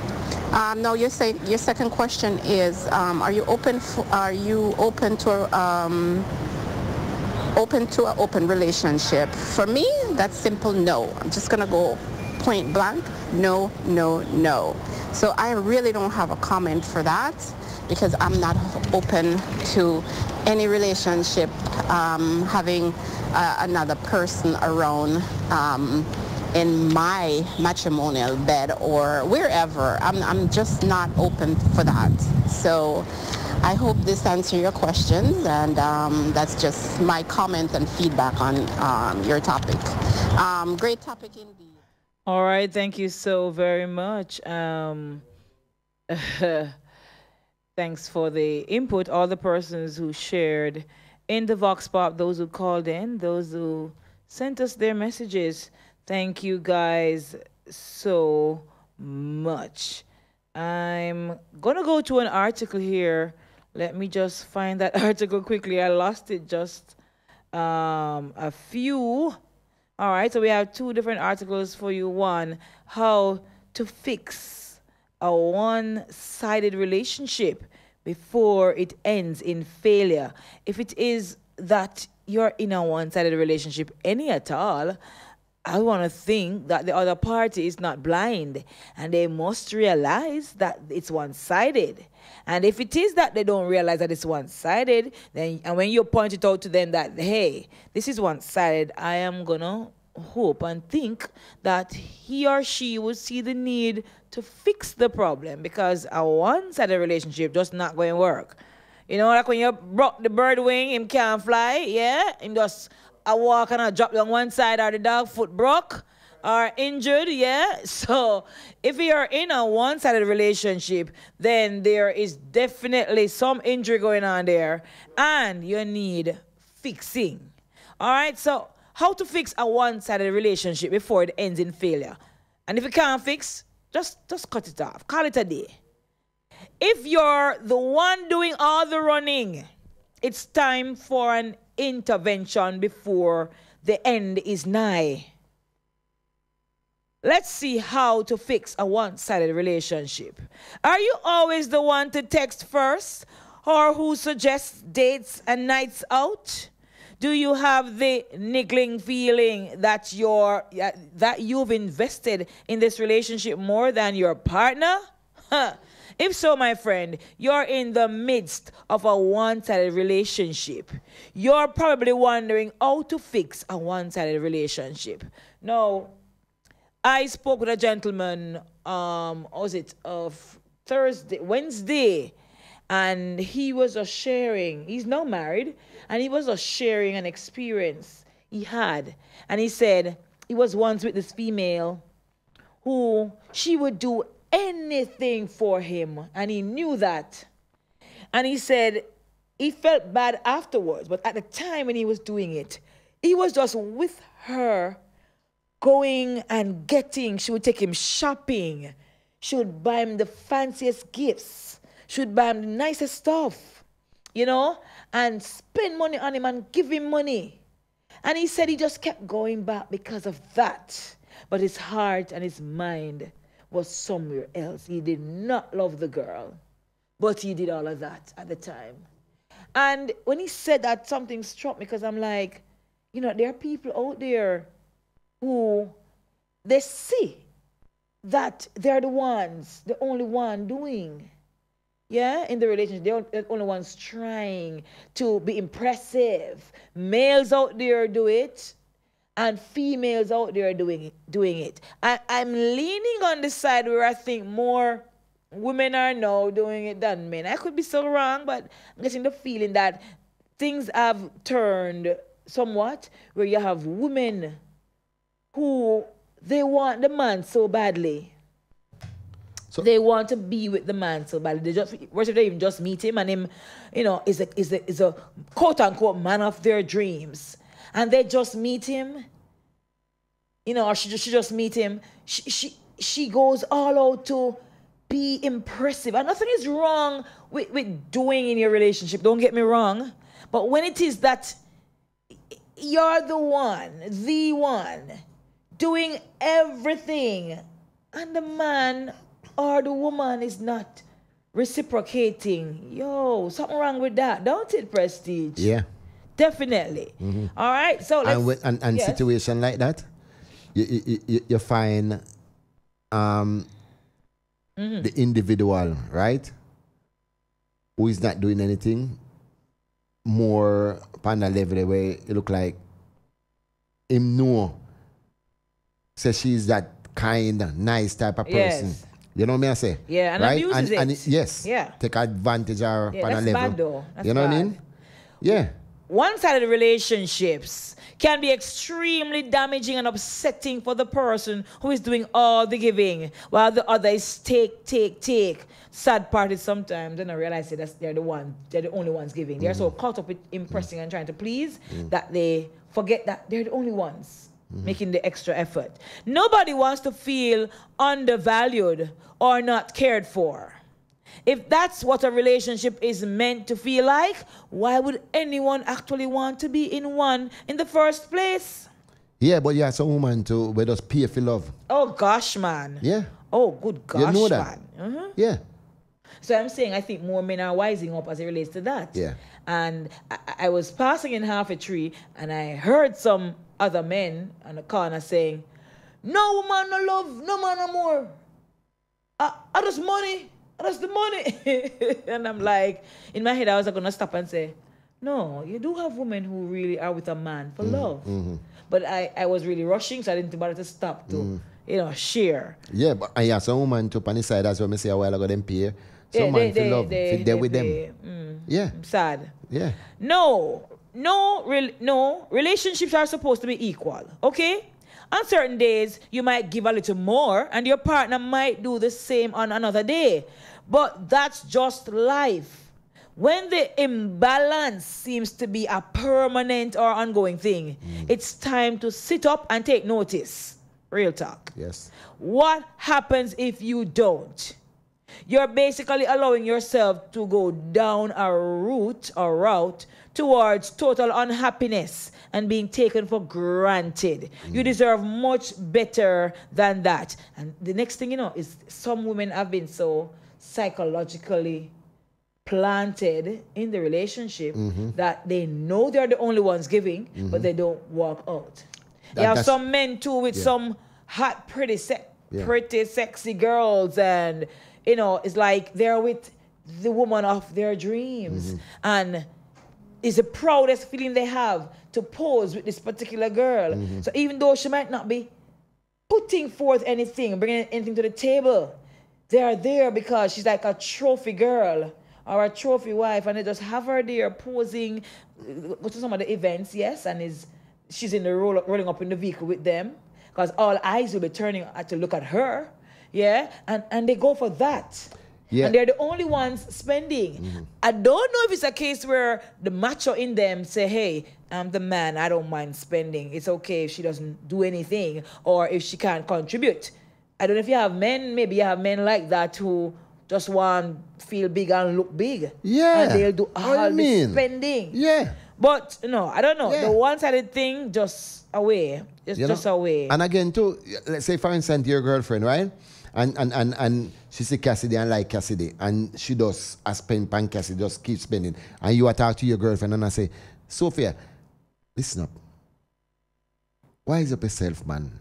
Um, now, your, say, your second question is, um, are you open? Are you open to um, open to an open relationship? For me, that's simple. No. I'm just gonna go point blank. No, no, no. So I really don't have a comment for that because I'm not open to any relationship um, having uh, another person around um, in my matrimonial bed or wherever. I'm, I'm just not open for that. So I hope this answers your questions and um, that's just my comment and feedback on um, your topic. Um, great topic indeed. All right, thank you so very much. Um, (laughs) thanks for the input. All the persons who shared in the Vox Pop, those who called in, those who sent us their messages. Thank you guys so much. I'm to go to an article here. Let me just find that (laughs) article quickly. I lost it just um, a few. All right, so we have two different articles for you. One, how to fix a one sided relationship before it ends in failure. If it is that you're in a one sided relationship, any at all, I want to think that the other party is not blind and they must realize that it's one sided. And if it is that they don't realize that it's one sided, then and when you point it out to them that, hey, this is one sided, I am going to hope and think that he or she will see the need to fix the problem because a one sided relationship just not going to work. You know, like when you broke the bird wing, him can't fly, yeah? Him just I walk and I drop on one side or the dog foot broke or injured, yeah? (laughs) So if you're in a one-sided relationship, then there is definitely some injury going on there and you need fixing. All right? So how to fix a one-sided relationship before it ends in failure. And if you can't fix, just just cut it off. Call it a day. If you're the one doing all the running, it's time for an intervention before the end is nigh. Let's see how to fix a one sided relationship. Are you always the one to text first or who suggests dates and nights out? Do you have the niggling feeling that you're that you've invested in this relationship more than your partner? Huh. If so, my friend, you're in the midst of a one sided relationship. You're probably wondering how to fix a one sided relationship. Now, I spoke with a gentleman, um, was it, of Thursday, Wednesday, and he was a sharing, he's now married, and he was sharing an experience he had. And he said he was once with this female who she would do anything for him. And he knew that. And he said he felt bad afterwards, but at the time when he was doing it, he was just with her going and getting. She would take him shopping. She would buy him the fanciest gifts. She would buy him the nicest stuff, you know, and spend money on him and give him money. And he said he just kept going back because of that. But his heart and his mind was somewhere else. He did not love the girl, but he did all of that at the time. And when he said that, something struck me because I'm like, you know, there are people out there who they see that they're the ones, the only one doing. Yeah, in the relationship, they're the only ones trying to be impressive. Males out there do it, and females out there doing it, doing it. I, I'm leaning on the side where I think more women are now doing it than men. I could be so wrong, but I'm getting the feeling that things have turned somewhat where you have women who they want the man so badly. So, they want to be with the man so badly. They just worse if they even just meet him and him, you know, is a is a is a quote unquote man of their dreams and they just meet him, you know, or she just, she just meet him. She, she, she goes all out to be impressive. And nothing is wrong with, with doing in your relationship. Don't get me wrong. But when it is that you're the one, the one, doing everything, and the man or the woman is not reciprocating, yo, something wrong with that, don't it, Prestige? Yeah. Definitely. Mhm. All right. So let's. and with, and, and yes. situation like that, you you, you, find um Mhm. the individual right who is not doing anything more a level where it look like him know say she's that kind nice type of person. Yes. You know what I say? Yeah, and right? abuses and, and it. yes. Yeah. Take advantage of her Yeah, upon a that's level. bad though. That's you know what I mean? Yeah. One-sided relationships can be extremely damaging and upsetting for the person who is doing all the giving while the other is take take take. Sad part is sometimes they don't realize that they're the one they're the only ones giving. They're so mm-hmm. caught up with impressing mm-hmm. and trying to please mm-hmm. that they forget that they're the only ones making the extra effort. Nobody wants to feel undervalued or not cared for if that's what a relationship is meant to feel like, why would anyone actually want to be in one in the first place? Yeah, but yeah, some woman too, we just pay for love. Oh gosh, man. Yeah. Oh, good gosh, You know that? man. Mhm. Yeah. So I'm saying I think more men are wising up as it relates to that. Yeah. And I, I was passing in Half Way Tree and I heard some other men on the corner saying, No woman, no love, no man, no more. I, I just money. I just the money. (laughs) and I'm like, in my head, I was like, going to stop and say, No, you do have women who really are with a man for love. Mm-hmm. But I, I was really rushing, so I didn't bother to stop to, Mm. you know, share. Yeah, but uh, yeah, some woman too on the side as well. Me say a while ago them pay. Some Yeah, man they- for they- love, they- they with them. Mm. Yeah. Sad. Yeah. No, no, real, no. Relationships are supposed to be equal. Okay. On certain days, you might give a little more, and your partner might do the same on another day. But that's just life. When the imbalance seems to be a permanent or ongoing thing, mm. it's time to sit up and take notice. Real talk. Yes. What happens if you don't? You're basically allowing yourself to go down a route or route towards total unhappiness and being taken for granted. You mm. deserve much better than that. And the next thing you know is some women have been so psychologically planted in the relationship Mhm. that they know they're the only ones giving, but Mhm. they don't walk out. That- you have some men too with Yeah. some hot, pretty, se- Yeah. pretty, sexy girls, and you know, it's like they're with the woman of their dreams, Mhm. and it's the proudest feeling they have to pose with this particular girl. Mhm. So even though she might not be putting forth anything, bringing anything to the table, they are there because she's like a trophy girl or a trophy wife, and they just have her there posing, uh, go to some of the events, yes, and is she's in the roll rolling up in the vehicle with them because all eyes will be turning to look at her, yeah, and and they go for that. Yeah. And they're the only ones spending. I don't know if it's a case where the macho in them say, hey, I'm the man, I don't mind spending. It's okay if she doesn't do anything or if she can't contribute. I don't know if you have men, maybe you have men like that who just want feel big and look big. Yeah. And they'll do all the mean? spending. Yeah. But no, I don't know. Yeah. The one sided thing just away. It's You know? just away. And again, too, let's say for instance, your girlfriend, right? And and and and she see Cassidy and like Cassidy, and she does a spend pan Cassidy, just keep spending. And you talk to your girlfriend and I say, Sophia, listen up. Why Wise up yourself, man.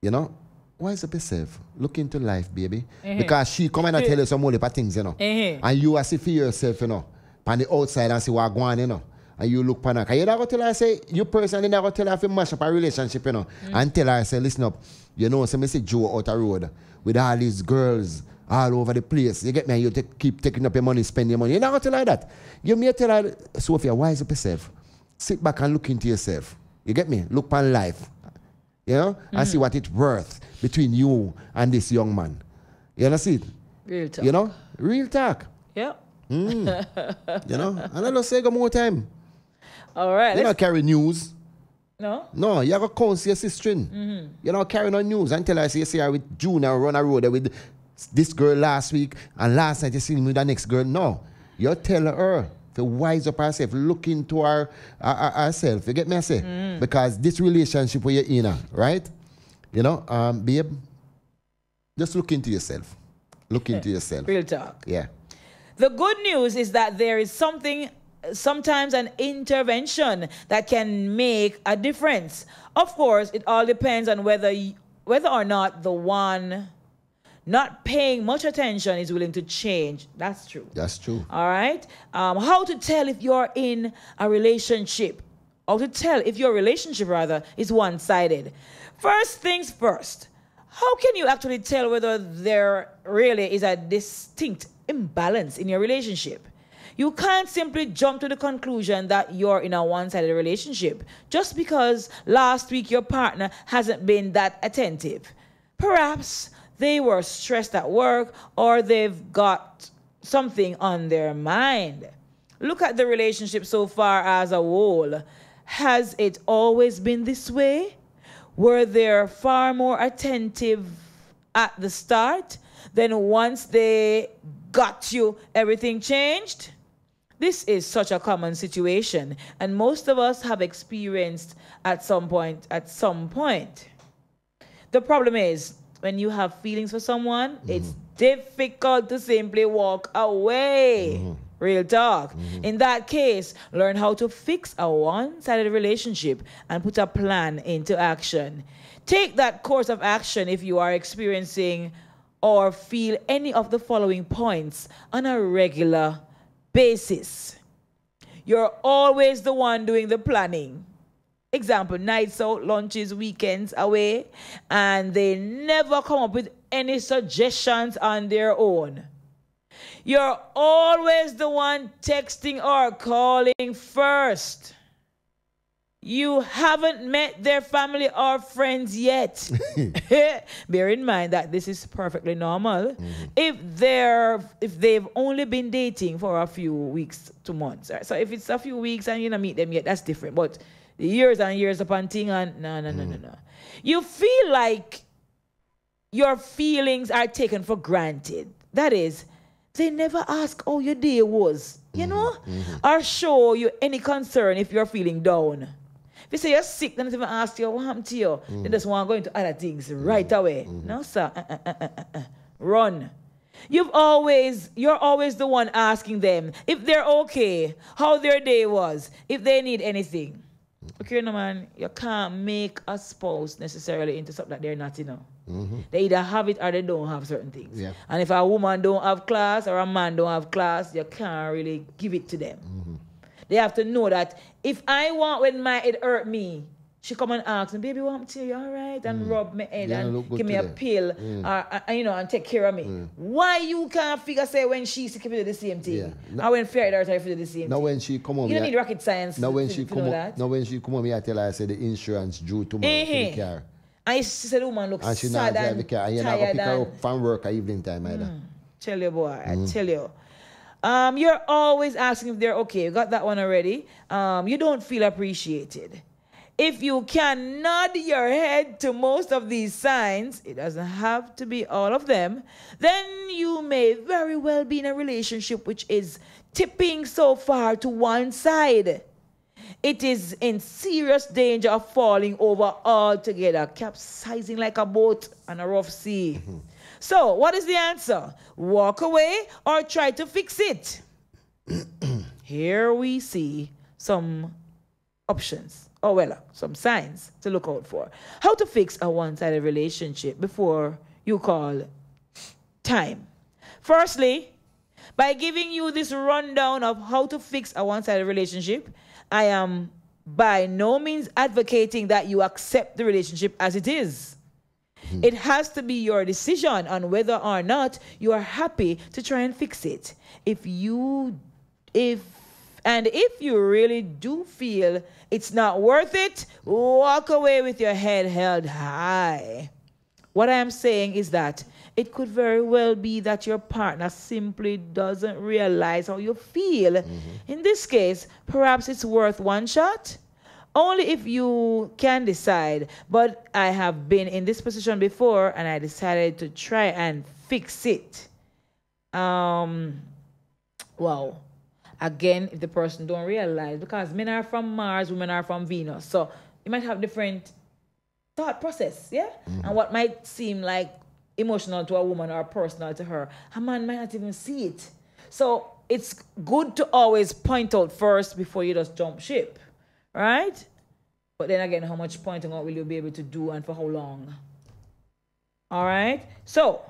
You know? Wise up yourself. Look into life, baby. Because she come and tell you some more things, you know. And you as if you yourself, you know, on the outside and see what going on, you know. And you look pan her. Cause you not gonna tell her, say, you personally not gonna tell her if you mash up a relationship, you know. And tell her, say, listen up, you know, say, me see Joe out the road with all these girls all over the place. You get me? And you take, keep taking up your money, spend your money. You not gonna tell her that. You may tell her, Sophia, wise up yourself. Sit back and look into yourself. You get me? Look pan life. You know? And see Mhm. what it's worth between you and this young man. You understand? Real talk. You know? Real talk. Yep. Mm. (laughs) you know? And I just say go more time. All right. You don't carry news. No? No, you have a counsel your sister. Mhm. You know, carrying on news until I see you see her with Junior run a road with this girl last week and last night you see him with the next girl. No. You tell her to wise up herself, look into her, her- her- herself. You get me I say? Mm. Because this relationship where you're in, right? You know, um, babe, just look into yourself. Look into (laughs) yourself. Real talk. Yeah. The good news is that there is something, sometimes an intervention that can make a difference. Of course, it all depends on whether whether or not the one not paying much attention is willing to change. That's true. That's true. All right. Um, how to tell if you're in a relationship? How to tell if your relationship rather is one-sided? First things first. How can you actually tell whether there really is a distinct imbalance in your relationship? You can't simply jump to the conclusion that you're in a one sided relationship just because last week your partner hasn't been that attentive. Perhaps they were stressed at work or they've got something on their mind. Look at the relationship so far as a whole. Has it always been this way? Were they far more attentive at the start? Then once they got you, everything changed? This is such a common situation, and most of us have experienced at some point, at some point. The problem is when you have feelings for someone, it's mm-hmm. difficult to simply walk away. Mm-hmm. Real talk. Mm-hmm. In that case, learn how to fix a one sided relationship and put a plan into action. Take that course of action if you are experiencing or feel any of the following points on a regular basis. You're always the one doing the planning. Example, nights out, lunches, weekends away, and they never come up with any suggestions on their own. You're always the one texting or calling first. You haven't met their family or friends yet. (laughs) (laughs) Bear in mind that this is perfectly normal. Mm-hmm. If they're if they've only been dating for a few weeks to months. right? So if it's a few weeks and you don't meet them yet, that's different. But years and years upon thing and no no no no mm. no. You feel like your feelings are taken for granted. That is, they never ask how your day was, you know, or show you any concern if you're feeling down. If you say you're sick, they don't even ask you what happened to you. They just want to go into other things right away. No, sir. Uh, uh, uh, uh, uh, uh. Run. You've always, you're always the one asking them if they're okay, how their day was, if they need anything. Okay, no man, you can't make a spouse necessarily into something that they're not, you know. They either have it or they don't have certain things. Yeah. And if a woman don't have class or a man don't have class, you can't really give it to them. They have to know that if I want when my it hurt me, she come and ask me, baby, want to you? All right, and rub my head Yeah, and give me a today. pill, Mm. or, uh, you know, and take care of me. Why you can't figure say when she sick if you do the same thing, Yeah. or when fear hurt if you do the same Now thing? when she come on You don't need rocket science Now when to- she to come that. now when she come home, me I tell her I say the insurance due tomorrow for Mhm. the car. And she said the woman looks And she not sad drive and. And you not tired pick her up from work at evening time either. Tell you, boy. I Mhm. tell you. Um, you're always asking if they're okay. You got that one already. Um, you don't feel appreciated. If you can nod your head to most of these signs, it doesn't have to be all of them, then you may very well be in a relationship which is tipping so far to one side. It is in serious danger of falling over altogether, capsizing like a boat on a rough sea. So, what is the answer? Walk away or try to fix it? (clears throat) Here we see some options. Oh, well, uh, some signs to look out for. How to fix a one sided relationship before you call time. Firstly, by giving you this rundown of how to fix a one sided relationship, I am by no means advocating that you accept the relationship as it is. Hmm. It has to be your decision on whether or not you are happy to try and fix it. If you, if, and if you really do feel it's not worth it, walk away with your head held high. What I am saying is that it could very well be that your partner simply doesn't realize how you feel. In this case, perhaps it's worth one shot. Only if you can decide. But I have been in this position before and I decided to try and fix it. Um, well, again, if the person don't realize, because men are from Mars, women are from Venus. So you might have different thought process, yeah? Mm-hmm. And what might seem like emotional to a woman or personal to her, a man might not even see it. So it's good to always point out first before you just jump ship, right? But then again, how much pointing out will you be able to do and for how long? All right. So,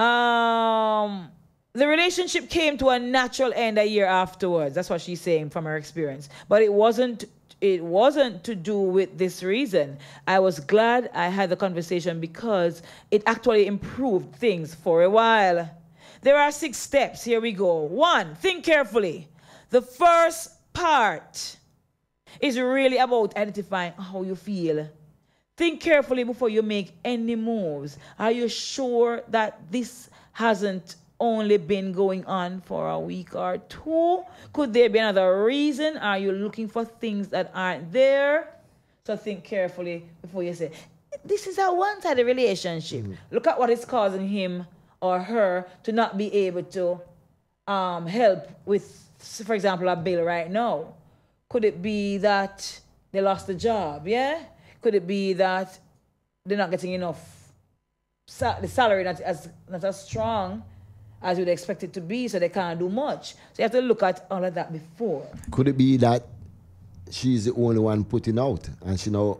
um, the relationship came to a natural end a year afterwards. That's what she's saying from her experience. But it wasn't it wasn't to do with this reason. I was glad I had the conversation because it actually improved things for a while. There are six steps. Here we go. One, think carefully. The first part is really about identifying how you feel. Think carefully before you make any moves. Are you sure that this hasn't only been going on for a week or two? Could there be another reason? Are you looking for things that aren't there? So think carefully before you say, this is a one sided relationship. Look at what is causing him or her to not be able to um, help with, for example, a bill right now. Could it be that they lost the job? Yeah. Could it be that they're not getting enough? Sa- the salary not as not as strong as you'd expect it to be, so they can't do much. So you have to look at all of that before. Could it be that she's the only one putting out and she now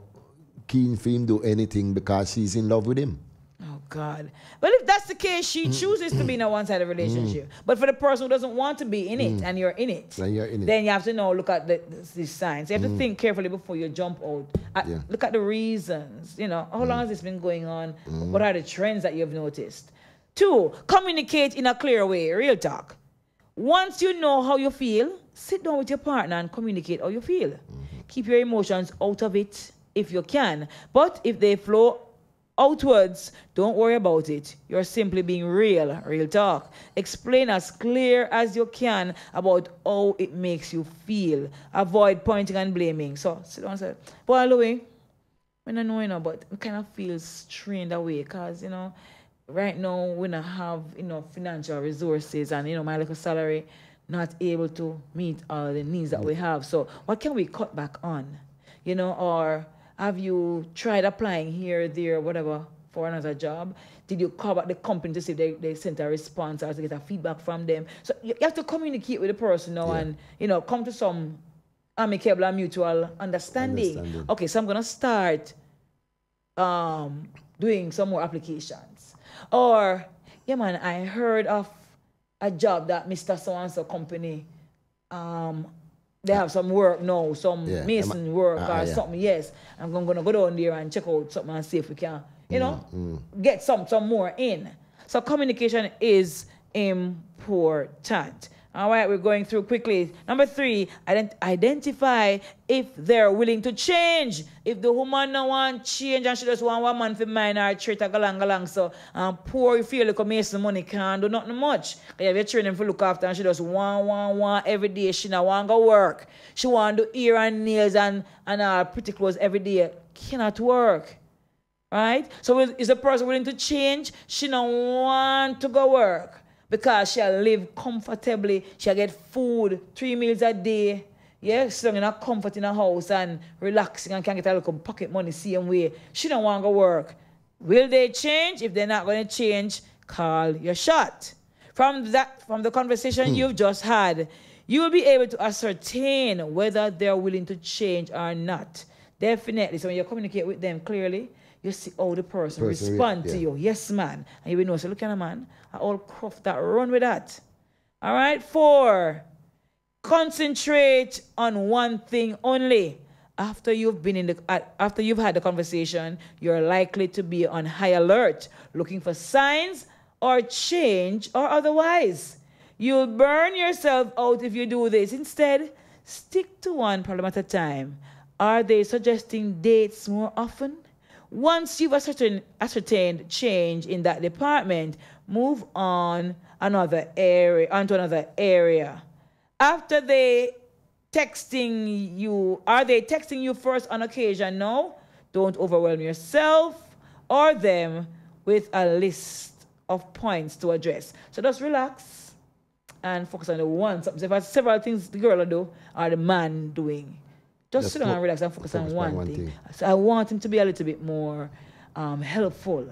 keen for him do anything because she's in love with him? Oh God! Well if that's the case, she mm. chooses to be in a one-sided mm. relationship. But for the person who doesn't want to be in it, mm. and you're in it, Then you're in it. then you have to know look at the, these signs. You have to Mm. think carefully before you jump out. At- Yeah. Look at the reasons. You know, how long has this been going on? What are the trends that you've noticed? Two, communicate in a clear way. Real talk. Once you know how you feel, sit down with your partner and communicate how you feel. Keep your emotions out of it if you can. But if they flow outwards, don't worry about it. You're simply being real, real talk. Explain as clear as you can about how it makes you feel. Avoid pointing and blaming. So sit down and say, Boy, Louis, I don't know, you know, but I kind of feel strained away because, you know, right now we don't have enough financial resources and, you know, my little salary not able to meet all the needs that we have. So what can we cut back on? You know, or have you tried applying here, there, whatever, for another job? Did you call back the company to see if they, they sent a response or to get a feedback from them? So you, you have to communicate with the person now and, you know, come to some amicable and mutual understanding. Understanding. Okay, so I'm gonna start um doing some more applications. Or, yeah man, I heard of a job that Mr. So and so company um they have some work now, some Yeah, mason I- work ah, or yeah. something. Yes, I'm gonna, gonna go down there and check out something and see if we can, you know, Mm. get some some more in. So communication is important. All right, we're going through quickly. Number three, ident- identify if they're willing to change. If the woman no want change and she just want one man for mine or treat her galang galang. So um, poor you feel like a mason money can't do nothing much. You have your training for look after and she just want, want, want every day. She not want go work. She want do ear and nails and, and uh, pretty clothes every day. Cannot work. Right? So is the person willing to change? She don't want to go work because she'll live comfortably. She'll get food, three meals a day. Yeah, sitting in a comfort in a house and relaxing and can get a little pocket money same way. She don't want to go work. Will they change? If they're not going to change, call your shot. From that, from the conversation hmm. you've just had, you will be able to ascertain whether they're willing to change or not. Definitely. So when you communicate with them clearly, you see how the person, Person re- respond to you. Yes, man. And you will know, so look at a man, I all cruft that, run with that. All right. Four, concentrate on one thing only. After you've been in the uh, after you've had the conversation, you're likely to be on high alert, looking for signs or change or otherwise. You'll burn yourself out if you do this. Instead, stick to one problem at a time. Are they suggesting dates more often? Once you've ascertained, ascertained change in that department, move on another area onto another area. After they texting you? Are they texting you first on occasion? No. Don't overwhelm yourself or them with a list of points to address. So just relax and focus on the one. So if there's several things the girl will do or the man doing, just, Just sit down and relax and focus, focus on on one, one thing. thing. So I want him to be a little bit more um, helpful.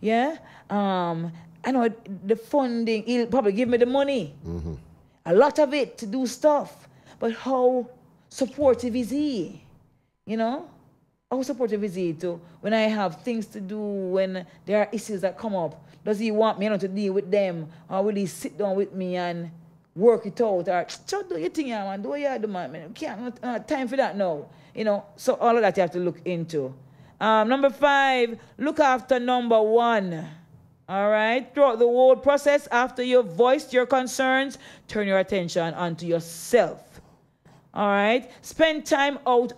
Yeah? Um, I know the funding, he'll probably give me the money, Mm-hmm. a lot of it to do stuff. But how supportive is he? You know? How supportive is he to when I have things to do, when there are issues that come up? Does he want me you know, to deal with them? Or will he sit down with me and work it out? Or just do your thing, yeah, man. Do what you do, man. man. Can't not, uh, time for that now. You know, so all of that you have to look into. Um, number five, look after number one. All right. Throughout the whole process, after you've voiced your concerns, turn your attention onto yourself. All right. Spend time out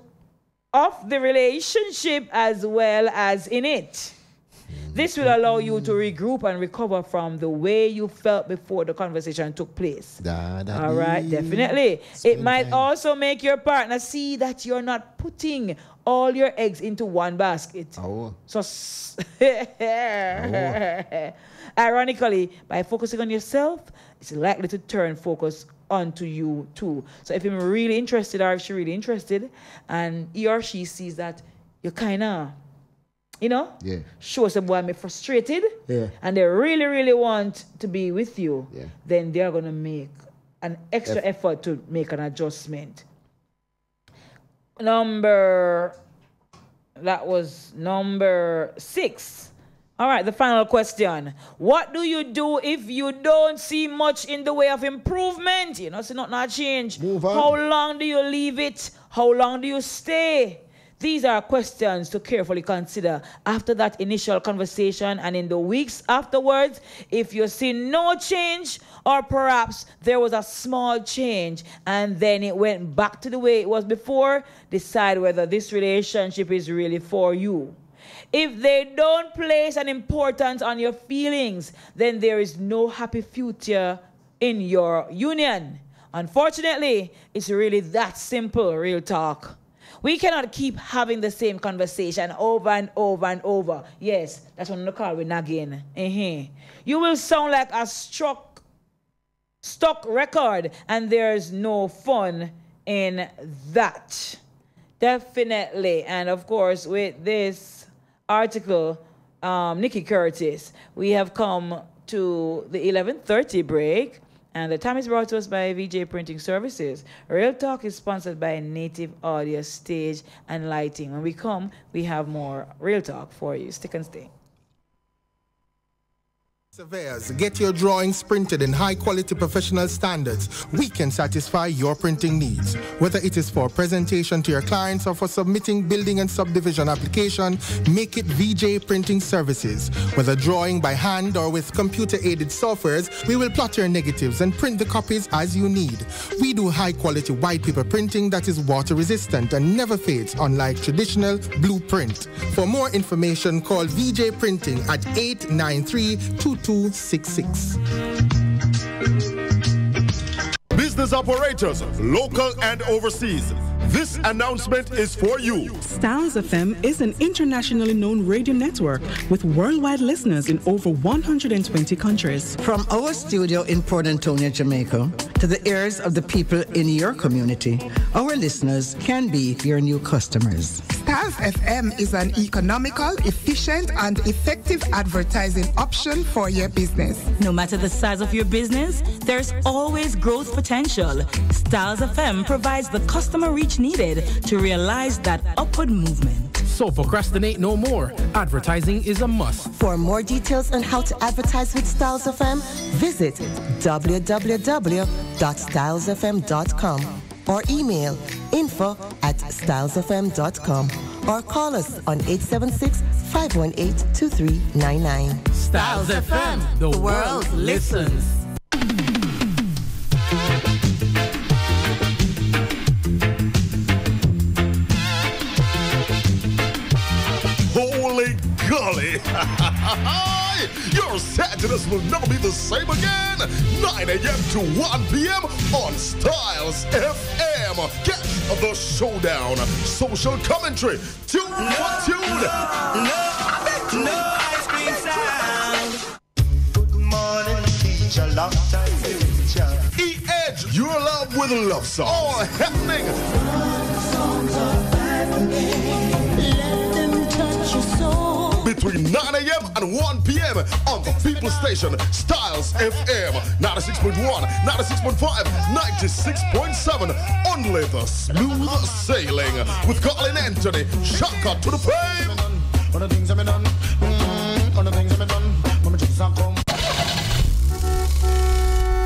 of the relationship as well as in it. This will allow you to regroup and recover from the way you felt before the conversation took place. Da, da, All right, definitely. It might also make your partner see that you're not putting all your eggs into one basket. Oh. So, s- (laughs) ironically, by focusing on yourself, it's likely to turn focus onto you too. So, if you're really interested, or if she's really interested, and he or she sees that you're kind of, you know, Yeah. shows them why I'm frustrated, Yeah. and they really, really want to be with you, Yeah. then they're gonna make an extra Eff- effort to make an adjustment. Number that was number six. All right, the final question. What do you do if you don't see much in the way of improvement? You know, see not not change. Move on. How long do you leave it? How long do you stay? These are questions to carefully consider after that initial conversation and in the weeks afterwards. If you see no change, or perhaps there was a small change and then it went back to the way it was before, decide whether this relationship is really for you. If they don't place an importance on your feelings, then there is no happy future in your union. Unfortunately, it's really that simple, real talk. We cannot keep having the same conversation over and over and over. Yes, that's what they call we nagging. uh You will sound like a struck, stuck record, and there's no fun in that. Definitely. And of course, with this article, um, Nikki Curtis, we have come to the 11:30 break, and the time is brought to us by VJ Printing Services. Real Talk is sponsored by Native Audio Stage and Lighting. When we come, we have more Real Talk for you. Stick and stay. Surveyors, get your drawings printed in high quality professional standards. We can satisfy your printing needs. Whether it is for presentation to your clients or for submitting building and subdivision application, make it VJ Printing Services. Whether drawing by hand or with computer aided softwares, we will plot your negatives and print the copies as you need. We do high quality white paper printing that is water resistant and never fades, unlike traditional blueprint. For more information, call VJ Printing at 893 2266. Business operators, local and overseas. This announcement is for you. Stylz FM is an internationally known radio network with worldwide listeners in over 120 countries. From our studio in Port Antonio, Jamaica, to the ears of the people in your community, our listeners can be your new customers. Stylz FM is an economical, efficient, and effective advertising option for your business. No matter the size of your business, there's always growth potential. Stylz FM provides the customer reach needed to realize that upward movement. So procrastinate no more. Advertising is a must. For more details on how to advertise with Stylz FM, visit www.stylzfm.com or email info at stylzfm.com or call us on 876-518-2399. Stylz FM, the world listens. Holy. (laughs) Your Saturdays will never be the same again. 9 a.m. to 1 p.m. on Stylz FM. Get the showdown. Social commentary. Tune for tune. No, no ice cream sound. Good morning, teacher. Long time future. E-Edge, your love with a love song. All happening. Between 9 a.m. and 1 p.m. on the People Station, Stylz FM, 96.1, 96.5, 96.7. Only the smooth sailing with Colin Anthony. Shaka to the fame.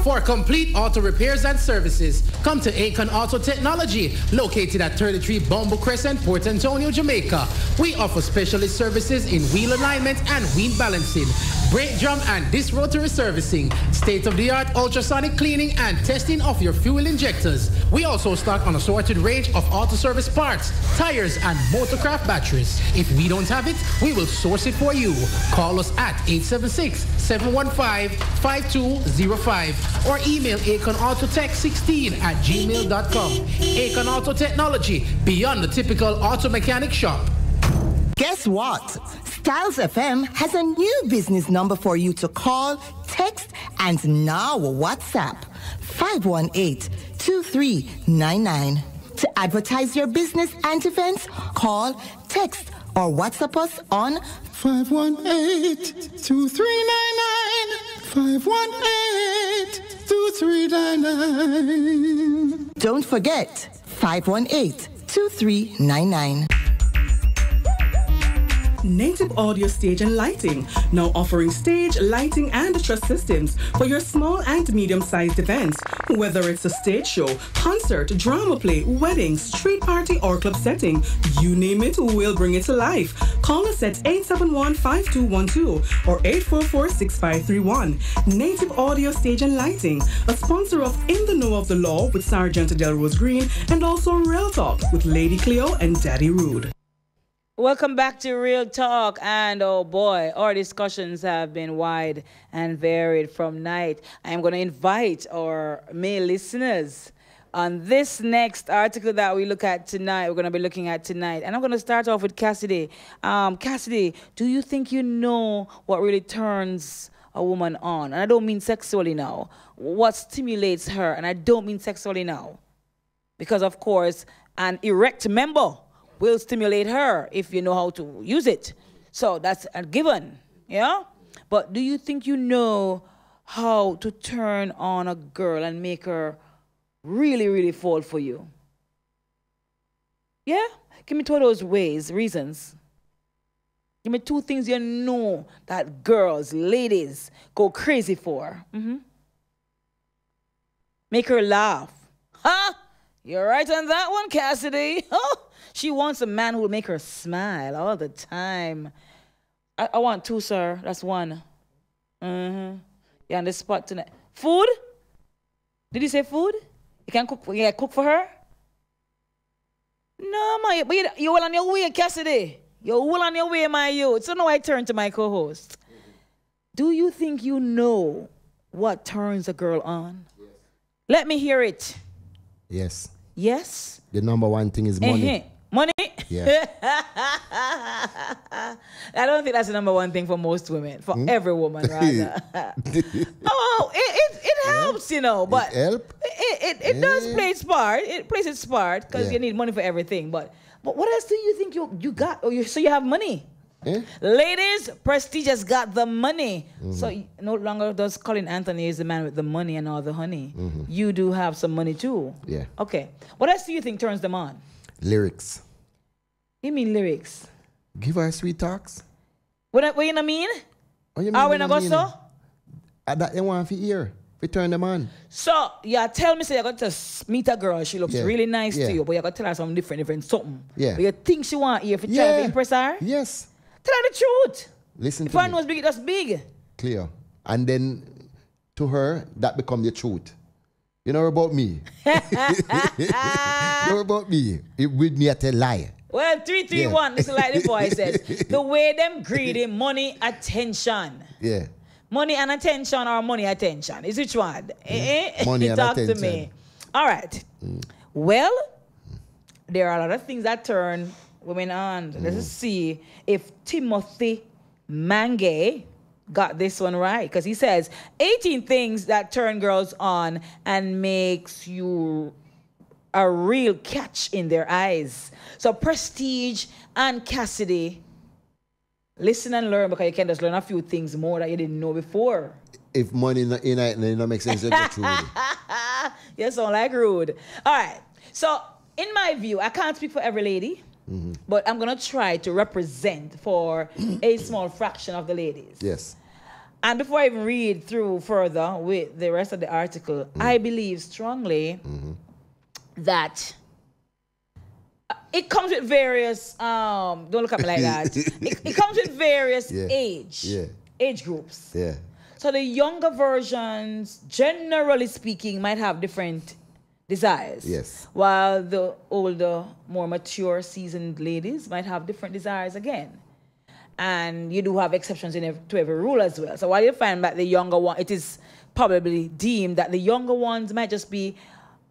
For complete auto repairs and services, come to Acon Auto Technology, located at 33 Bumble Crescent, Port Antonio, Jamaica. We offer specialist services in wheel alignment and wheel balancing, brake drum and disc rotary servicing, state-of-the-art ultrasonic cleaning and testing of your fuel injectors. We also stock an assorted range of auto service parts, tires, and motorcraft batteries. If we don't have it, we will source it for you. Call us at 876-715-5205 or email aconautotech16 at gmail.com. Acon Auto Technology, beyond the typical auto mechanic shop. Guess what? Stylz FM has a new business number for you to call, text, and now WhatsApp. 518-2399. To advertise your business and events, call, text, or WhatsApp us on 518-2399. 518-2399. Don't forget 518-2399. Native Audio Stage and Lighting, now offering stage, lighting, and truss systems for your small and medium-sized events. Whether it's a stage show, concert, drama play, wedding, street party, or club setting, you name it, we'll bring it to life. Call us at 871-5212 or 844-6531. Native Audio Stage and Lighting, a sponsor of In the Know of the Law with Sergeant Delrose Green and also Real Talk with Lady Cleo and Daddy Rude. Welcome back to Real Talk. And oh boy, our discussions have been wide and varied from night. I'm going to invite our male listeners on this next article that we look at tonight. We're going to be looking at tonight. And I'm going to start off with Cassidy. Um, Cassidy, do you think you know what really turns a woman on? And I don't mean sexually now. What stimulates her? And I don't mean sexually now. Because, of course, an erect member will stimulate her if you know how to use it. So that's a given, yeah? But do you think you know how to turn on a girl and make her really, really fall for you? Yeah? Give me two of those ways, reasons. Give me two things you know that girls, ladies, go crazy for. Mm-hmm. Make her laugh. Huh? You're right on that one, Cassidy. (laughs) She wants a man who will make her smile all the time. I, I want two, sir. That's one. Mm-hmm. You're on the spot tonight. Food? Did you say food? You can cook. You can cook for her? No, my. But you, you're well on your way, Cassidy. You're well on your way, my youth. So now I turn to my co-host. Do you think you know what turns a girl on? Yes. Let me hear it. Yes. Yes. The number one thing is money. Uh-huh. Yeah. (laughs) I don't think that's the number one thing for most women, for hmm? every woman, (laughs) rather. (laughs) oh, it, it, it helps, you know, but it help? It, it, it yeah. does play its part. It plays its part because yeah. you need money for everything. But but what else do you think you you got? Oh, you so you have money. Eh? Ladies, Prestige has got the money. Mm-hmm. So no longer does Colin Anthony is the man with the money and all the honey. Mm-hmm. You do have some money too. Yeah. Okay. What else do you think turns them on? Lyrics. You mean lyrics? Give her sweet talks. What, what you know mean? What you mean? Are we not go so? Uh, that they want to hear. We turn them on. So, yeah, tell me, say, you got to meet a girl. She looks yeah. really nice yeah. to you, but you got to tell her something different, different something. Yeah. But you think she want you if you yeah. try to impress her? Yes. Tell her the truth. Listen if to I know it's big, that's big. Clear. And then to her, that become the truth. You know about me. (laughs) (laughs) you know about me. It, with me, I tell lie. Well, three, three, Yeah. one. Listen, like the boy (laughs) says, the way them greedy, money, attention. Yeah. Money and attention or money attention? Is which one? Mm. Eh, eh? Money (laughs) and Talk to attention. me. All right. Mm. Well, there are a lot of things that turn women on. Let's mm. see if Timothy Mange got this one right. Because he says 18 things that turn girls on and makes you a real catch in their eyes. So Prestige and Cassidy, listen and learn because you can just learn a few things more that you didn't know before. If money in in it, then it don't make sense to go through you sound like rude. All right. So, in my view, I can't speak for every lady, Mhm. but I'm gonna try to represent for a (coughs) small fraction of the ladies. Yes. And before I even read through further with the rest of the article, I believe strongly that it comes with various. Um, don't look at me like (laughs) that. it, it comes with various Yeah. age Yeah. age groups. Yeah. So the younger versions, generally speaking, might have different desires. Yes. While the older, more mature, seasoned ladies might have different desires again. And you do have exceptions in every, to every rule as well. So while you find that the younger one, it is probably deemed that the younger ones might just be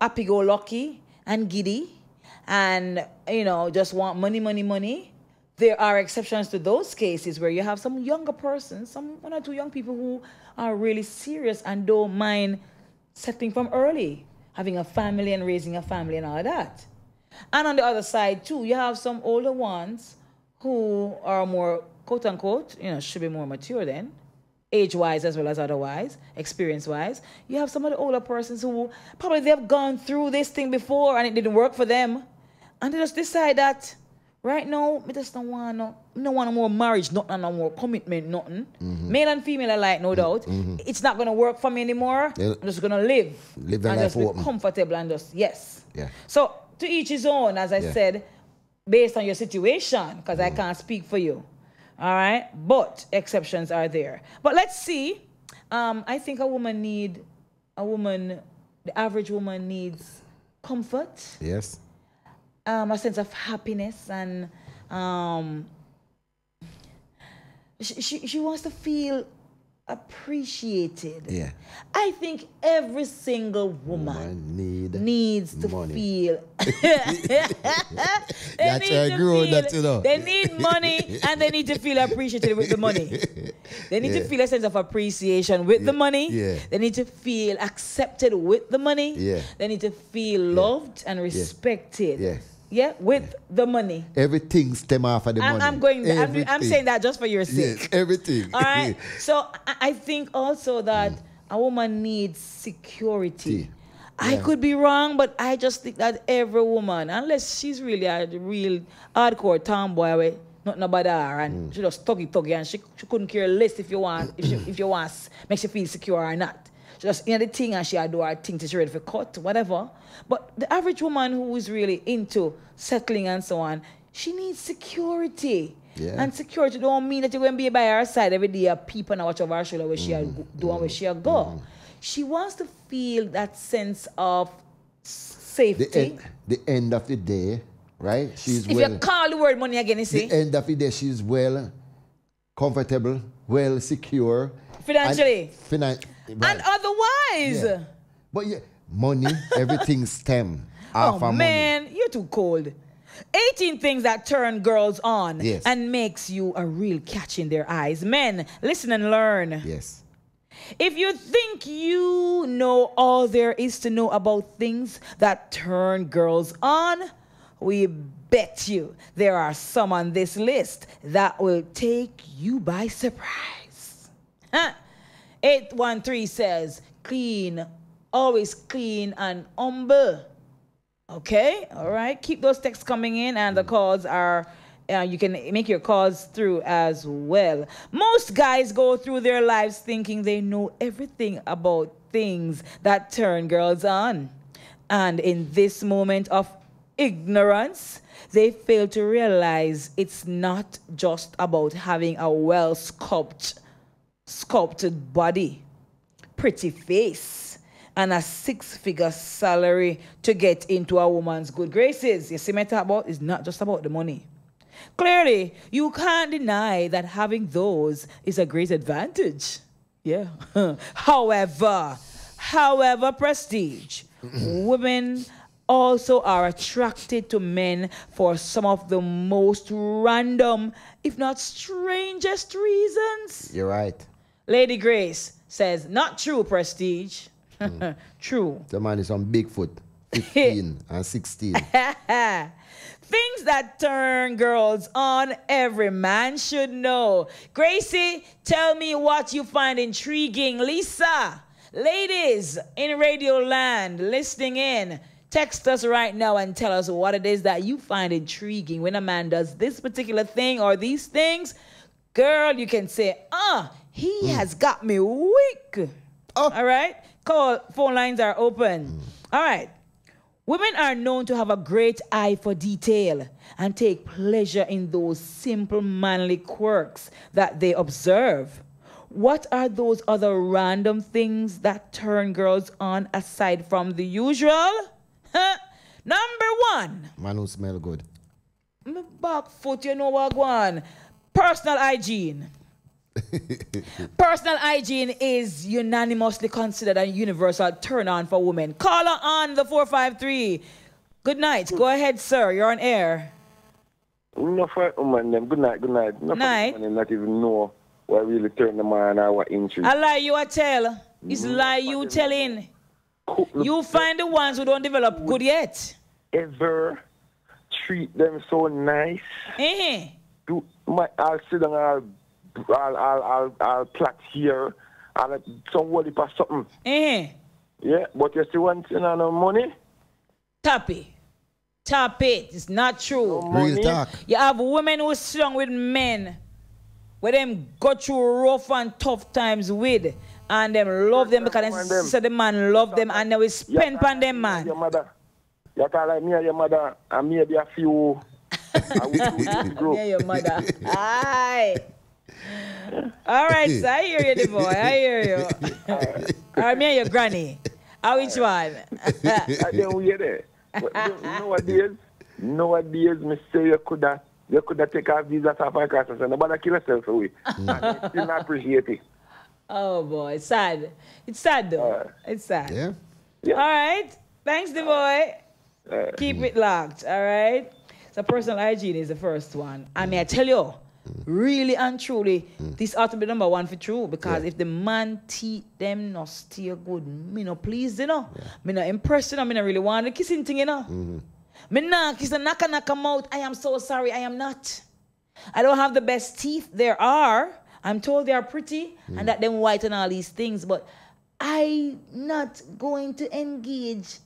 happy-go-lucky and giddy and, you know, just want money, money, money. There are exceptions to those cases where you have some younger persons, some one or two young people who are really serious and don't mind settling from early, having a family and raising a family and all that. And on the other side too, you have some older ones who are more quote unquote, you know, should be more mature then, age wise as well as otherwise, experience wise. You have some of the older persons who probably they've gone through this thing before and it didn't work for them. And they just decide that right now, me just don't want no, don't want no more marriage, nothing, no more commitment, nothing. Mhm. Male and female alike, no doubt. Mhm. It's not gonna work for me anymore. Yeah. I'm just gonna live. Live the and life just be open. comfortable and just yes. Yeah. So to each his own, as I Yeah. said, based on your situation, because I can't speak for you. All right, but exceptions are there. But let's see. Um, I think a woman need a woman. The average woman needs comfort, Yes. um, a sense of happiness, and um, she, she, she wants to feel appreciated. Yeah. I think every single woman Need needs to money. feel. (laughs) (laughs) they That's need to feel- that, you know. They need money and they need to feel appreciated with the money. (laughs) They need to feel a sense of appreciation with the money. yeah. They need to feel accepted with the money. Yeah. They need to feel loved and respected. Yeah. Yeah, with the money. Everything stem off of the I'm, money. I'm going. I'm, I'm saying that just for your sake. Yes, everything. All right. (laughs) So I, think also that mm. a woman needs security. I could be wrong, but I just think that every woman, unless she's really a real hardcore tomboy, nothing about her, and mm. she just tuggy tuggy, and she, she couldn't care less if you want if she, if you want makes you feel secure or not. She just in the thing and she do her thing till she ready for cut, whatever. But the average woman who is really into settling and so on, she needs security. Yeah. And security don't mean that you're going to be by her side every day, peep and watch over her shoulder where she a Mm-hmm. do and where she go. She wants to feel that sense of safety. the, end, the end of the day, right? She's if well. you call the word money again, you see, the end of the day, she's well, comfortable, well secure. financially. And, finan- And otherwise, Yeah. But yeah, money, (laughs) everything stem oh of money. man, you're too cold. 18 things that turn girls on Yes. and makes you a real catch in their eyes. Men, listen and learn. Yes. If you think you know all there is to know about things that turn girls on, we bet you there are some on this list that will take you by surprise. Huh. 813 says, clean, always clean and humble. Okay, all right. Keep those texts coming in, and the calls are. Uh, you can make your calls through as well. Most guys go through their lives thinking they know everything about things that turn girls on. And in this moment of ignorance, they fail to realize it's not just about having a well sculpted, sculpted body, pretty face, and a six-figure salary to get into a woman's good graces. You see me talk about? It's not just about the money. Clearly, you can't deny that having those is a great advantage. Yeah. (laughs) however, however, prestige, women also are attracted to men for some of the most random, if not strangest reasons. You're right. Lady Grace says, not true, prestige. (laughs) true. The man is on Bigfoot, (laughs) 15 and 16. (laughs) Things that turn girls on, every man should know. Gracie, tell me what you find intriguing. Lisa, ladies in Radio Land listening in, text us right now and tell us what it is that you find intriguing when a man does this particular thing or these things. Girl, you can say, ah, he mm. has got me weak. Oh. All right? Call, phone lines are open. Mm. All right. Women are known to have a great eye for detail and take pleasure in those simple manly quirks that they observe. What are those other random things that turn girls on aside from the usual? Number one, Man who smell good. my back foot, you know what, one. Personal hygiene. (laughs) Personal hygiene is unanimously considered a universal turn on for women. Caller on the 453. Good night. Go ahead, sir. You're on air. No for woman them. Good night, good night. No Night. for woman not even know what really turn them on or what interest. I lie you a tell. It's lie you telling. You find the ones who don't develop good yet. Ever treat them so nice. Eh. Do my I'll sit down I'll I'll I'll I'll, I'll plait here and some word for something. Eh. Yeah, but you still want you know, no money? Tap it. Tap it. It's not true. Real talk. You have women who strong with men. Where them go through rough and tough times with. And them love them because man, them them. say the man love them and they will spend on them man. Your mother. You call like me and your mother and maybe a few (laughs) I will do it group. Yeah, your mother. (laughs) Aye. (laughs) All right, so I hear you, the boy. I hear you. (laughs) All right, me and your granny. How which one? I don't hear that. But you- nowadays, nowadays, me say you coulda, you coulda take a visa South Africa and say nobody kill yourself away. and they still not appreciate it. Oh boy, it's sad. It's sad though. Uh, it's sad. Yeah. yeah. All right. Thanks, the boy. Uh, Keep mm. it locked. All right. So personal hygiene is the first one. I mean, I tell you, really and truly, hmm. this ought to be number one for true because if the man teeth them not still good, me no pleased, you know. Me not impressed, you know. Me not really want the kissing thing, you know. Mm-hmm. Me not kiss a knock a knock out. I am so sorry. I am not. I don't have the best teeth. There are. I'm told they are pretty and mm. that them white and all these things, but I not going to engage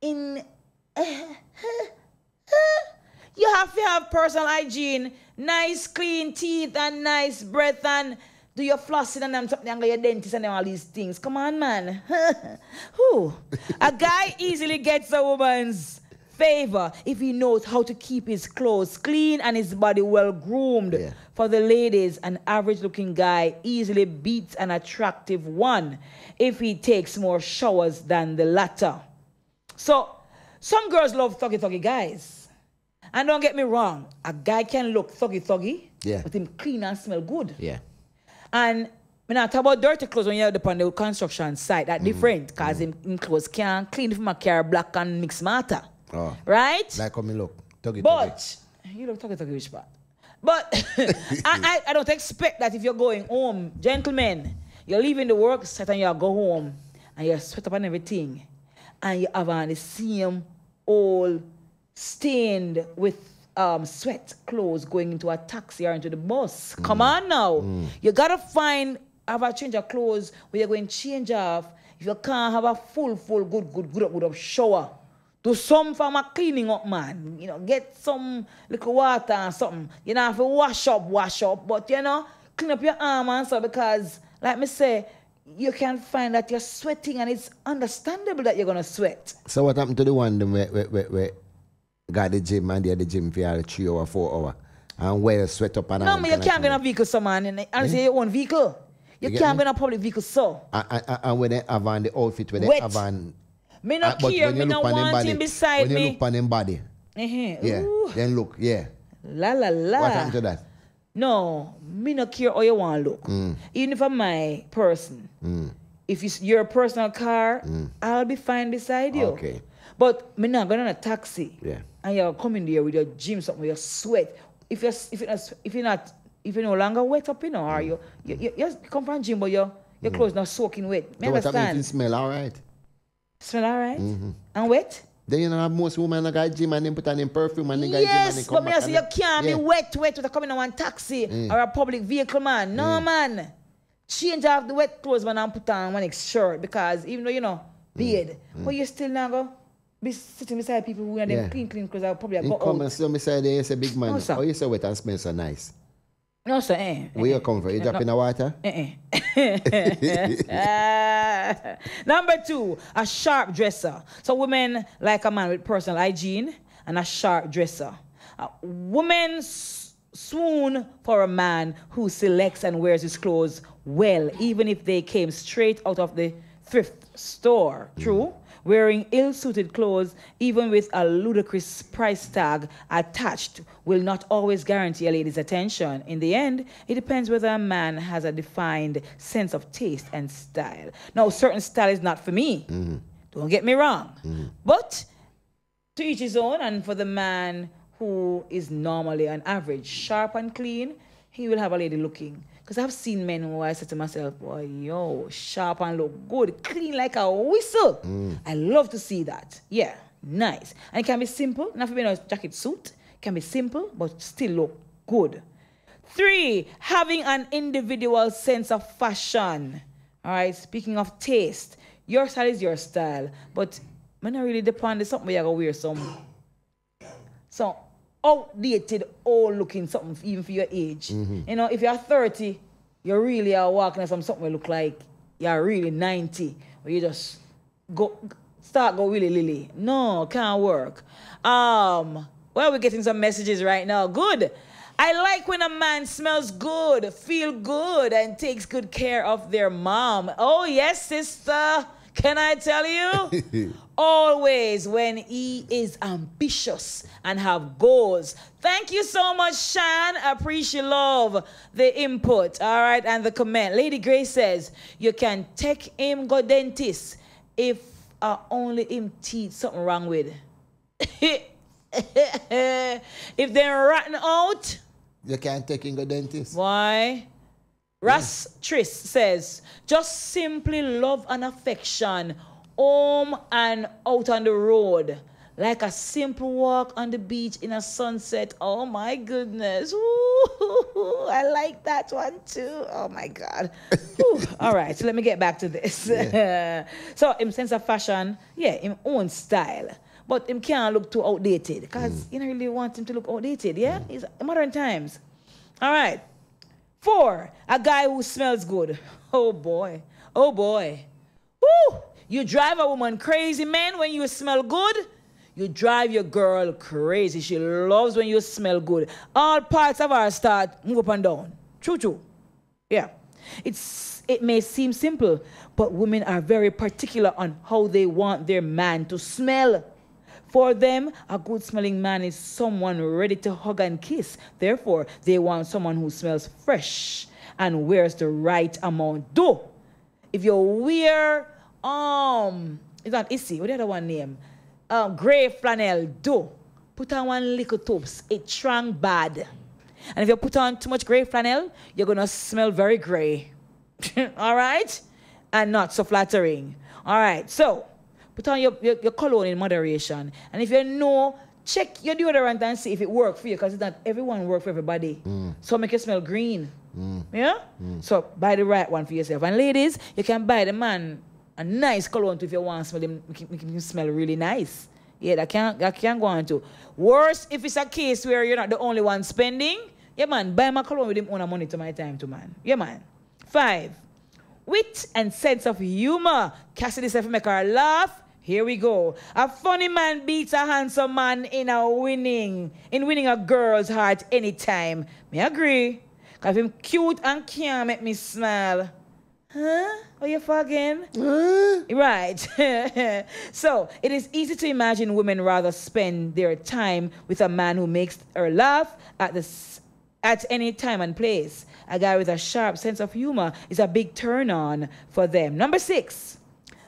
in. (laughs) you have to have personal hygiene, nice clean teeth and nice breath and do your flossing and them something and go your dentist and all these things. Come on, man. (laughs) Who? a guy easily gets a woman's favor if he knows how to keep his clothes clean and his body well groomed. For the ladies, an average looking guy easily beats an attractive one if he takes more showers than the latter. So, some girls love thuggy thuggy guys. And don't get me wrong, a guy can look thuggy thuggy, Yeah. but him clean and smell good. Yeah. And when I talk about dirty clothes when you're up on the construction site, that mm. different because mm. him, him clothes can't clean from a car black and mix matter. Oh. Right? Like how me look. Tuggy, tuggy. But you look talking talking which part? But (laughs) I, I, I don't expect that if you're going home, gentlemen, you're leaving the work site and you go home and you're sweat up and everything, and you have on the same old stained with um, sweat clothes going into a taxi or into the bus. Come on now. You gotta find have a change of clothes where you're going to change off. If you can't have a full, full, good, good, good up, good up shower. Do some for my cleaning up, man. You know, get some little water and something. You know, have to wash up, wash up. But you know, clean up your arm and so because, like me say, you can find that you're sweating and it's understandable that you're gonna sweat. So what happened to the one them where, where, where, where got the gym and they at the gym for all three hour, four hour, and wear sweat up and No, man, you can't get a vehicle, some man. And I say your own vehicle. You, get can't me? go in a public vehicle so. And, and, and when they have on the outfit, when they have on. Me no uh, but care, when me you no look on them want body, him beside when you look on them body, Uh-huh. yeah, Ooh. then look, yeah. La la la. What happened to that? No, me no care how you want to look. Mm, Even if I'm my person, mm, if it's your personal car, I'll be fine beside you. Okay. But me not going on a taxi Yeah. And you're coming there with your gym something with your sweat. If you're if you're not, if you're not if you're no longer wet up, you know, Mm. or you you, you, you come from gym but your your clothes not soaking wet. Me So what understand? it smell all right? Smell alright Mm-hmm. and wet. Then you know have most women that got gym and then put on them perfume and then got gym and then Yes, come but me I back say you can't yeah. be wet, wet with a coming on one taxi Mm. or a public vehicle, man. No, man. Change off the wet clothes, man, and put on one shirt because even though you know beard, but you still not go be sitting beside people who are them Mm. Clean, clean clothes. I'll probably You go come out. and see me say there, you say big man. No, sir. oh, you say wet and smell so nice. No, sir. Eh. Where you come from? You No, drop no. in the water? Ah. (laughs) Number two, a sharp dresser. So women like a man with personal hygiene and a sharp dresser. Uh, women swoon for a man who selects and wears his clothes well, even if they came straight out of the thrift store. True. Wearing ill suited clothes, even with a ludicrous price tag attached, will not always guarantee a lady's attention. In the end, it depends whether a man has a defined sense of taste and style. Now, certain style is not for me. Mm-hmm. Don't get me wrong. Mm-hmm. But to each his own, and for the man who is normally an average sharp and clean, he will have a lady looking. Because I've seen men who I said to myself, boy, yo, sharp and look good, clean like a whistle. Mm. I love to see that. Yeah, nice. And it can be simple, not for being a jacket suit. It can be simple, but still look good. Three, having an individual sense of fashion. All right, speaking of taste, your style is your style, but man, I really depend on something where you gotta wear some, some outdated, old looking something, even for your age. Mm-hmm. You know, if you're 30, you really are walking on some something that look like you're really 90, where you just go start go really lily. No, can't work. Um, well, we're getting some messages right now. Good. I like when a man smells good, feel good, and takes good care of their mom. Oh yes, sister. Can I tell you? (laughs) Always when he is ambitious and have goals. Thank you so much, Shan. I appreciate love the input. All right, and the comment. Lady Grace says you can take him go dentist if uh, only him teeth something wrong with. (laughs) if they're rotten out, You can't take him go dentist. why? Russ Triss says, just simply love and affection, home and out on the road. Like a simple walk on the beach in a sunset. Oh my goodness. (laughs) Ooh, I like that one too. Oh my God. (laughs) All right, so let me get back to this. (laughs) so, in sense of fashion, yeah, in own style. But him can't look too outdated because you mm. don't really want him to look outdated, yeah? Mm. It's modern times. All right. Four, a guy who smells good. Oh boy. Oh boy. Woo! You drive a woman crazy, man, when you smell good. You drive your girl crazy. She loves when you smell good. All parts of her start move up and down. True, true. Yeah. It's it may seem simple, but women are very particular on how they want their man to smell. For them, a good smelling man is someone ready to hug and kiss. Therefore, they want someone who smells fresh and wears the right amount. Do if you wear um it's not Issey, what the other one name? Um gray flannel, do put on one little tops. It strong bad. And if you put on too much gray flannel, you're gonna smell very gray. (laughs) All right? And not so flattering. All right, so put on your, your, your cologne in moderation. And if you know, check your deodorant and see if it works for you, because it's not everyone work for everybody. So make you smell green. Yeah? So buy the right one for yourself. And ladies, you can buy the man a nice cologne too if you want to smell him, make make him smell really nice. Yeah, that can that can go on too. Worse if it's a case where you're not the only one spending. Yeah, man, buy my cologne with him own money to my time to man. Yeah, man. Five. Wit and sense of humor. Cassidy said make her laugh. Here we go. A funny man beats a handsome man in a winning, in winning a girl's heart anytime. Me agree. Cause him cute and can't make me smile. Huh? Oh, are you fucking? Right. (laughs) so it is easy to imagine women rather spend their time with a man who makes her laugh at the at any time and place. A guy with a sharp sense of humor is a big turn on for them. Number six,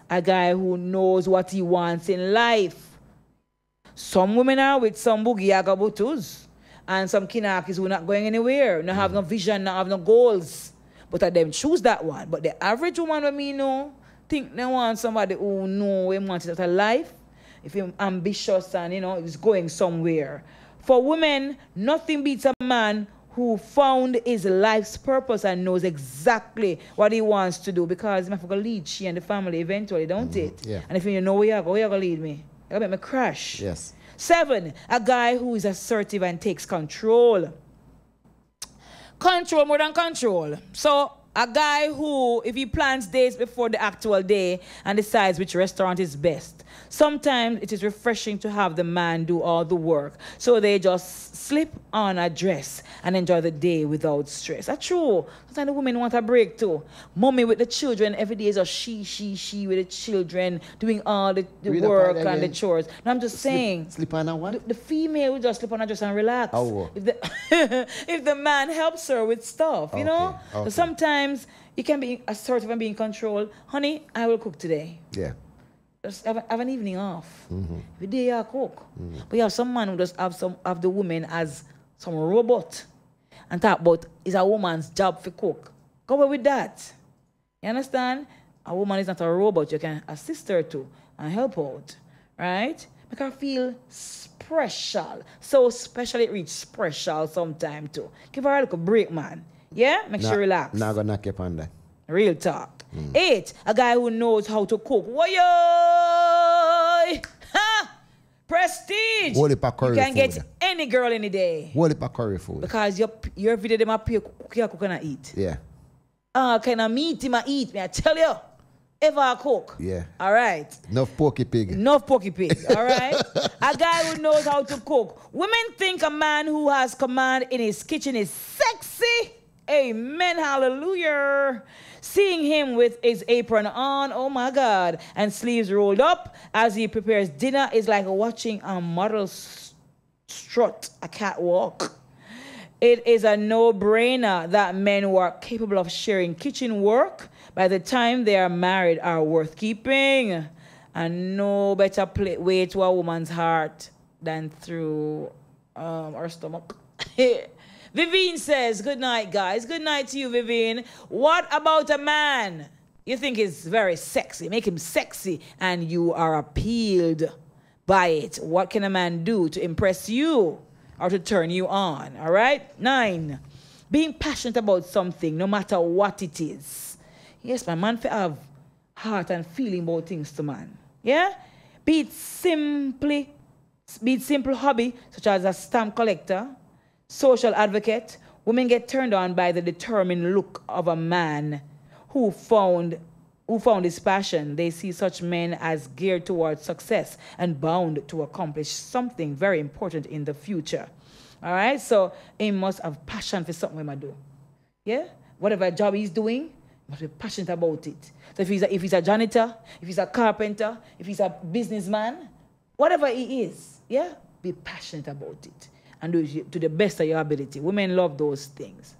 a guy who knows what he wants in life. Some women are with some boogie agabutus and some kinakis who are not going anywhere, not have no vision, not have no goals. But of them choose that one. But the average woman with me know, think they want somebody who know they want it out of life. If you're ambitious and you know is going somewhere. For women, nothing beats a man who found his life's purpose and knows exactly what he wants to do because I'm going to lead she and the family eventually, don't mm-hmm. it? yeah. And if you know where you're going, where you going to lead me? You're going to make me crash. Yes. Seven, a guy who is assertive and takes control. Control more than control. So, a guy who, if he plans days before the actual day and decides which restaurant is best, sometimes it is refreshing to have the man do all the work. So they just slip on a dress and enjoy the day without stress. That's true. Sometimes the women want a break too. Mommy with the children every day is a she, she, she with the children doing all the, the work and the chores. I'm just saying. Slip on a what? The, the female will just slip on a dress and relax. Oh. If the, (laughs) if the man helps her with stuff, you know? So sometimes you can be assertive and be in control. Honey, I will cook today. Yeah. Just have, have an evening off. Mm-hmm. Every day you cook. But you have some man who just have some have the woman as some robot and talk about it's a woman's job for cook. Go away with that. You understand? A woman is not a robot. You can assist her to and help out. Right? Make her feel special. So special it reach special sometime too. Give her a little break, man. Yeah? Make Nah- sure relax. Now gonna knock you on that. Real talk. Eight, a guy who knows how to cook. Woyoy! Ha! Prestige! Heap of curry you can get food. any girl any day. Whole heap of curry food. Because your, your video them up here cook, you cook and eat. Yeah. Ah, kind of meat him I eat, me I tell you. Ever I cook. Yeah. All right. Enough porky pig. Enough porky pig, all (laughs) right? a guy who knows how to cook. Women think a man who has command in his kitchen is sexy. Amen, hallelujah. Seeing him with his apron on, oh my God, and sleeves rolled up as he prepares dinner is like watching a model strut a catwalk. It is a no brainer that men who are capable of sharing kitchen work by the time they are married are worth keeping. And no better way to a woman's heart than through um, her stomach. (laughs) Vivian says, Good night, guys. Good night to you, Vivian. What about a man you think is very sexy? Make him sexy and you are appealed by it. What can a man do to impress you or to turn you on? All right? Nine, being passionate about something, no matter what it is. Yes, my man, have heart and feeling about things to man. Yeah? Be it simply, be it simple hobby, such as a stamp collector, social advocate, women get turned on by the determined look of a man who found who found his passion. They see such men as geared towards success and bound to accomplish something very important in the future. All right, so he must have passion for something he might do. Yeah, whatever job he's doing, he must be passionate about it. So if he's a, if he's a janitor, if he's a carpenter, if he's a businessman, whatever he is, yeah, be passionate about it and do it to the best of your ability. Women love those things.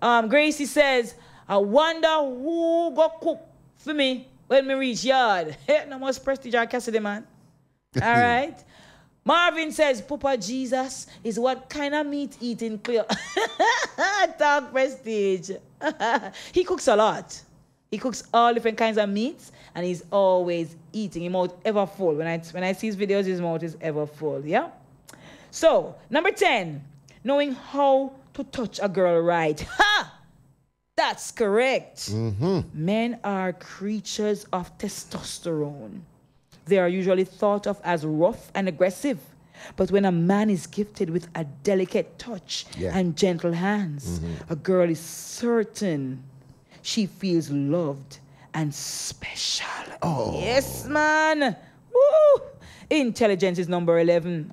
Um, Gracie says, I wonder who go cook for me when me reach yard. (laughs) Hey, no more prestige or Cassidy, man. (laughs) All right. Marvin says, Papa Jesus is what kind of meat eating clear. (laughs) Talk prestige. he cooks a lot. He cooks all different kinds of meats and he's always eating. His mouth ever full. When I when I see his videos, his mouth is ever full. Yeah? So, number 10, knowing how to touch a girl right. (laughs) Ha! That's correct. Mm-hmm. Men are creatures of testosterone. They are usually thought of as rough and aggressive. But when a man is gifted with a delicate touch Yeah. and gentle hands, mm-hmm. a girl is certain she feels loved and special. Oh. Yes, man. Woo! Intelligence is number 11.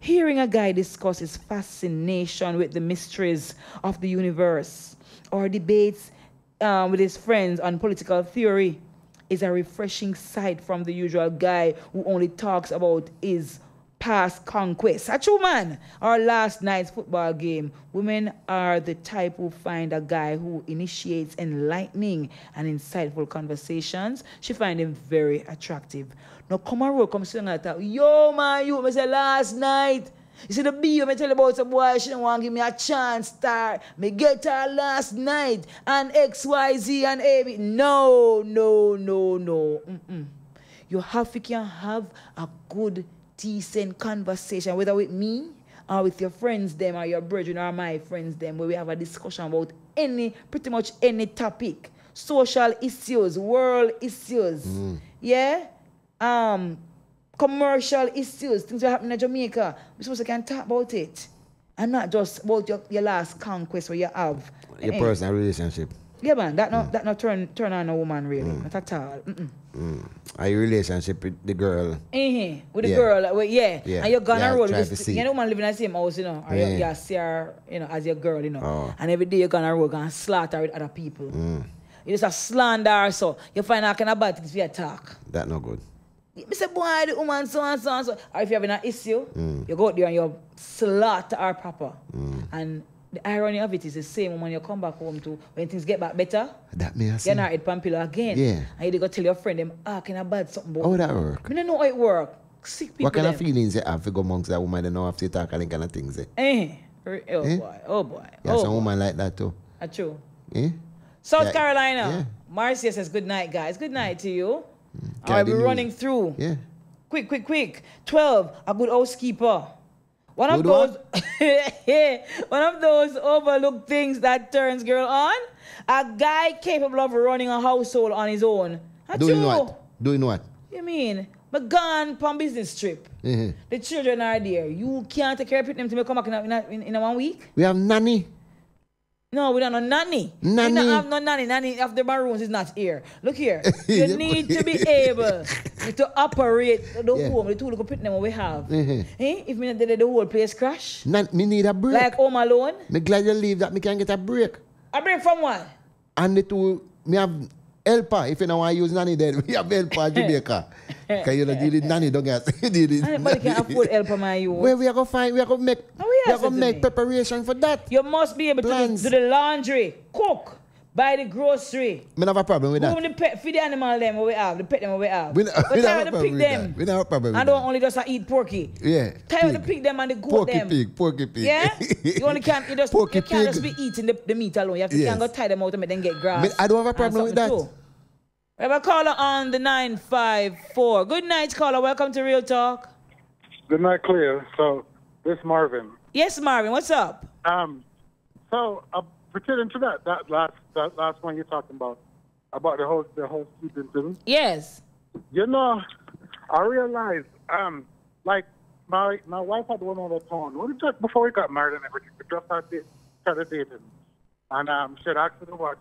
Hearing a guy discuss his fascination with the mysteries of the universe or debates uh, with his friends on political theory is a refreshing sight from the usual guy who only talks about his past conquests. A true man. Our last night's football game. Women are the type who find a guy who initiates enlightening and insightful conversations. She find him very attractive. Now come on, road, come sing at that. Yo, man, you me say last night. You see the B you me tell about some boy, she don't want to give me a chance start. Me get her last night and XYZ and AB. No, no, no, no. Mm-mm. You have to can have a good, decent conversation, whether with me or with your friends them or your brethren or my friends them, where we have a discussion about any, pretty much any topic. Social issues, world issues. Mm. Yeah? Um, commercial issues, things that happen in Jamaica. We're supposed to can talk about it. And not just about your, your last conquest where you have. Your Eh, personal relationship. Yeah, man. That not that not turn turn on a woman really. Not at all. Mm-mm. Mm. Are your relationship with the girl? Eh, With the Yeah. girl, like, well, yeah. Yeah. And you're gonna Yeah, roll with this. You know, man living in the same house, you know, or you, Yeah. you see her, you know, as your girl, you know. Oh. And every day you're gonna roll, gonna slaughter with other people. Mm. You just a slander so you find out kind of bad things your talk. That no good. Me say, boy, the woman so and so and so. Or if you're having an issue, Mm. you go out there and you slaughter her proper. Mm. And the irony of it is the same woman you come back home to when things get back better. That I see. You're not head pan pillow again. Yeah. And you go tell your friend them, ah, can I bad something about How that work? Me don't know how it work. Sick people What kind of them. feelings you have to go amongst that woman that know after you talk and kind of things? Eh? Eh. Oh Eh? boy. Oh boy. Yeah, oh some boy. woman like that too. Ah, true. Eh? South Yeah, Carolina. Marcia says good night, guys. Good night to you. All right, we're running through. Yeah. Quick, quick, quick. 12, a good housekeeper. One of Good those (laughs) one of those overlooked things that turns girl on. A guy capable of running a household on his own. Doing what? Doing what? You mean? But gone on business trip. Eh. The children are there. You can't take care of them to me come back in, a, in, a, in a one week? We have nanny. No, we don't know nanny. We Nanny. don't have no nanny. Nanny of the maroons is not here. Look here. (laughs) You need to be (laughs) able to operate the Yeah. home, the two little them we have. Eh. Eh? If me not did the whole place crash. Nan- me need a break. Like Home Alone. me glad you leave that me can get a break. I bring from one. And the two, me have helper. If you don't want to use nanny then we have helper (laughs) Jamaica. Because you know, deal with nanny, don't get (laughs) deal with Anybody can afford help on my you. Where we are going to find, we are going to make, oh, we we are going to to make do preparation for that. You must be able to do, do the laundry, cook, buy the grocery. Me not have a problem with that. Groom the pet, feed the animal them what we have, the pet them what we have. (laughs) We, not- But we don't tired have a to problem pick with them. that. We don't have a problem with I don't only just a eat porky. Yeah. Tired to pick them and the goat Porky them. pig, porky pig. Yeah? You only can't you just Porky you can't just pig. be eating the, the meat alone. You have to Yes. can't go tie them out and make them get grass. Me- I don't have a and problem with something that. too. We have a caller on the 954. Good night, caller. Welcome to Real Talk. Good night, Cleo. So, this Marvin. Yes, Marvin, what's up? Um, so uh, pertaining to that, that last that last one you're talking about, about the whole the whole student thing. Yes. You know, I realized, um, like my my wife had one on the phone. What did just before we got married and everything, we just started started dating, and um, she had asked me to watch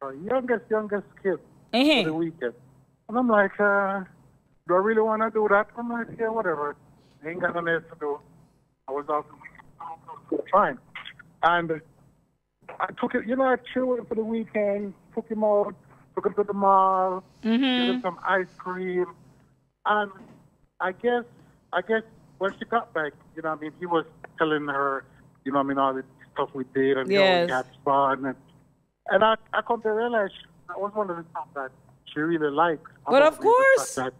her youngest youngest kid for the weekend, and I'm like, uh, do I really want to do that? I'm like, yeah, whatever. ain't got nothing else to do. I was weekend, fine, and I took it. You know, I chilled with him for the weekend, took him out, took him to the mall, Mm-hmm. gave him some ice cream, and I guess, I guess when she got back, you know, what I mean, he was telling her, you know, what I mean, all the stuff we did and you know, we had fun, and and I, I come to realize that was one of the stuff that she really liked. But of course. That,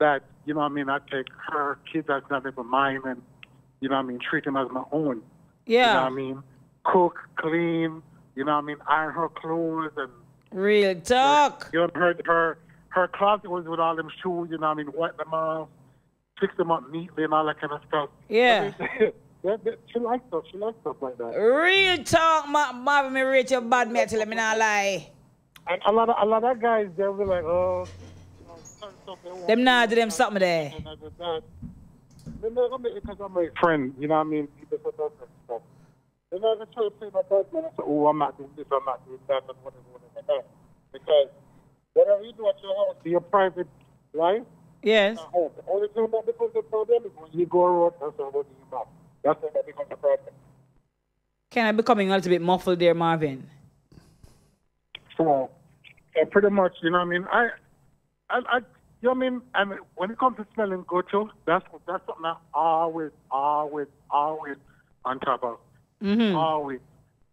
that you know, what I mean, I take her kids as nothing but mine, and you know, what I mean, treat them as my own. Yeah. You know what I mean? Cook, clean, you know what I mean? Iron her clothes and Real talk. you know, her her her closet was with all them shoes, you know what I mean, wipe them off, fix them up neatly and all that kind of stuff. Yeah. (laughs) that, that, she likes stuff. She likes stuff like that. Real talk, my Marvin, me rate you bad, me I tell me not lie. And a lot of a lot of guys they'll be like, oh, you know, certain stuff they want. Them not do them something there. And I. They're not gonna because I'm a friend, you know what I mean? People say that kind of stuff. They're not gonna try to play my bad man oh, I'm not doing this, I'm not doing that, and whatever, whatever, that. Because whatever you do at your house, your private life, Yes. home. The only thing that becomes a problem is when you go and holding your mouth. That's when that becomes a problem. Can I be coming a little bit muffled there, Marvin? So, so pretty much, you know what I mean? I, I, I you know what I mean? I mean, when it comes to smelling good too, that's that's something I always, always, always on top of. Mm-hmm. Always.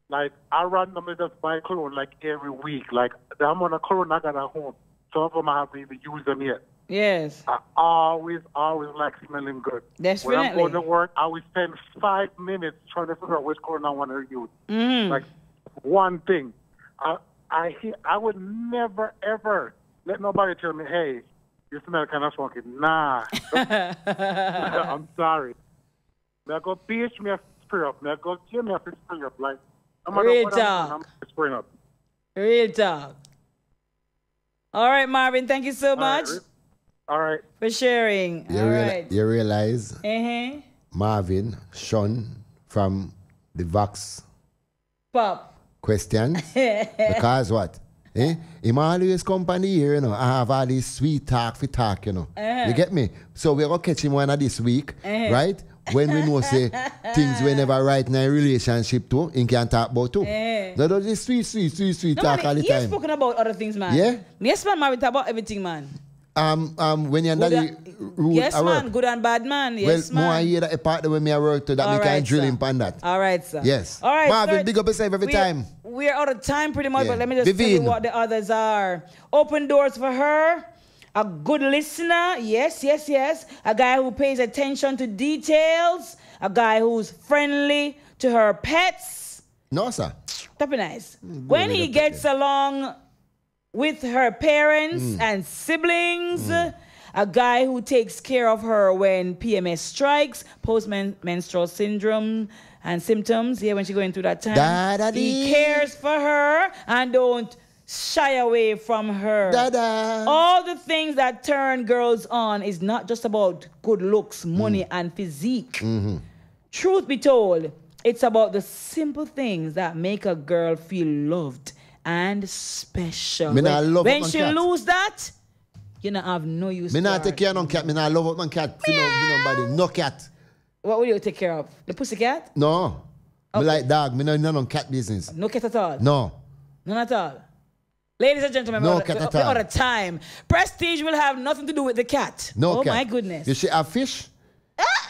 Like I run randomly just buy cologne like every week. Like I'm on a cologne I got at home. Some of them I haven't even used them yet. Yes. I always, always like smelling good. When I'm going to work, I will spend five minutes trying to figure out which cologne I want to use. Mm. Like one thing. I I hear, I would never ever let nobody tell me, hey, you smell kind of funky. Nah. (laughs) (laughs) I'm sorry. I go beach, me I spray up. Me I go gym, me I spray up. Like, no matter Real what I'm talk. doing, I'm spraying up. Real talk. All right, Marvin. Thank you so much All right. for sharing. You, All real- right. you realize Uh-huh. Marvin, Sean from the Vox Pop. questions. (laughs) because what? Eh? Him always company here, you know. I have all this sweet talk for talk, you know. Uh-huh. You get me? So we're gonna catch him one of this week, Uh-huh. right? When we know say things we never right in a relationship too, he can talk about too. Uh-huh. No, no, sweet, sweet, sweet, sweet No, talk man, all the time. spoken about other things, man. Yeah? Yes, man, Marvin, talk about everything, man. Um, um, when you're Good daddy rude yes, man. Good and bad, man. Yes, well, more I man. hear that a partner when me I work to that All me can drill him on that. All right, sir. Yes. All right, Marvin, sir. big up yourself every We- time. We're out of time pretty much, Yeah. but let me just tell you what the others are. Open doors for her. A good listener. Yes, yes, yes. A guy who pays attention to details. A guy who's friendly to her pets. No, sir. That'd be nice. When he gets along with her parents Mm. and siblings, a guy who takes care of her when PMS strikes, post-menstrual syndrome and symptoms, yeah, when she's going through that time. Da-da-dee. He cares for her and don't shy away from her. Da-da. All the things that turn girls on is not just about good looks, money, and physique. Mm-hmm. Truth be told, it's about the simple things that make a girl feel loved and special. Me when love when she cat. lose that, you not have no use Me not take care of no cat. Me not love up my cat. Know, know, buddy. No cat. What will you take care of? The pussy cat? No. Me like dog. Me no on cat business. No cat at all? No. None at all. Ladies and gentlemen, No we're, cat we're, at we're all. out of time. Prestige will have nothing to do with the cat. No oh cat. my goodness. You see a fish?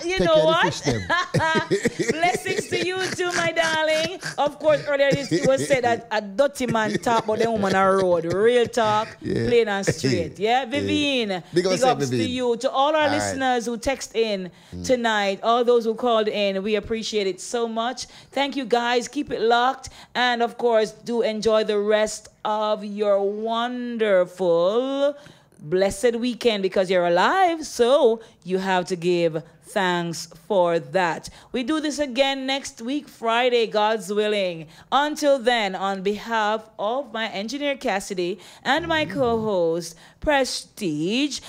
You Take know care of the what? (laughs) Blessings to you too, my darling. Of course, earlier it was said that a dirty man talk about the woman on the road. Real talk, (laughs) Yeah. plain and straight. Yeah, (laughs) Vivian. Big Big yourself, ups to you. To all our All right. listeners who text in mm. tonight, all those who called in, we appreciate it so much. Thank you guys. Keep it locked. And of course, do enjoy the rest of your wonderful blessed weekend because you're alive. So you have to give thanks for that. We do this again next week, Friday, God's willing. Until then, on behalf of my engineer Cassidy and my mm. co host, Prestige,